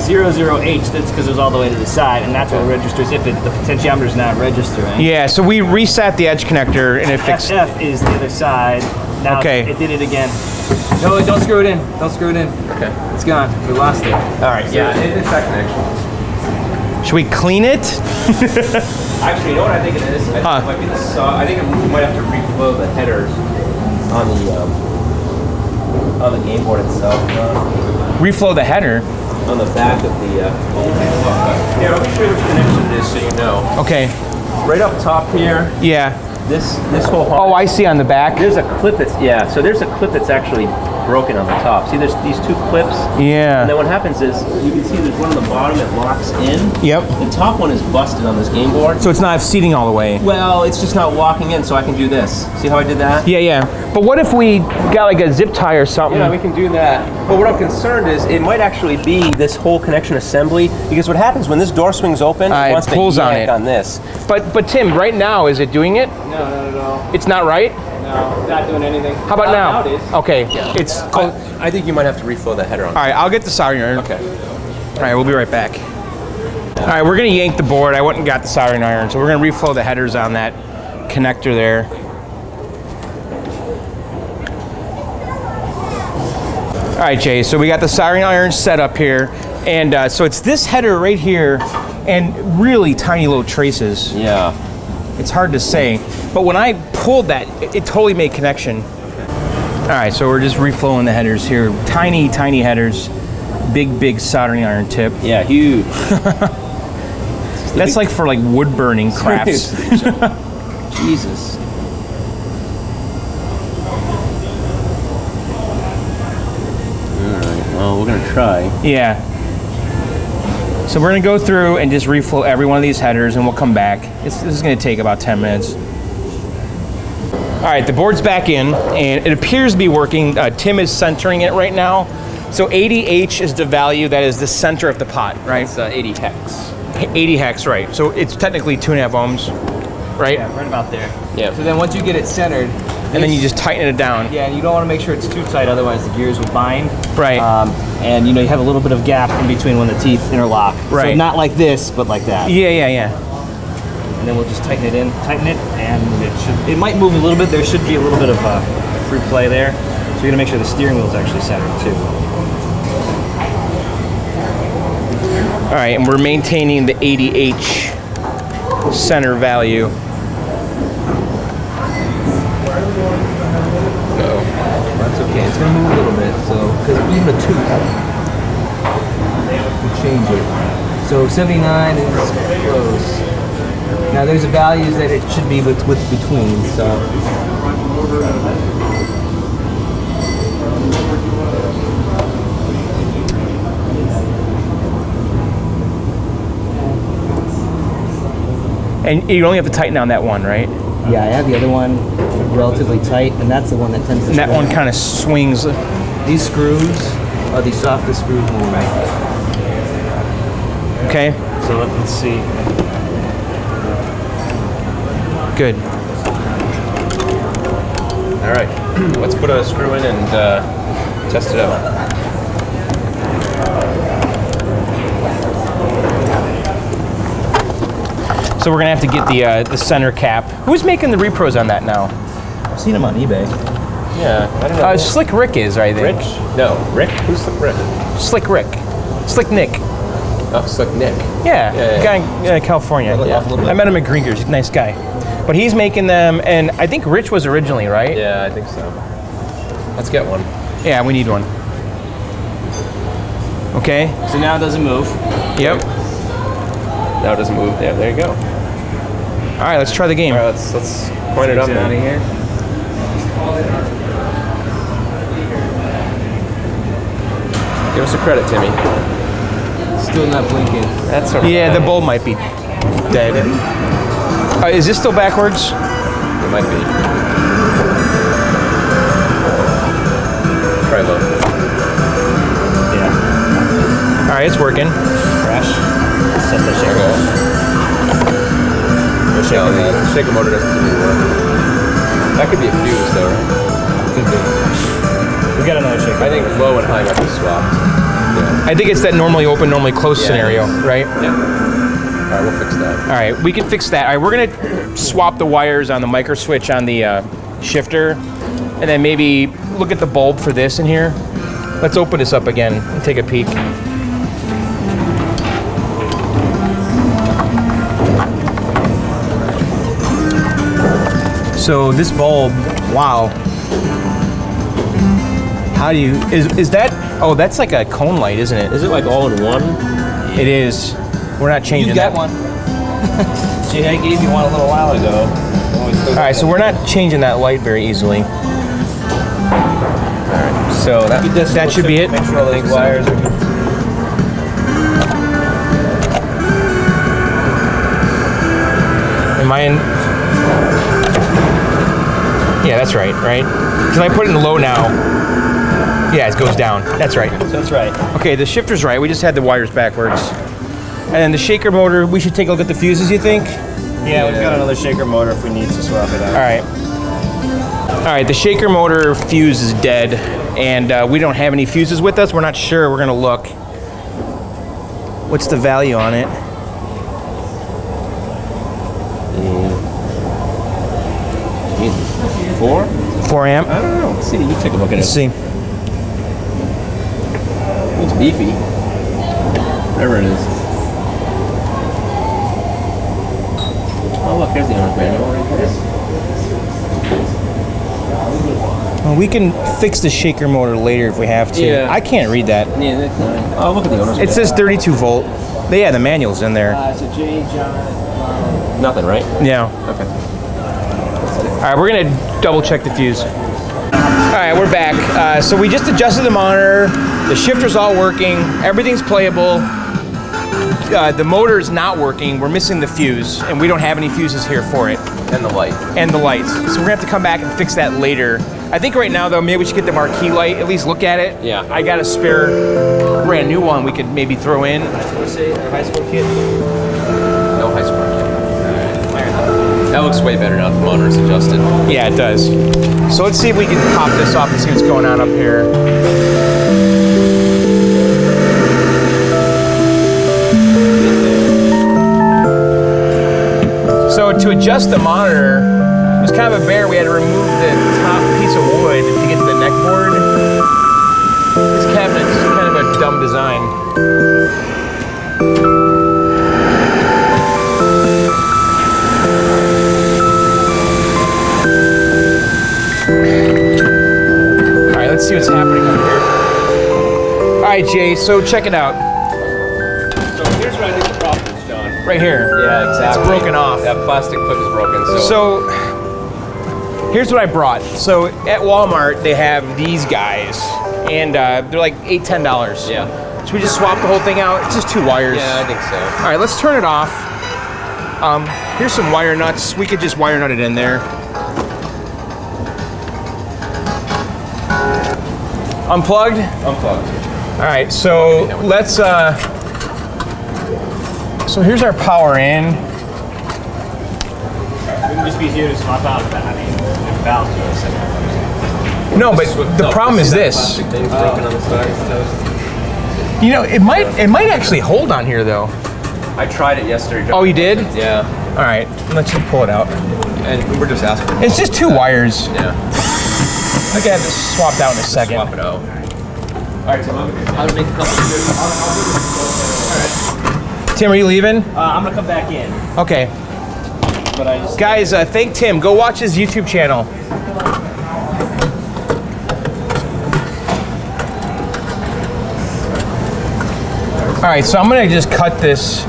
Speaker 3: At 00H, that's because it was all the way to the side, and that's what registers if it, the potentiometer is not registering.
Speaker 1: Yeah, so we reset the edge connector and it fixed.
Speaker 3: FF is the other side. Now
Speaker 1: Okay.
Speaker 3: it did it again. No, don't screw it in. Don't screw it in.
Speaker 2: Okay.
Speaker 3: It's gone. We lost it.
Speaker 2: All right. so Yeah, it, it's that connection.
Speaker 1: Should we clean it?
Speaker 2: Actually, you know what I think it is? I think
Speaker 1: Huh.
Speaker 2: it might be the saw. I think it, we might have to reflow the headers on the um, on the game board itself. Uh,
Speaker 1: Reflow the header.
Speaker 2: On the back of the. Uh, here, let me show you which connection it is, so you know.
Speaker 1: Okay.
Speaker 2: Right up top here,
Speaker 1: Yeah.
Speaker 2: this this whole.
Speaker 1: Oh, I see on the back.
Speaker 2: There's a clip that's yeah. So there's a clip that's actually broken on the top. See, there's these two clips. Yeah. And then what happens is you can see there's one on the bottom that locks in.
Speaker 1: Yep.
Speaker 2: The top one is busted on this game board.
Speaker 1: So it's not seating all the way.
Speaker 2: Well, it's just not locking in, so I can do this. See how I did that?
Speaker 1: Yeah, yeah. But what if we got like a zip tie or something?
Speaker 2: Yeah, we can do that. But what I'm concerned is it might actually be this whole connection assembly because what happens when this door swings open,
Speaker 1: Uh,
Speaker 2: it
Speaker 1: it pulls
Speaker 2: to
Speaker 1: on it.
Speaker 2: on this.
Speaker 1: But but Tim, right now is it doing it?
Speaker 3: No, no, no, no.
Speaker 1: It's not right.
Speaker 3: No, not doing anything.
Speaker 1: How about now?
Speaker 3: Now it is.
Speaker 1: Okay. It's
Speaker 2: I, I think you might have to reflow the header on.
Speaker 1: all right. I'll get the soldering iron.
Speaker 2: Okay.
Speaker 1: All right, we'll be right back. All right, we're gonna yank the board. I went and got the soldering iron, so we're gonna reflow the headers on that connector there. All right, Jay. So we got the soldering iron set up here, and uh, so it's this header right here, and really tiny little traces.
Speaker 2: Yeah.
Speaker 1: It's hard to say, but when I pulled that, it, it totally made connection. All right, so we're just reflowing the headers here. Tiny, tiny headers. big, big soldering iron tip.
Speaker 2: Yeah, huge.
Speaker 1: That's like for like wood burning crafts.
Speaker 2: Jesus. Alright, well, we're gonna try.
Speaker 1: yeah. So we're gonna go through and just reflow every one of these headers, and we'll come back. It's, this is gonna take about 10 minutes. All right, the board's back in, and it appears to be working. Uh, Tim is centering it right now. So 80H is the value that is the center of the pot, right?
Speaker 2: It's uh, 80 hex.
Speaker 1: 80 hex, right? So it's technically two and a half ohms, right?
Speaker 3: Yeah, right about there.
Speaker 2: Yeah.
Speaker 3: So then once you get it centered,
Speaker 1: And then you just tighten it down.
Speaker 3: yeah, and you don't want to make sure it's too tight, otherwise the gears will bind.
Speaker 1: Right.
Speaker 3: Um, and you know you have a little bit of gap in between when the teeth interlock.
Speaker 1: Right.
Speaker 3: So not like this, but like that.
Speaker 1: Yeah, yeah, yeah.
Speaker 3: And then we'll just tighten it in, tighten it, and it should. It might move a little bit. There should be a little bit of uh, free play there. So you're gonna make sure the steering wheel is actually centered too.
Speaker 1: All right, and we're maintaining the 80H center value.
Speaker 3: That's okay. It's gonna move a little bit. So because even a two will change it. So 79 is close. Now there's a values that it should be with, with between. So
Speaker 1: And you only have to tighten down that one, right?
Speaker 3: yeah, I have the other one relatively tight, and that's the one that tends to.
Speaker 1: And that one kind of swings.
Speaker 3: These screws are the softest screws in the world.
Speaker 1: Okay,
Speaker 3: So let- let's see.
Speaker 1: good.
Speaker 2: All right, let's put a screw in and uh, test it out.
Speaker 1: So we're gonna have to get the uh, the center cap. Who's making the repros on that now?
Speaker 3: I've seen him on eBay.
Speaker 2: Yeah, I don't know.
Speaker 1: Uh, Slick Rick is, right? there. think.
Speaker 2: Rich? No, Rick? Who's Slick Rick?
Speaker 1: Slick Rick. Slick Nick.
Speaker 2: Oh, Slick Nick.
Speaker 1: Yeah,
Speaker 2: Yeah,
Speaker 1: guy in uh, California.
Speaker 3: Off little.
Speaker 1: I met him at Green Gears. He's a nice guy. But he's making them, and I think Rich was originally, right?
Speaker 2: Yeah, I think so. Let's get one.
Speaker 1: Yeah, we need one. Okay.
Speaker 3: So now it doesn't move.
Speaker 1: Yep.
Speaker 2: Now it doesn't move. Yeah, there you go.
Speaker 1: All right, let's try the game.
Speaker 2: All right, let's let's point it up.
Speaker 3: Get out of here.
Speaker 2: Give us a credit, Timmy.
Speaker 3: Still not blinking.
Speaker 2: That's all right.
Speaker 1: Yeah, the bulb might be dead. Uh, is this still backwards?
Speaker 2: It might be. Try low.
Speaker 3: Yeah.
Speaker 1: All right, it's working.
Speaker 3: Crash. Set the shaker.
Speaker 2: The shaker, the shaker motor doesn't seem to work. That could be a fuse, though. right?
Speaker 3: Could be. We got another shaker.
Speaker 2: I think low and high might be swapped. Yeah.
Speaker 1: I think it's that normally open, normally closed
Speaker 2: Yeah,
Speaker 1: scenario, right?
Speaker 2: Yeah. All right, we'll fix that.
Speaker 1: All right, we can fix that. All right, we're gonna swap the wires on the micro switch on the uh, shifter, and then maybe look at the bulb for this in here. Let's open this up again and take a peek. So this bulb, wow. How do you is is that? Oh, that's like a cone light, isn't it?
Speaker 2: Is it like all in one?
Speaker 1: It is. We're not changing
Speaker 3: You've got
Speaker 1: that.
Speaker 3: one. See, I gave you one a little while ago.
Speaker 1: All right, so we're not changing that light very easily. All right, so that, that should be it.
Speaker 3: Make sure all those wires are.
Speaker 1: Am I in? Yeah, that's right, right? Because I put it in low now. Yeah, it goes down. That's right.
Speaker 3: That's right.
Speaker 1: Okay, the shifter's right. We just had the wires backwards. And then the shaker motor, we should take a look at the fuses, you think?
Speaker 3: Yeah, we've got another shaker motor if we need to swap it out.
Speaker 1: All right. All right, the shaker motor fuse is dead, and uh, we don't have any fuses with us. We're not sure. We're gonna look. What's the value on it?
Speaker 2: Four?
Speaker 1: Four amp.
Speaker 2: I don't know. Let's see. You take a look at it.
Speaker 1: Let's see.
Speaker 2: It's beefy. Whatever it is. Oh, look, there's the owner's manual right there.
Speaker 1: Well, we can fix the shaker motor later if we have to.
Speaker 2: Yeah.
Speaker 1: I can't read that.
Speaker 2: Yeah, that's fine. Oh, look at the owner's
Speaker 1: It says 32 volt. Yeah, the manual's in there.
Speaker 6: Uh, so J. John.
Speaker 2: nothing, right?
Speaker 1: Yeah.
Speaker 2: Okay.
Speaker 1: All right, we're gonna double check the fuse. All right, we're back. Uh, so we just adjusted the monitor. The shifter's all working. Everything's playable. Uh, the motor is not working. We're missing the fuse, and we don't have any fuses here for it,
Speaker 2: And the light.
Speaker 1: and the lights. So we're gonna have to come back and fix that later. I think right now though, maybe we should get the marquee light. At least look at it.
Speaker 2: Yeah.
Speaker 1: I got a spare brand new one we could maybe throw in.
Speaker 3: Say high school kid.
Speaker 2: No high score. That looks way better now. The monitor's adjusted.
Speaker 1: Yeah, it does. So let's see if we can pop this off and see what's going on up here. To adjust the monitor, it was kind of a bear. We had to remove the top piece of wood to get to the neck board. This cabinet's kind of a dumb design. All right, let's see what's happening up here. All right, Jay, so check it out. Right here.
Speaker 2: Yeah, exactly.
Speaker 1: It's broken off.
Speaker 2: That plastic clip is broken. So,
Speaker 1: So here's what I brought. So at Walmart they have these guys, and uh, they're like eight, ten dollars.
Speaker 2: yeah.
Speaker 1: Should we just swap the whole thing out? It's just two wires.
Speaker 2: Yeah, I think so.
Speaker 1: All right, let's turn it off. Um, here's some wire nuts. We could just wire nut it in there. Unplugged.
Speaker 2: Unplugged.
Speaker 1: All right, so let's. Uh, so here's our power in.
Speaker 3: It would just be easier to swap out that. I mean, the valves are the same.
Speaker 1: No, but the
Speaker 2: No,
Speaker 1: problem is this.
Speaker 2: Plastic thing's broken on the side. So
Speaker 1: You know, it might it might actually hold on here though.
Speaker 2: I tried it yesterday.
Speaker 1: Oh, you did?
Speaker 2: Yeah.
Speaker 1: All right, let's just pull it out.
Speaker 2: And we're just asking.
Speaker 1: It's just two wires.
Speaker 2: Yeah.
Speaker 1: I can have this swapped out in a second.
Speaker 2: Swap it out. All right, so I'm
Speaker 3: How to make a couple
Speaker 1: Tim, are you leaving?
Speaker 3: Uh, I'm gonna come back in,
Speaker 1: Okay,
Speaker 3: but I just.
Speaker 1: guys, uh, thank Tim. Go watch his YouTube channel. All right, so I'm gonna just cut this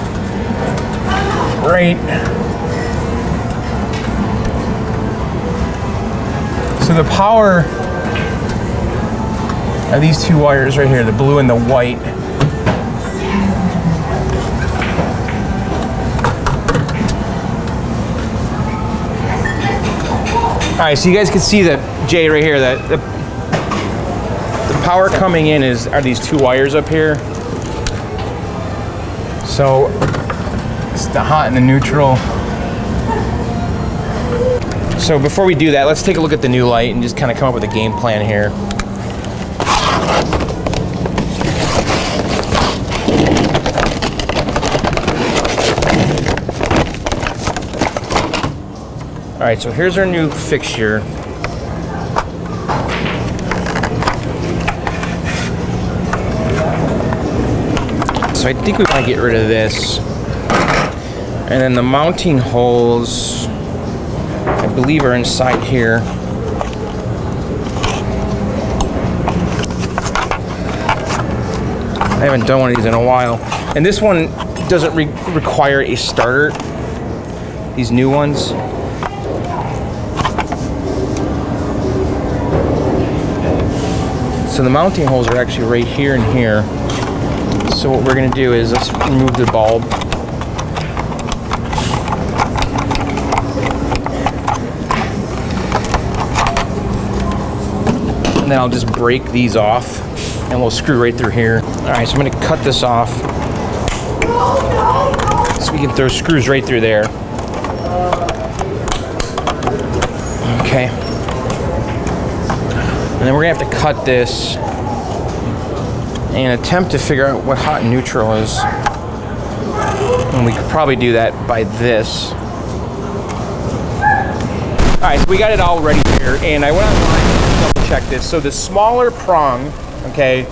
Speaker 1: right. So the power are these two wires right here, the blue and the white. All right, so you guys can see that Jay right here. That the, the power coming in is are these two wires up here. So it's the hot and the neutral. So before we do that, let's take a look at the new light and just kind of come up with a game plan here. Right, so here's our new fixture. So I think we want to get rid of this. And then the mounting holes, I believe are inside here. I haven't done one of these in a while. And this one doesn't re- require a starter. These new ones. So the mounting holes are actually right here and here. So what we're gonna do is let's remove the bulb. And then I'll just break these off and we'll screw right through here. All right, so I'm gonna cut this off. So we can throw screws right through there. Okay. And then we're gonna have to cut this and attempt to figure out what hot neutral is. And we could probably do that by this. All right, so we got it all ready here, and I went online to double check this. So the smaller prong, okay,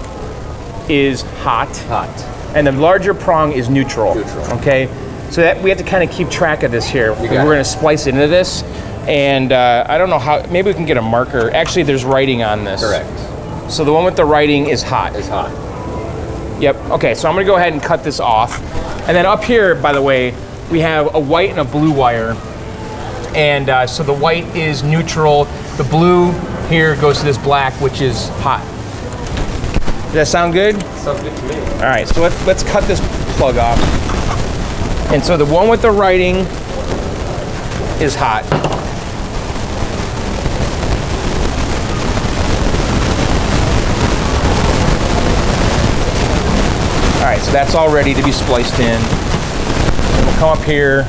Speaker 1: is hot,
Speaker 2: hot.
Speaker 1: and the larger prong is neutral.
Speaker 2: Neutral.
Speaker 1: Okay, so that we have to kind of keep track of this here. we're going to splice it into this, And uh, I don't know how. Maybe we can get a marker. Actually, there's writing on this.
Speaker 2: Correct.
Speaker 1: So the one with the writing is hot.
Speaker 2: It's hot.
Speaker 1: Yep. Okay, so I'm gonna go ahead and cut this off. And then up here, by the way, we have a white and a blue wire. And uh, so the white is neutral. The blue here goes to this black, which is hot. Does that sound good?
Speaker 2: Sounds good to me.
Speaker 1: All right, so let's let's cut this plug off. And so the one with the writing is hot. Right, so that's all ready to be spliced in. And we'll come up here.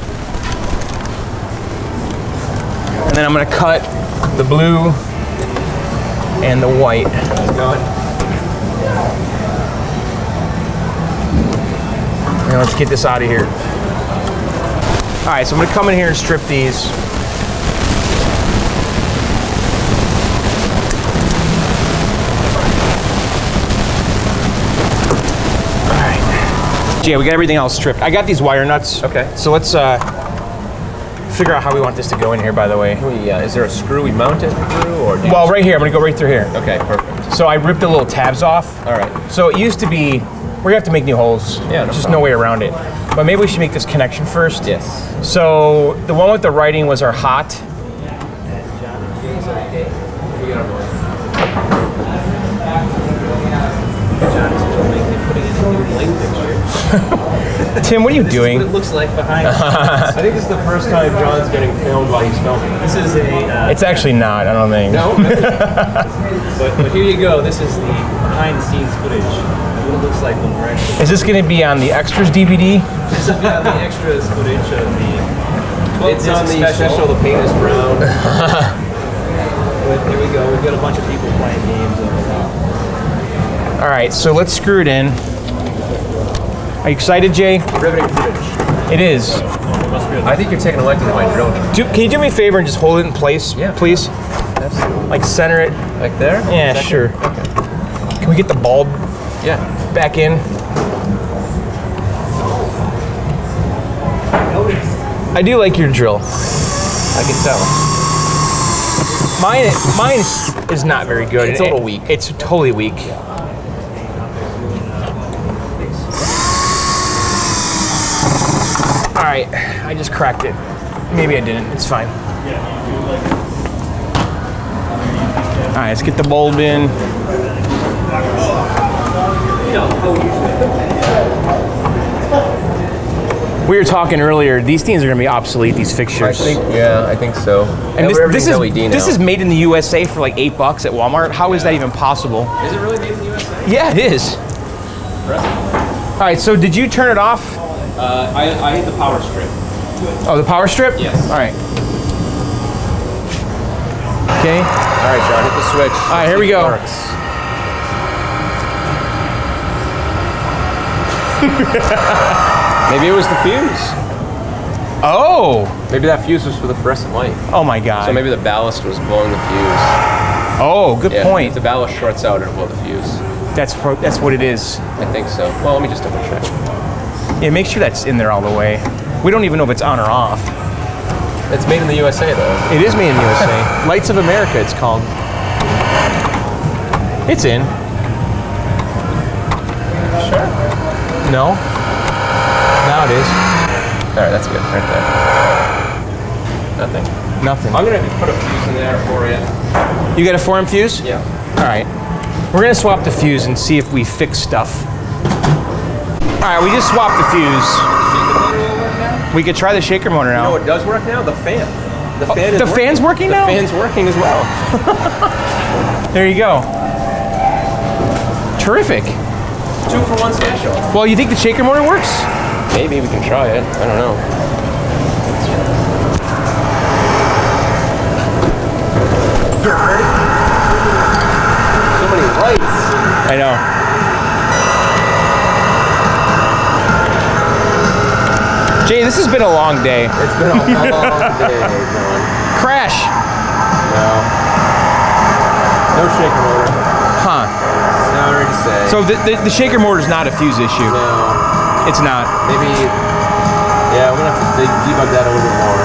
Speaker 1: And then I'm gonna cut the blue and the white. And let's get this out of here. All right, so I'm gonna come in here and strip these. Yeah, we got everything else stripped. I got these wire nuts.
Speaker 2: Okay.
Speaker 1: So let's uh, figure out how we want this to go in here, by the way.
Speaker 2: We, uh, is there a screw we mount it through, or
Speaker 1: Well, right here, I'm gonna go right through here.
Speaker 2: Okay, perfect.
Speaker 1: So I ripped the little tabs off.
Speaker 2: All right.
Speaker 1: So it used to be, we're gonna have to make new holes.
Speaker 2: Yeah, no
Speaker 1: There's just
Speaker 2: problem.
Speaker 1: no way around it. But maybe we should make this connection first.
Speaker 2: Yes.
Speaker 1: So the one with the writing was our hot. Tim, what are you doing?
Speaker 3: What it looks like behind.
Speaker 2: I think this is the first time John's getting filmed while he's filming.
Speaker 3: this is a. Uh,
Speaker 1: It's actually not, I don't think.
Speaker 2: No?
Speaker 3: but, but here you go. This is the behind the scenes footage. What it looks like when we're actually.
Speaker 1: Is this gonna be on the extras DVD?
Speaker 3: This is uh, the extras footage of the. 12
Speaker 2: it's
Speaker 3: disc
Speaker 2: on the special. The paint is brown.
Speaker 3: But here we go. We've got a bunch of people playing games. Of,
Speaker 1: All right, so let's screw it in. Are you excited, Jay?
Speaker 2: Riveting footage.
Speaker 1: It is.
Speaker 2: I think you're taking a liking to my drill.
Speaker 1: Do, can you do me a favor and just hold it in place,
Speaker 2: Yeah.
Speaker 1: please?
Speaker 2: Absolutely.
Speaker 1: Like center it.
Speaker 2: Like there?
Speaker 1: Yeah,
Speaker 2: Second?
Speaker 1: sure.
Speaker 2: Okay.
Speaker 1: Can we get the bulb
Speaker 2: Yeah.
Speaker 1: back in? I do like your drill.
Speaker 2: I can tell.
Speaker 1: Mine, mine is, is not very good.
Speaker 2: It's a little weak.
Speaker 1: It's totally weak. Right, I just cracked it. Maybe I didn't. It's fine. All right, let's get the bulb in. We were talking earlier. These things are going to be obsolete. These
Speaker 2: I
Speaker 1: fixtures.
Speaker 2: think, yeah, I think so.
Speaker 1: and this, this is
Speaker 2: LED now.
Speaker 1: this is made in the USA for like eight bucks at Walmart. How is that even possible?
Speaker 2: Is it really made in the USA?
Speaker 1: Yeah, it is. All right, so did you turn it off?
Speaker 2: Uh, I, I hit the power strip.
Speaker 1: Oh, the power strip?
Speaker 2: Yes.
Speaker 1: All right. Okay.
Speaker 2: All right, John, hit the switch. All
Speaker 1: right, here we go.
Speaker 2: Maybe it was the fuse.
Speaker 1: Oh.
Speaker 2: Maybe that fuse was for the fluorescent light.
Speaker 1: Oh my God.
Speaker 2: So maybe the ballast was blowing the fuse.
Speaker 1: oh, good
Speaker 2: Yeah,
Speaker 1: point.
Speaker 2: If the ballast shorts out, it'll blow the fuse.
Speaker 1: That's pro- that's what it is.
Speaker 2: I think so. Well, let me just double check.
Speaker 1: Yeah, make sure that's in there all the way. We don't even know if it's on or off.
Speaker 2: It's made in the USA though.
Speaker 1: It is made in the USA. Lights of America, it's called. It's in.
Speaker 2: Sure.
Speaker 1: No. Now it is.
Speaker 2: All right, that's good. Right there. Nothing.
Speaker 1: Nothing.
Speaker 2: I'm gonna put a fuse in there for you.
Speaker 1: You got a 4M fuse?
Speaker 2: Yeah.
Speaker 1: All right. We're gonna swap the fuse and see if we fix stuff. All right, we just swapped the fuse. We could try the shaker motor now.
Speaker 2: No,
Speaker 1: now.
Speaker 2: it does work now. The fan. The oh, fan is
Speaker 1: the fan's working now.
Speaker 2: the fan's working as well.
Speaker 1: There you go. Terrific.
Speaker 2: Two for one special.
Speaker 1: Well, you think the shaker motor works?
Speaker 2: Maybe we can try it. I don't know. So many lights.
Speaker 1: I know. Jay, this has been a long day.
Speaker 2: It's been a long day, John.
Speaker 1: Crash.
Speaker 2: No. No shaker motor.
Speaker 1: Huh.
Speaker 2: Sorry to say.
Speaker 1: So the, the, the shaker motor is not a fuse issue.
Speaker 2: no.
Speaker 1: It's not.
Speaker 2: Maybe. Yeah, we're gonna have to dig, debug that a little bit more.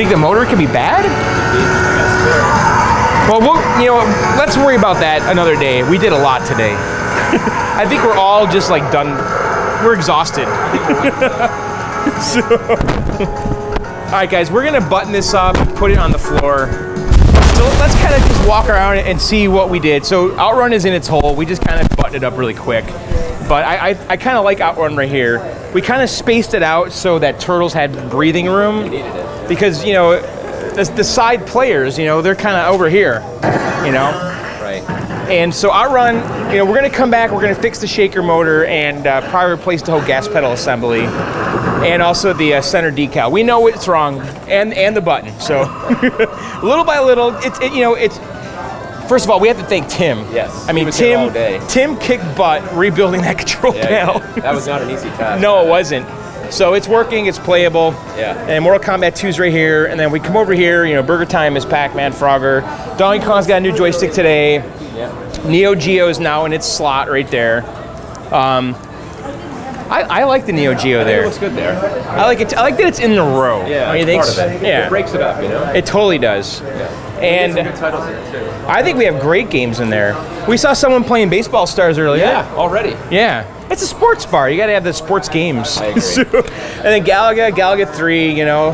Speaker 1: think the motor could be bad? Well, we'll, you know, let's worry about that another day. We did a lot today. I think we're all just like done. We're exhausted. so, all right, guys, we're gonna button this up, put it on the floor. So let's kind of just walk around and see what we did. So Outrun is in its hole. We just kind of buttoned it up really quick. But I, I, I kind of like Outrun right here. We kind of spaced it out so that Turtles had breathing room. Because, you know, the, the side players, you know, they're kind of over here, you know?
Speaker 2: Right.
Speaker 1: And so Outrun, you know, we're gonna come back, we're gonna fix the shaker motor and uh, probably replace the whole gas pedal assembly and also the uh, center decal. We know it's wrong and and the button. So little by little, it's it, you know it's. First of all, we have to thank Tim.
Speaker 2: Yes,
Speaker 1: I mean Tim. Tim kicked butt rebuilding that control panel.
Speaker 2: That was not an easy task.
Speaker 1: no, it wasn't. So it's working, it's playable.
Speaker 2: Yeah.
Speaker 1: And Mortal Kombat 2's right here, and then we come over here. You know, BurgerTime is Pac-Man, Frogger. Donkey Kong's got a new joystick today.
Speaker 2: Yeah.
Speaker 1: Neo Geo is now in its slot right there. Um, I, I like the Neo Geo
Speaker 2: It
Speaker 1: there.
Speaker 2: looks good there.
Speaker 1: I like it. I like that it's in the row.
Speaker 2: Yeah,
Speaker 1: you
Speaker 2: it's
Speaker 1: think?
Speaker 2: part of it.
Speaker 1: Yeah,
Speaker 2: It breaks it up, you know.
Speaker 1: it totally does.
Speaker 2: And some
Speaker 1: And
Speaker 2: good titles in too.
Speaker 1: I think we have great games in there. We saw someone playing Baseball Stars earlier.
Speaker 2: Yeah, already.
Speaker 1: Yeah. It's a sports bar. You got to have the sports games.
Speaker 2: I agree.
Speaker 1: So- and then Galaga, Galaga 3, you know.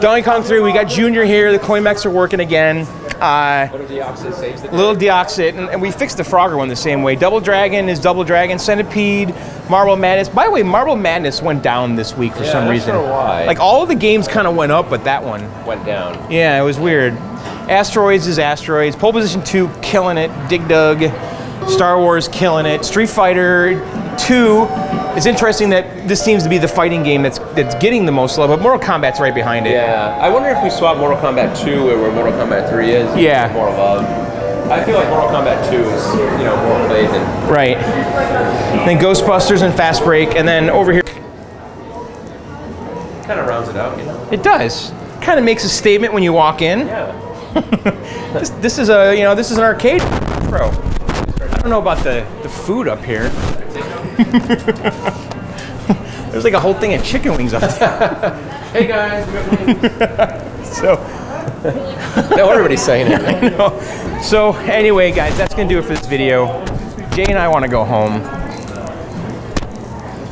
Speaker 1: Donkey Kong 3, we got Junior here. The coin Coinmex are working again. Uh,
Speaker 2: Little Deoxit saves the day.
Speaker 1: Little Deoxit, and, and we fixed the Frogger one the same way. Double Dragon is Double Dragon, Centipede, Marble Madness. By the way, Marble Madness went down this week for
Speaker 2: Yeah,
Speaker 1: some reason.
Speaker 2: sure why.
Speaker 1: Like all of the games kind of went up, but that one,
Speaker 2: went down.
Speaker 1: yeah, it was weird. Asteroids is Asteroids. Pole Position 2, killing it. Dig Dug. Star Wars, killing it. Street Fighter 2. It's interesting that this seems to be the fighting game that's that's getting the most love, but Mortal Kombat's right behind it.
Speaker 2: Yeah, I wonder if we swap Mortal Kombat 2 where Mortal Kombat 3 is.
Speaker 1: Yeah.
Speaker 2: More love. I feel like Mortal Kombat 2 is, you know, more played than.
Speaker 1: Right. Then Ghostbusters and Fast Break, and then over here
Speaker 2: Kind of rounds it out, you know.
Speaker 1: it does. Kind of makes a statement when you walk in.
Speaker 2: Yeah.
Speaker 1: This, this is a you know this is an arcade, bro. I don't know about the the food up here. There's like a whole thing of chicken wings up there.
Speaker 2: Hey guys, we got wings.
Speaker 1: So,
Speaker 2: no, everybody's saying it.
Speaker 1: so anyway, guys, that's gonna do it for this video. Jay and I want to go home.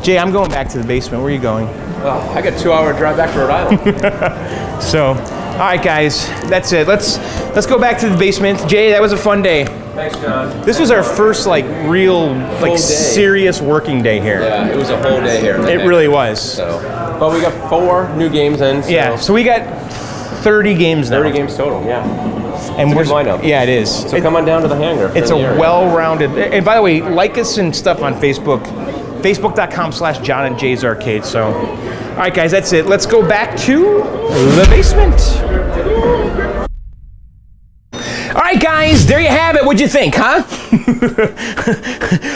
Speaker 1: Jay, I'm going back to the basement. Where are you going?
Speaker 2: Oh, I got a two-hour drive back to Rhode Island.
Speaker 1: So, all right, guys, that's it. Let's let's go back to the basement. Jay, that was a fun day.
Speaker 2: Thanks, John.
Speaker 1: This was our first like real like
Speaker 2: day.
Speaker 1: serious working day here.
Speaker 2: Yeah, it was a whole day here.
Speaker 1: It really was.
Speaker 2: So, but we got four new games in. So
Speaker 1: Yeah. So we got 30 games now.
Speaker 2: 30 games total. Yeah.
Speaker 1: and
Speaker 2: a
Speaker 1: we're
Speaker 2: good lineup.
Speaker 1: Yeah, it is.
Speaker 2: So
Speaker 1: It-
Speaker 2: come on down to the hangar.
Speaker 1: it's a
Speaker 2: the area.
Speaker 1: well-rounded. And by the way, like us and stuff on Facebook. Facebook.com/slash John and Jay's Arcade. So, all right, guys, that's it. Let's go back to the basement. Right, guys, there you have it. What'd you think, huh?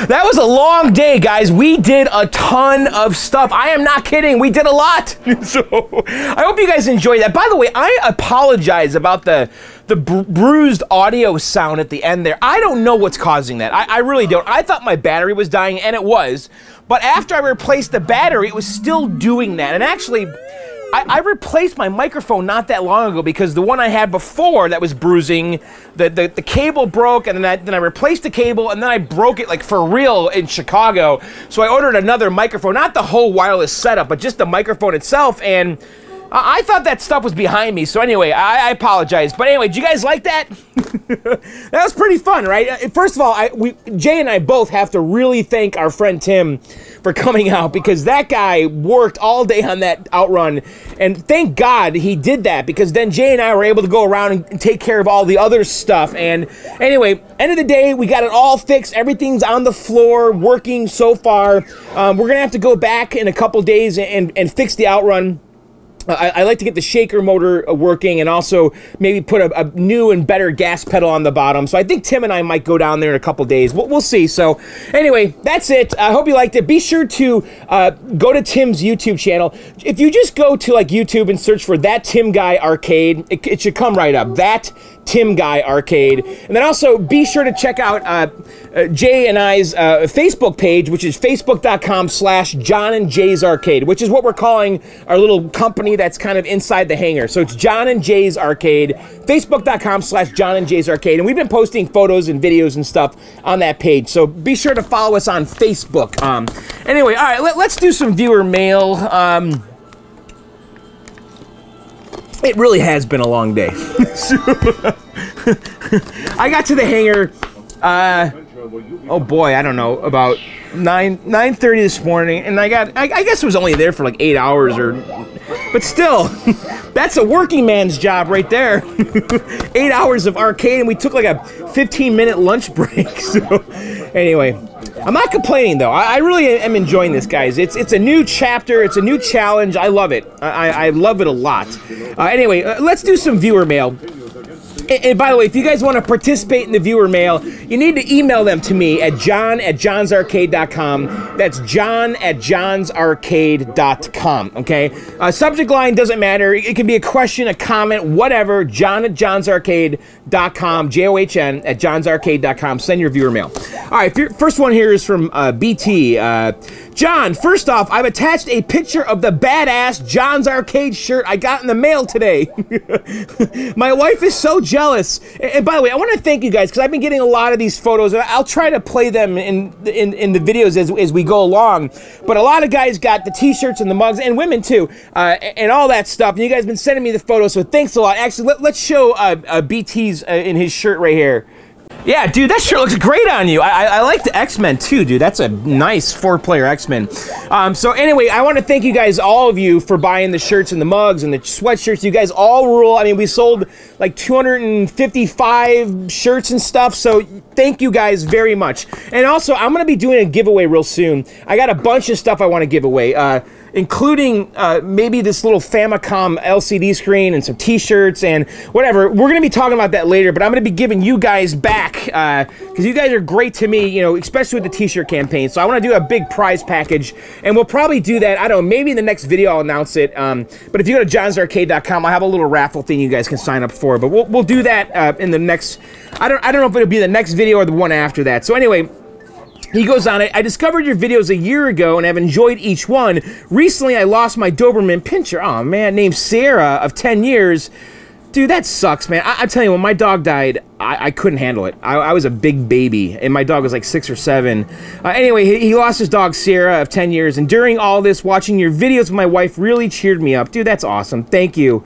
Speaker 1: that was a long day, guys. We did a ton of stuff. I am not kidding. We did a lot. so I hope you guys enjoyed that. By the way, I apologize about the the bru- bruised audio sound at the end there. I don't know what's causing that. I, I really don't. I thought my battery was dying, and it was. But after I replaced the battery, it was still doing that. And actually, I, I replaced my microphone not that long ago because the one I had before that was bruising, the, the, the cable broke, and then I, then I replaced the cable, and then I broke it like for real in Chicago. So I ordered another microphone, not the whole wireless setup, but just the microphone itself, and I, I thought that stuff was behind me. So anyway, I, I apologize. But anyway, did you guys like that? that was pretty fun, right? First of all, I, we, Jay and I both have to really thank our friend Tim for coming out because that guy worked all day on that outrun, and thank God he did that because then Jay and I were able to go around and take care of all the other stuff. And anyway, end of the day, we got it all fixed. Everything's on the floor, working so far. Um, we're gonna have to go back in a couple days and and fix the outrun. I, I like to get the shaker motor uh, working and also maybe put a, a new and better gas pedal on the bottom. So I think Tim and I might go down there in a couple days. We'll, we'll see. So anyway, that's it. I hope you liked it. Be sure to uh, go to Tim's YouTube channel. If you just go to like YouTube and search for that Tim Guy Arcade, it, it should come right up. That Tim Guy Arcade. And then also be sure to check out uh, uh, Jay and I's uh, Facebook page, which is facebook.com slash John and Jay's Arcade, which is what we're calling our little company that's kind of inside the hangar. So it's John and Jay's Arcade, facebook.com slash John and Jay's Arcade. And we've been posting photos and videos and stuff on that page. So be sure to follow us on Facebook. Um, anyway, all right, let, us do some viewer mail. Um, it really has been a long day. I got to the hangar. Uh, oh boy, I don't know about nine nine thirty this morning, and I got I, I guess it was only there for like eight hours or, but still, that's a working man's job right there. eight hours of arcade, and we took like a fifteen minute lunch break. So anyway, I'm not complaining though. I, I, really am enjoying this, guys. It's it's a new chapter. It's a new challenge. I love it. I, I love it a lot. Uh, anyway, uh, let's do some viewer mail. And, and, by the way, if you guys want to participate in the viewer mail, you need to email them to me at john at johnsarcade.com. That's john at johnsarcade.com. Okay? Uh, subject line doesn't matter. It can be a question, a comment, whatever. John at johnsarcade.com. J O H N at johnsarcade.com. Send your viewer mail. All right, first one here is from uh, BT. Uh, John, first off, I've attached a picture of the badass John's Arcade shirt I got in the mail today. My wife is so jealous. And by the way, I want to thank you guys because I've been getting a lot of these photos, and I'll try to play them in in, in the videos as, as we go along. But a lot of guys got the t-shirts and the mugs, and women too, uh, and all that stuff. And you guys have been sending me the photos, so thanks a lot. Actually, let, us show uh, uh, BT's uh, in his shirt right here. Yeah, dude, that shirt looks great on you. I, I, I like the X Men too, dude. That's a nice four player X Men. Um, so, anyway, I want to thank you guys, all of you, for buying the shirts and the mugs and the sweatshirts. You guys all rule. I mean, we sold like 255 shirts and stuff. So, thank you guys very much. And also, I'm going to be doing a giveaway real soon. I got a bunch of stuff I want to give away. Uh, including uh, maybe this little Famicom LCD screen and some T-shirts and whatever. We're going to be talking about that later, but I'm going to be giving you guys back because uh, you guys are great to me, you know, especially with the T-shirt campaign. So I want to do a big prize package, and we'll probably do that. I don't know, maybe in the next video I'll announce it. Um, but if you go to johnsarcade.com, I'll have a little raffle thing you guys can sign up for. But we'll, we'll do that uh, in the next. I don't I don't know if it'll be the next video or the one after that. So anyway. He goes on, I discovered your videos a year ago and have enjoyed each one. Recently, I lost my Doberman Pinscher, oh man, named Sarah of 10 years. Dude, that sucks, man. I, am telling you, when my dog died, I, I couldn't handle it. I, I, was a big baby, and my dog was like six or seven. Uh, anyway, he, he, lost his dog, Sarah, of 10 years, and during all this, watching your videos with my wife really cheered me up. Dude, that's awesome. Thank you.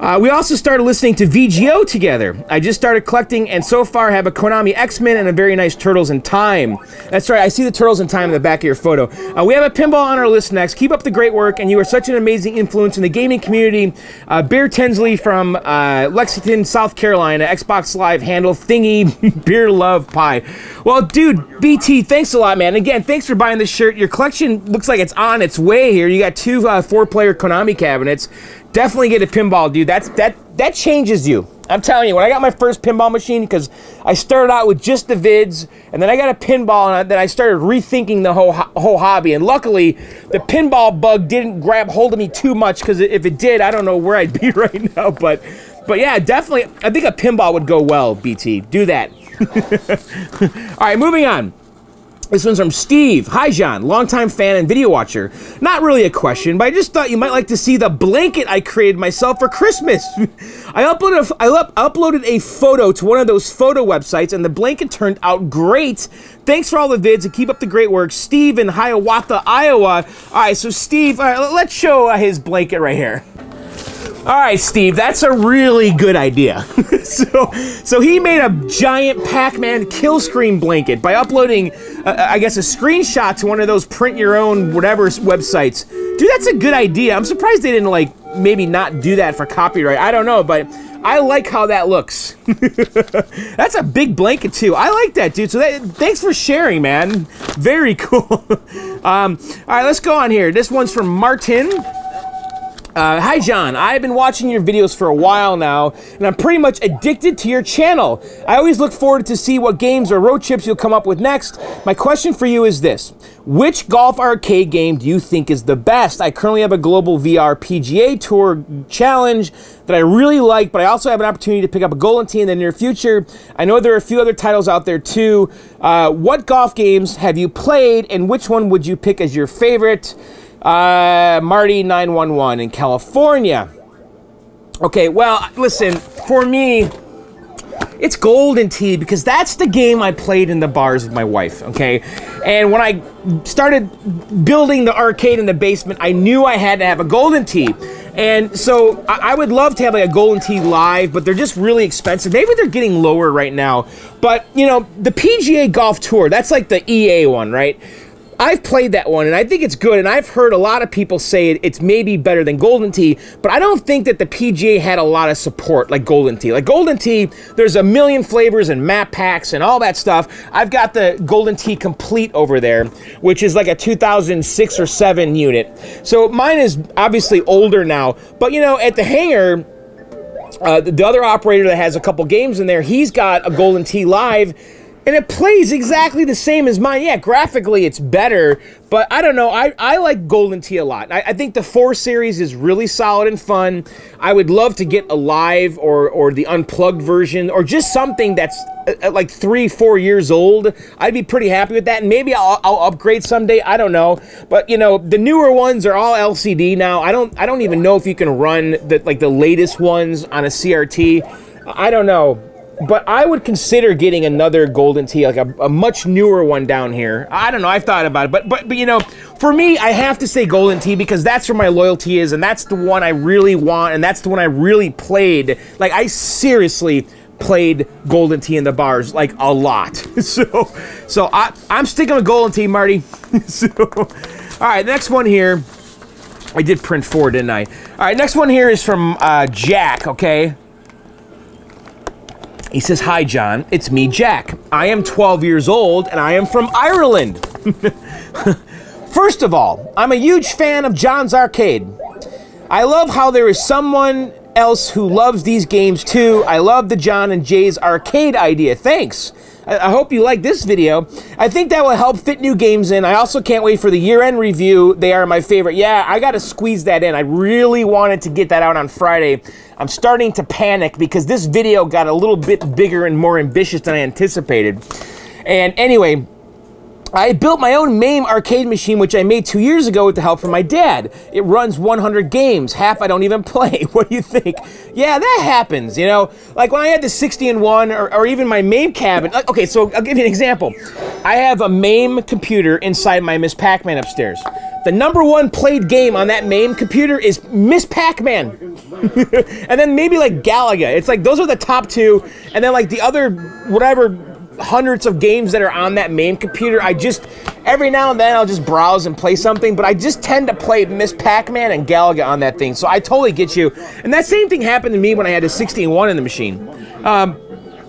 Speaker 1: Uh, we also started listening to VGO together. I just started collecting and so far have a Konami X-Men and a very nice Turtles in Time. That's right, I see the Turtles in Time in the back of your photo. Uh, we have a pinball on our list next. Keep up the great work, and you are such an amazing influence in the gaming community. Uh, Bear Tensley from uh, Lexington, South Carolina, Xbox Live handle thingy, beer love pie. Well, dude, BT, thanks a lot, man. Again, thanks for buying this shirt. Your collection looks like it's on its way here. You got two uh, four-player Konami cabinets. Definitely get a pinball, dude. That's that that changes you. I'm telling you, when I got my first pinball machine, because I started out with just the vids, and then I got a pinball, and then I started rethinking the whole whole hobby. And luckily, the pinball bug didn't grab hold of me too much, because if it did, I don't know where I'd be right now. But, but yeah, definitely, I think a pinball would go well. BT, do that. All right, moving on. This one's from Steve. Hi, John. Longtime fan and video watcher. Not really a question, but I just thought you might like to see the blanket I created myself for Christmas. I uploaded a, I up, uploaded a photo to one of those photo websites, and the blanket turned out great. Thanks for all the vids and keep up the great work. Steve in Hiawatha, Iowa. All right, so Steve, let's show uh, his blanket right here. All right, Steve, that's a really good idea. so, so he made a giant Pac-Man kill screen blanket by uploading, uh, I guess, a screenshot to one of those print your own whatever websites. Dude, that's a good idea. I'm surprised they didn't like maybe not do that for copyright. I don't know, but I like how that looks. that's a big blanket too. I like that, dude. So that, thanks for sharing, man. Very cool. um, all right, let's go on here. This one's from Martin. Uh, hi, John. I've been watching your videos for a while now, and I'm pretty much addicted to your channel. I always look forward to see what games or road trips you'll come up with next. My question for you is this. Which golf arcade game do you think is the best? I currently have a Global VR PGA Tour challenge that I really like, but I also have an opportunity to pick up a Golden Tee in the near future. I know there are a few other titles out there too. Uh, what golf games have you played, and which one would you pick as your favorite? Uh, Marty 911 in California. Okay, well, listen, for me, it's Golden Tee because that's the game I played in the bars with my wife, okay? And when I started building the arcade in the basement, I knew I had to have a Golden Tee. And so I, would love to have like a Golden Tee live, but they're just really expensive. Maybe they're getting lower right now. But, you know, the PGA Golf Tour, that's like the EA one, right? I've played that one and I think it's good, and I've heard a lot of people say it's maybe better than Golden Tee, but I don't think that the PGA had a lot of support like Golden Tee. Like Golden Tee, there's a million flavors and map packs and all that stuff. I've got the Golden Tee Complete over there, which is like a 2006 or 7 unit. So mine is obviously older now, but you know, at the hangar, uh, the other operator that has a couple games in there, he's got a Golden Tee Live and it plays exactly the same as mine. Yeah, graphically it's better, but I don't know. I, I like Golden Tee a lot. I, I think the 4 series is really solid and fun. I would love to get a live or, or the unplugged version or just something that's uh, uh, like three, four years old. I'd be pretty happy with that. And maybe I'll, I'll upgrade someday. I don't know. But, you know, the newer ones are all LCD now. I don't, I don't even know if you can run the, like the latest ones on a CRT. I don't know but I would consider getting another Golden Tee, like a, a, much newer one down here. I don't know. I've thought about it, but but but you know, for me, I have to say Golden Tee because that's where my loyalty is, and that's the one I really want, and that's the one I really played. Like I seriously played Golden Tee in the bars like a lot. so so I I'm sticking with Golden Tee, Marty. so all right, next one here. I did print four, didn't I? All right, next one here is from uh, Jack. Okay. He says, Hi, John. It's me, Jack. I am 12 years old and I am from Ireland. First of all, I'm a huge fan of John's Arcade. I love how there is someone else who loves these games too. I love the John and Jay's arcade idea. Thanks. I, hope you like this video. I think that will help fit new games in. I also can't wait for the year-end review. They are my favorite. Yeah, I got to squeeze that in. I really wanted to get that out on Friday. I'm starting to panic because this video got a little bit bigger and more ambitious than I anticipated. And anyway, I built my own MAME arcade machine, which I made two years ago with the help from my dad. It runs 100 games, half I don't even play. What do you think? Yeah, that happens, you know? Like when I had the 60 and 1, or, or even my MAME cabinet. Okay, so I'll give you an example. I have a MAME computer inside my Miss Pac Man upstairs. The number one played game on that MAME computer is Miss Pac Man. and then maybe like Galaga. It's like those are the top two. And then like the other, whatever hundreds of games that are on that MAME computer. I just, every now and then I'll just browse and play something, but I just tend to play Miss Pac-Man and Galaga on that thing. So I totally get you. And that same thing happened to me when I had a 16-1 in the machine. Um,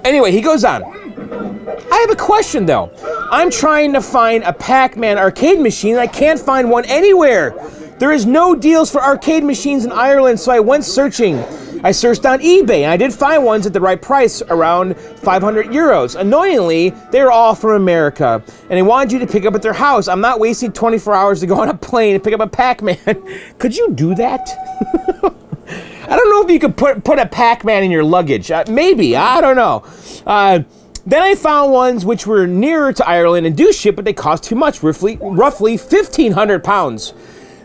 Speaker 1: anyway, he goes on. I have a question though. I'm trying to find a Pac-Man arcade machine. I can't find one anywhere. There is no deals for arcade machines in Ireland, so I went searching. I searched on eBay and I did find ones at the right price, around 500 euros. Annoyingly, they were all from America, and they wanted you to pick up at their house. I'm not wasting 24 hours to go on a plane and pick up a Pac-Man. could you do that? I don't know if you could put put a Pac-Man in your luggage. Uh, maybe I don't know. Uh, then I found ones which were nearer to Ireland and do ship, but they cost too much, roughly roughly 1,500 pounds.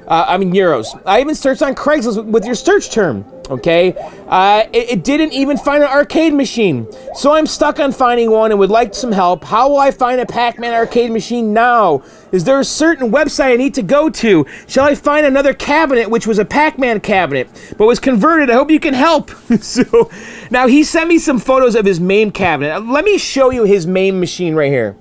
Speaker 1: Uh, I mean euros. I even searched on Craigslist with your search term. Okay, uh, it, it, didn't even find an arcade machine, so I'm stuck on finding one and would like some help. How will I find a Pac-Man arcade machine now? Is there a certain website I need to go to? Shall I find another cabinet which was a Pac-Man cabinet but was converted? I hope you can help. so now he sent me some photos of his MAME cabinet. Let me show you his MAME machine right here.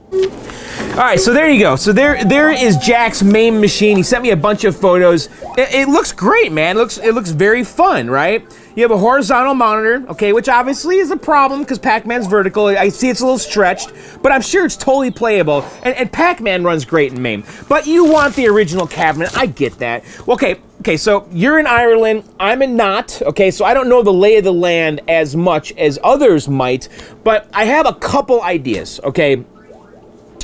Speaker 1: All right, so there you go. So there, there is Jack's MAME machine. He sent me a bunch of photos. It, it, looks great, man. It looks, it looks very fun, right? You have a horizontal monitor, okay, which obviously is a problem because Pac-Man's vertical. I see it's a little stretched, but I'm sure it's totally playable. And, and Pac-Man runs great in MAME. But you want the original cabinet. I get that. Okay, okay, so you're in Ireland, I'm in not, okay, so I don't know the lay of the land as much as others might, but I have a couple ideas, okay?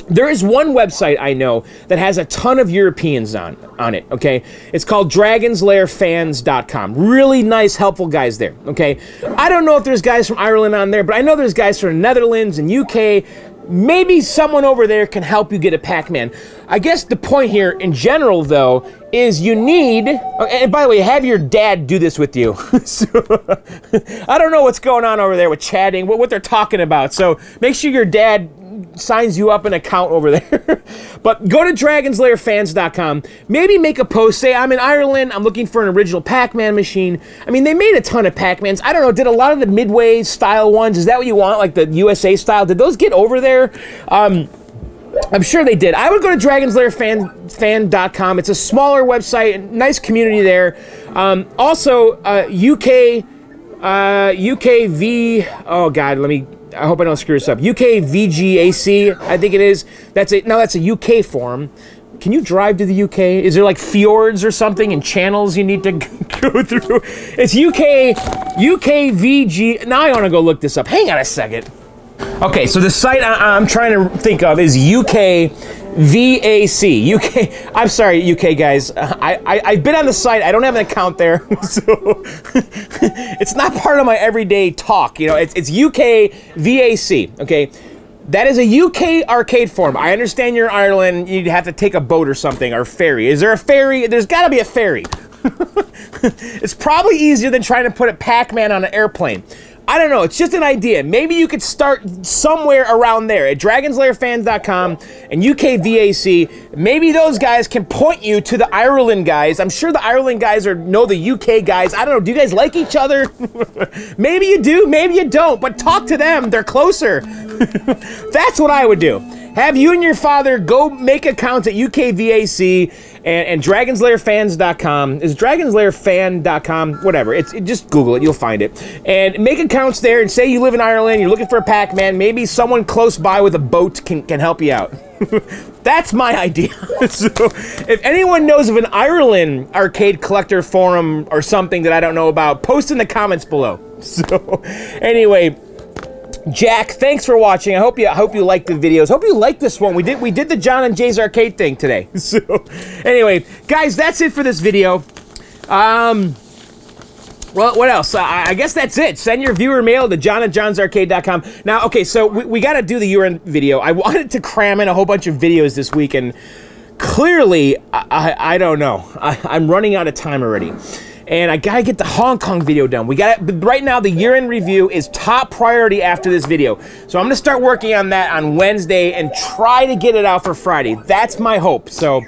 Speaker 1: There is one website I know that has a ton of Europeans on on it, okay? It's called dragonslairfans.com. Really nice, helpful guys there, okay? I don't know if there's guys from Ireland on there, but I know there's guys from the Netherlands and UK. Maybe someone over there can help you get a Pac-Man. I guess the point here in general though is you need oh, and by the way, have your dad do this with you. so, I don't know what's going on over there with chatting, what, what they're talking about. So make sure your dad signs you up an account over there. but go to dragonslairfans.com. Maybe make a post. Say, I'm in Ireland. I'm looking for an original Pac Man machine. I mean, they made a ton of Pac Mans. I don't know. Did a lot of the Midway style ones? Is that what you want? Like the USA style? Did those get over there? Um, I'm sure they did. I would go to dragonslairfan.com. It's a smaller website, and nice community there. Um, also, uh, UK, uh, UKV. Oh God, let me I hope I don't screw this up. UK VGAC, I think it is. That's a no, that's a UK form. Can you drive to the UK? Is there like fjords or something and channels you need to go through? It's UK UK VG. Now I want to go look this up. Hang on a second. Okay, so the site I, am trying to think of is UK VAC. UK. I'm sorry, UK guys. Uh, I, I have been on the site. I don't have an account there, so it's not part of my everyday talk. You know, it's it's UK VAC. Okay. That is a UK arcade form. I understand you're in Ireland. You'd have to take a boat or something, or ferry. Is there a ferry? There's got to be a ferry. it's probably easier than trying to put a Pac-Man on an airplane. I don't know. It's just an idea. Maybe you could start somewhere around there at dragonslairfans.com and UKVAC. Maybe those guys can point you to the Ireland guys. I'm sure the Ireland guys are know the UK guys. I don't know. Do you guys like each other? maybe you do. Maybe you don't. But talk to them. They're closer. That's what I would do. Have you and your father go make accounts at UKVAC and, and dragonslairfans.com. Is dragonslairfan.com? Whatever. It's it, Just Google it. You'll find it. And make accounts there and say you live in Ireland, you're looking for a Pac-Man. Maybe someone close by with a boat can, can help you out. That's my idea. so, if anyone knows of an Ireland arcade collector forum or something that I don't know about, post in the comments below. So, anyway, Jack, thanks for watching. I hope you I hope you liked the videos. Hope you liked this one. We did we did the John and Jay's arcade thing today. So anyway, guys, that's it for this video. Um well, what else? Uh, I guess that's it. Send your viewer mail to johnandjohnsarcade.com. Now, okay, so we, we got to do the urine video. I wanted to cram in a whole bunch of videos this week, and clearly, I, I, I don't know. I, I'm running out of time already and I gotta get the Hong Kong video done. We got right now. The year-end review is top priority after this video, so I'm gonna start working on that on Wednesday and try to get it out for Friday. That's my hope. So,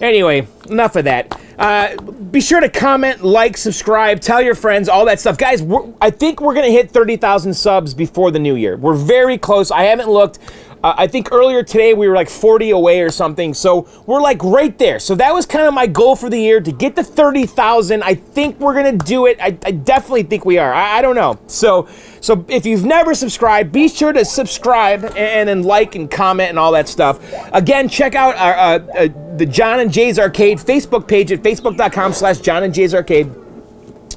Speaker 1: anyway, enough of that. Uh, be sure to comment, like, subscribe, tell your friends, all that stuff. Guys, I think we're going to hit 30,000 subs before the new year. We're very close. I haven't looked. I think earlier today we were like 40 away or something. So we're like right there. So that was kind of my goal for the year to get to 30,000. I think we're going to do it. I, I, definitely think we are. I, I, don't know. So so if you've never subscribed, be sure to subscribe and then like and comment and all that stuff. Again, check out our, uh, uh, the John and Jay's Arcade Facebook page at facebook.com slash John and Jay's Arcade.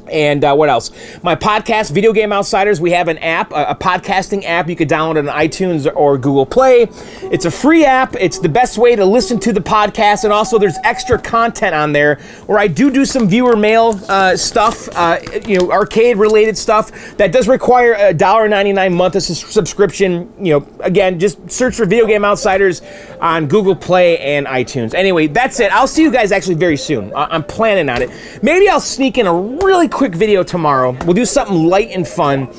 Speaker 1: And uh, what else? My podcast, Video Game Outsiders. We have an app, a, a, podcasting app. You can download it on iTunes or Google Play. It's a free app. It's the best way to listen to the podcast. And also, there's extra content on there where I do do some viewer mail uh, stuff, uh, you know, arcade related stuff that does require a dollar $1.99 month of subscription. You know, again, just search for Video Game Outsiders on Google Play and iTunes. Anyway, that's it. I'll see you guys actually very soon. I- I'm planning on it. Maybe I'll sneak in a really quick video tomorrow. We'll do something light and fun.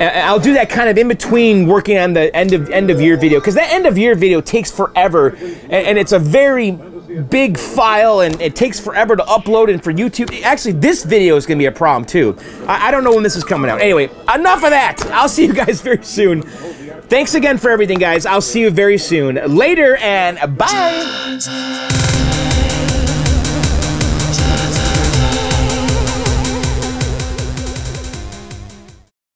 Speaker 1: I'll do that kind of in between working on the end of end of year video because that end of year video takes forever, and, and, it's a very big file and it takes forever to upload and for YouTube. Actually, this video is going to be a problem too. I, I don't know when this is coming out. Anyway, enough of that. I'll see you guys very soon. Thanks again for everything, guys. I'll see you very soon. Later and bye.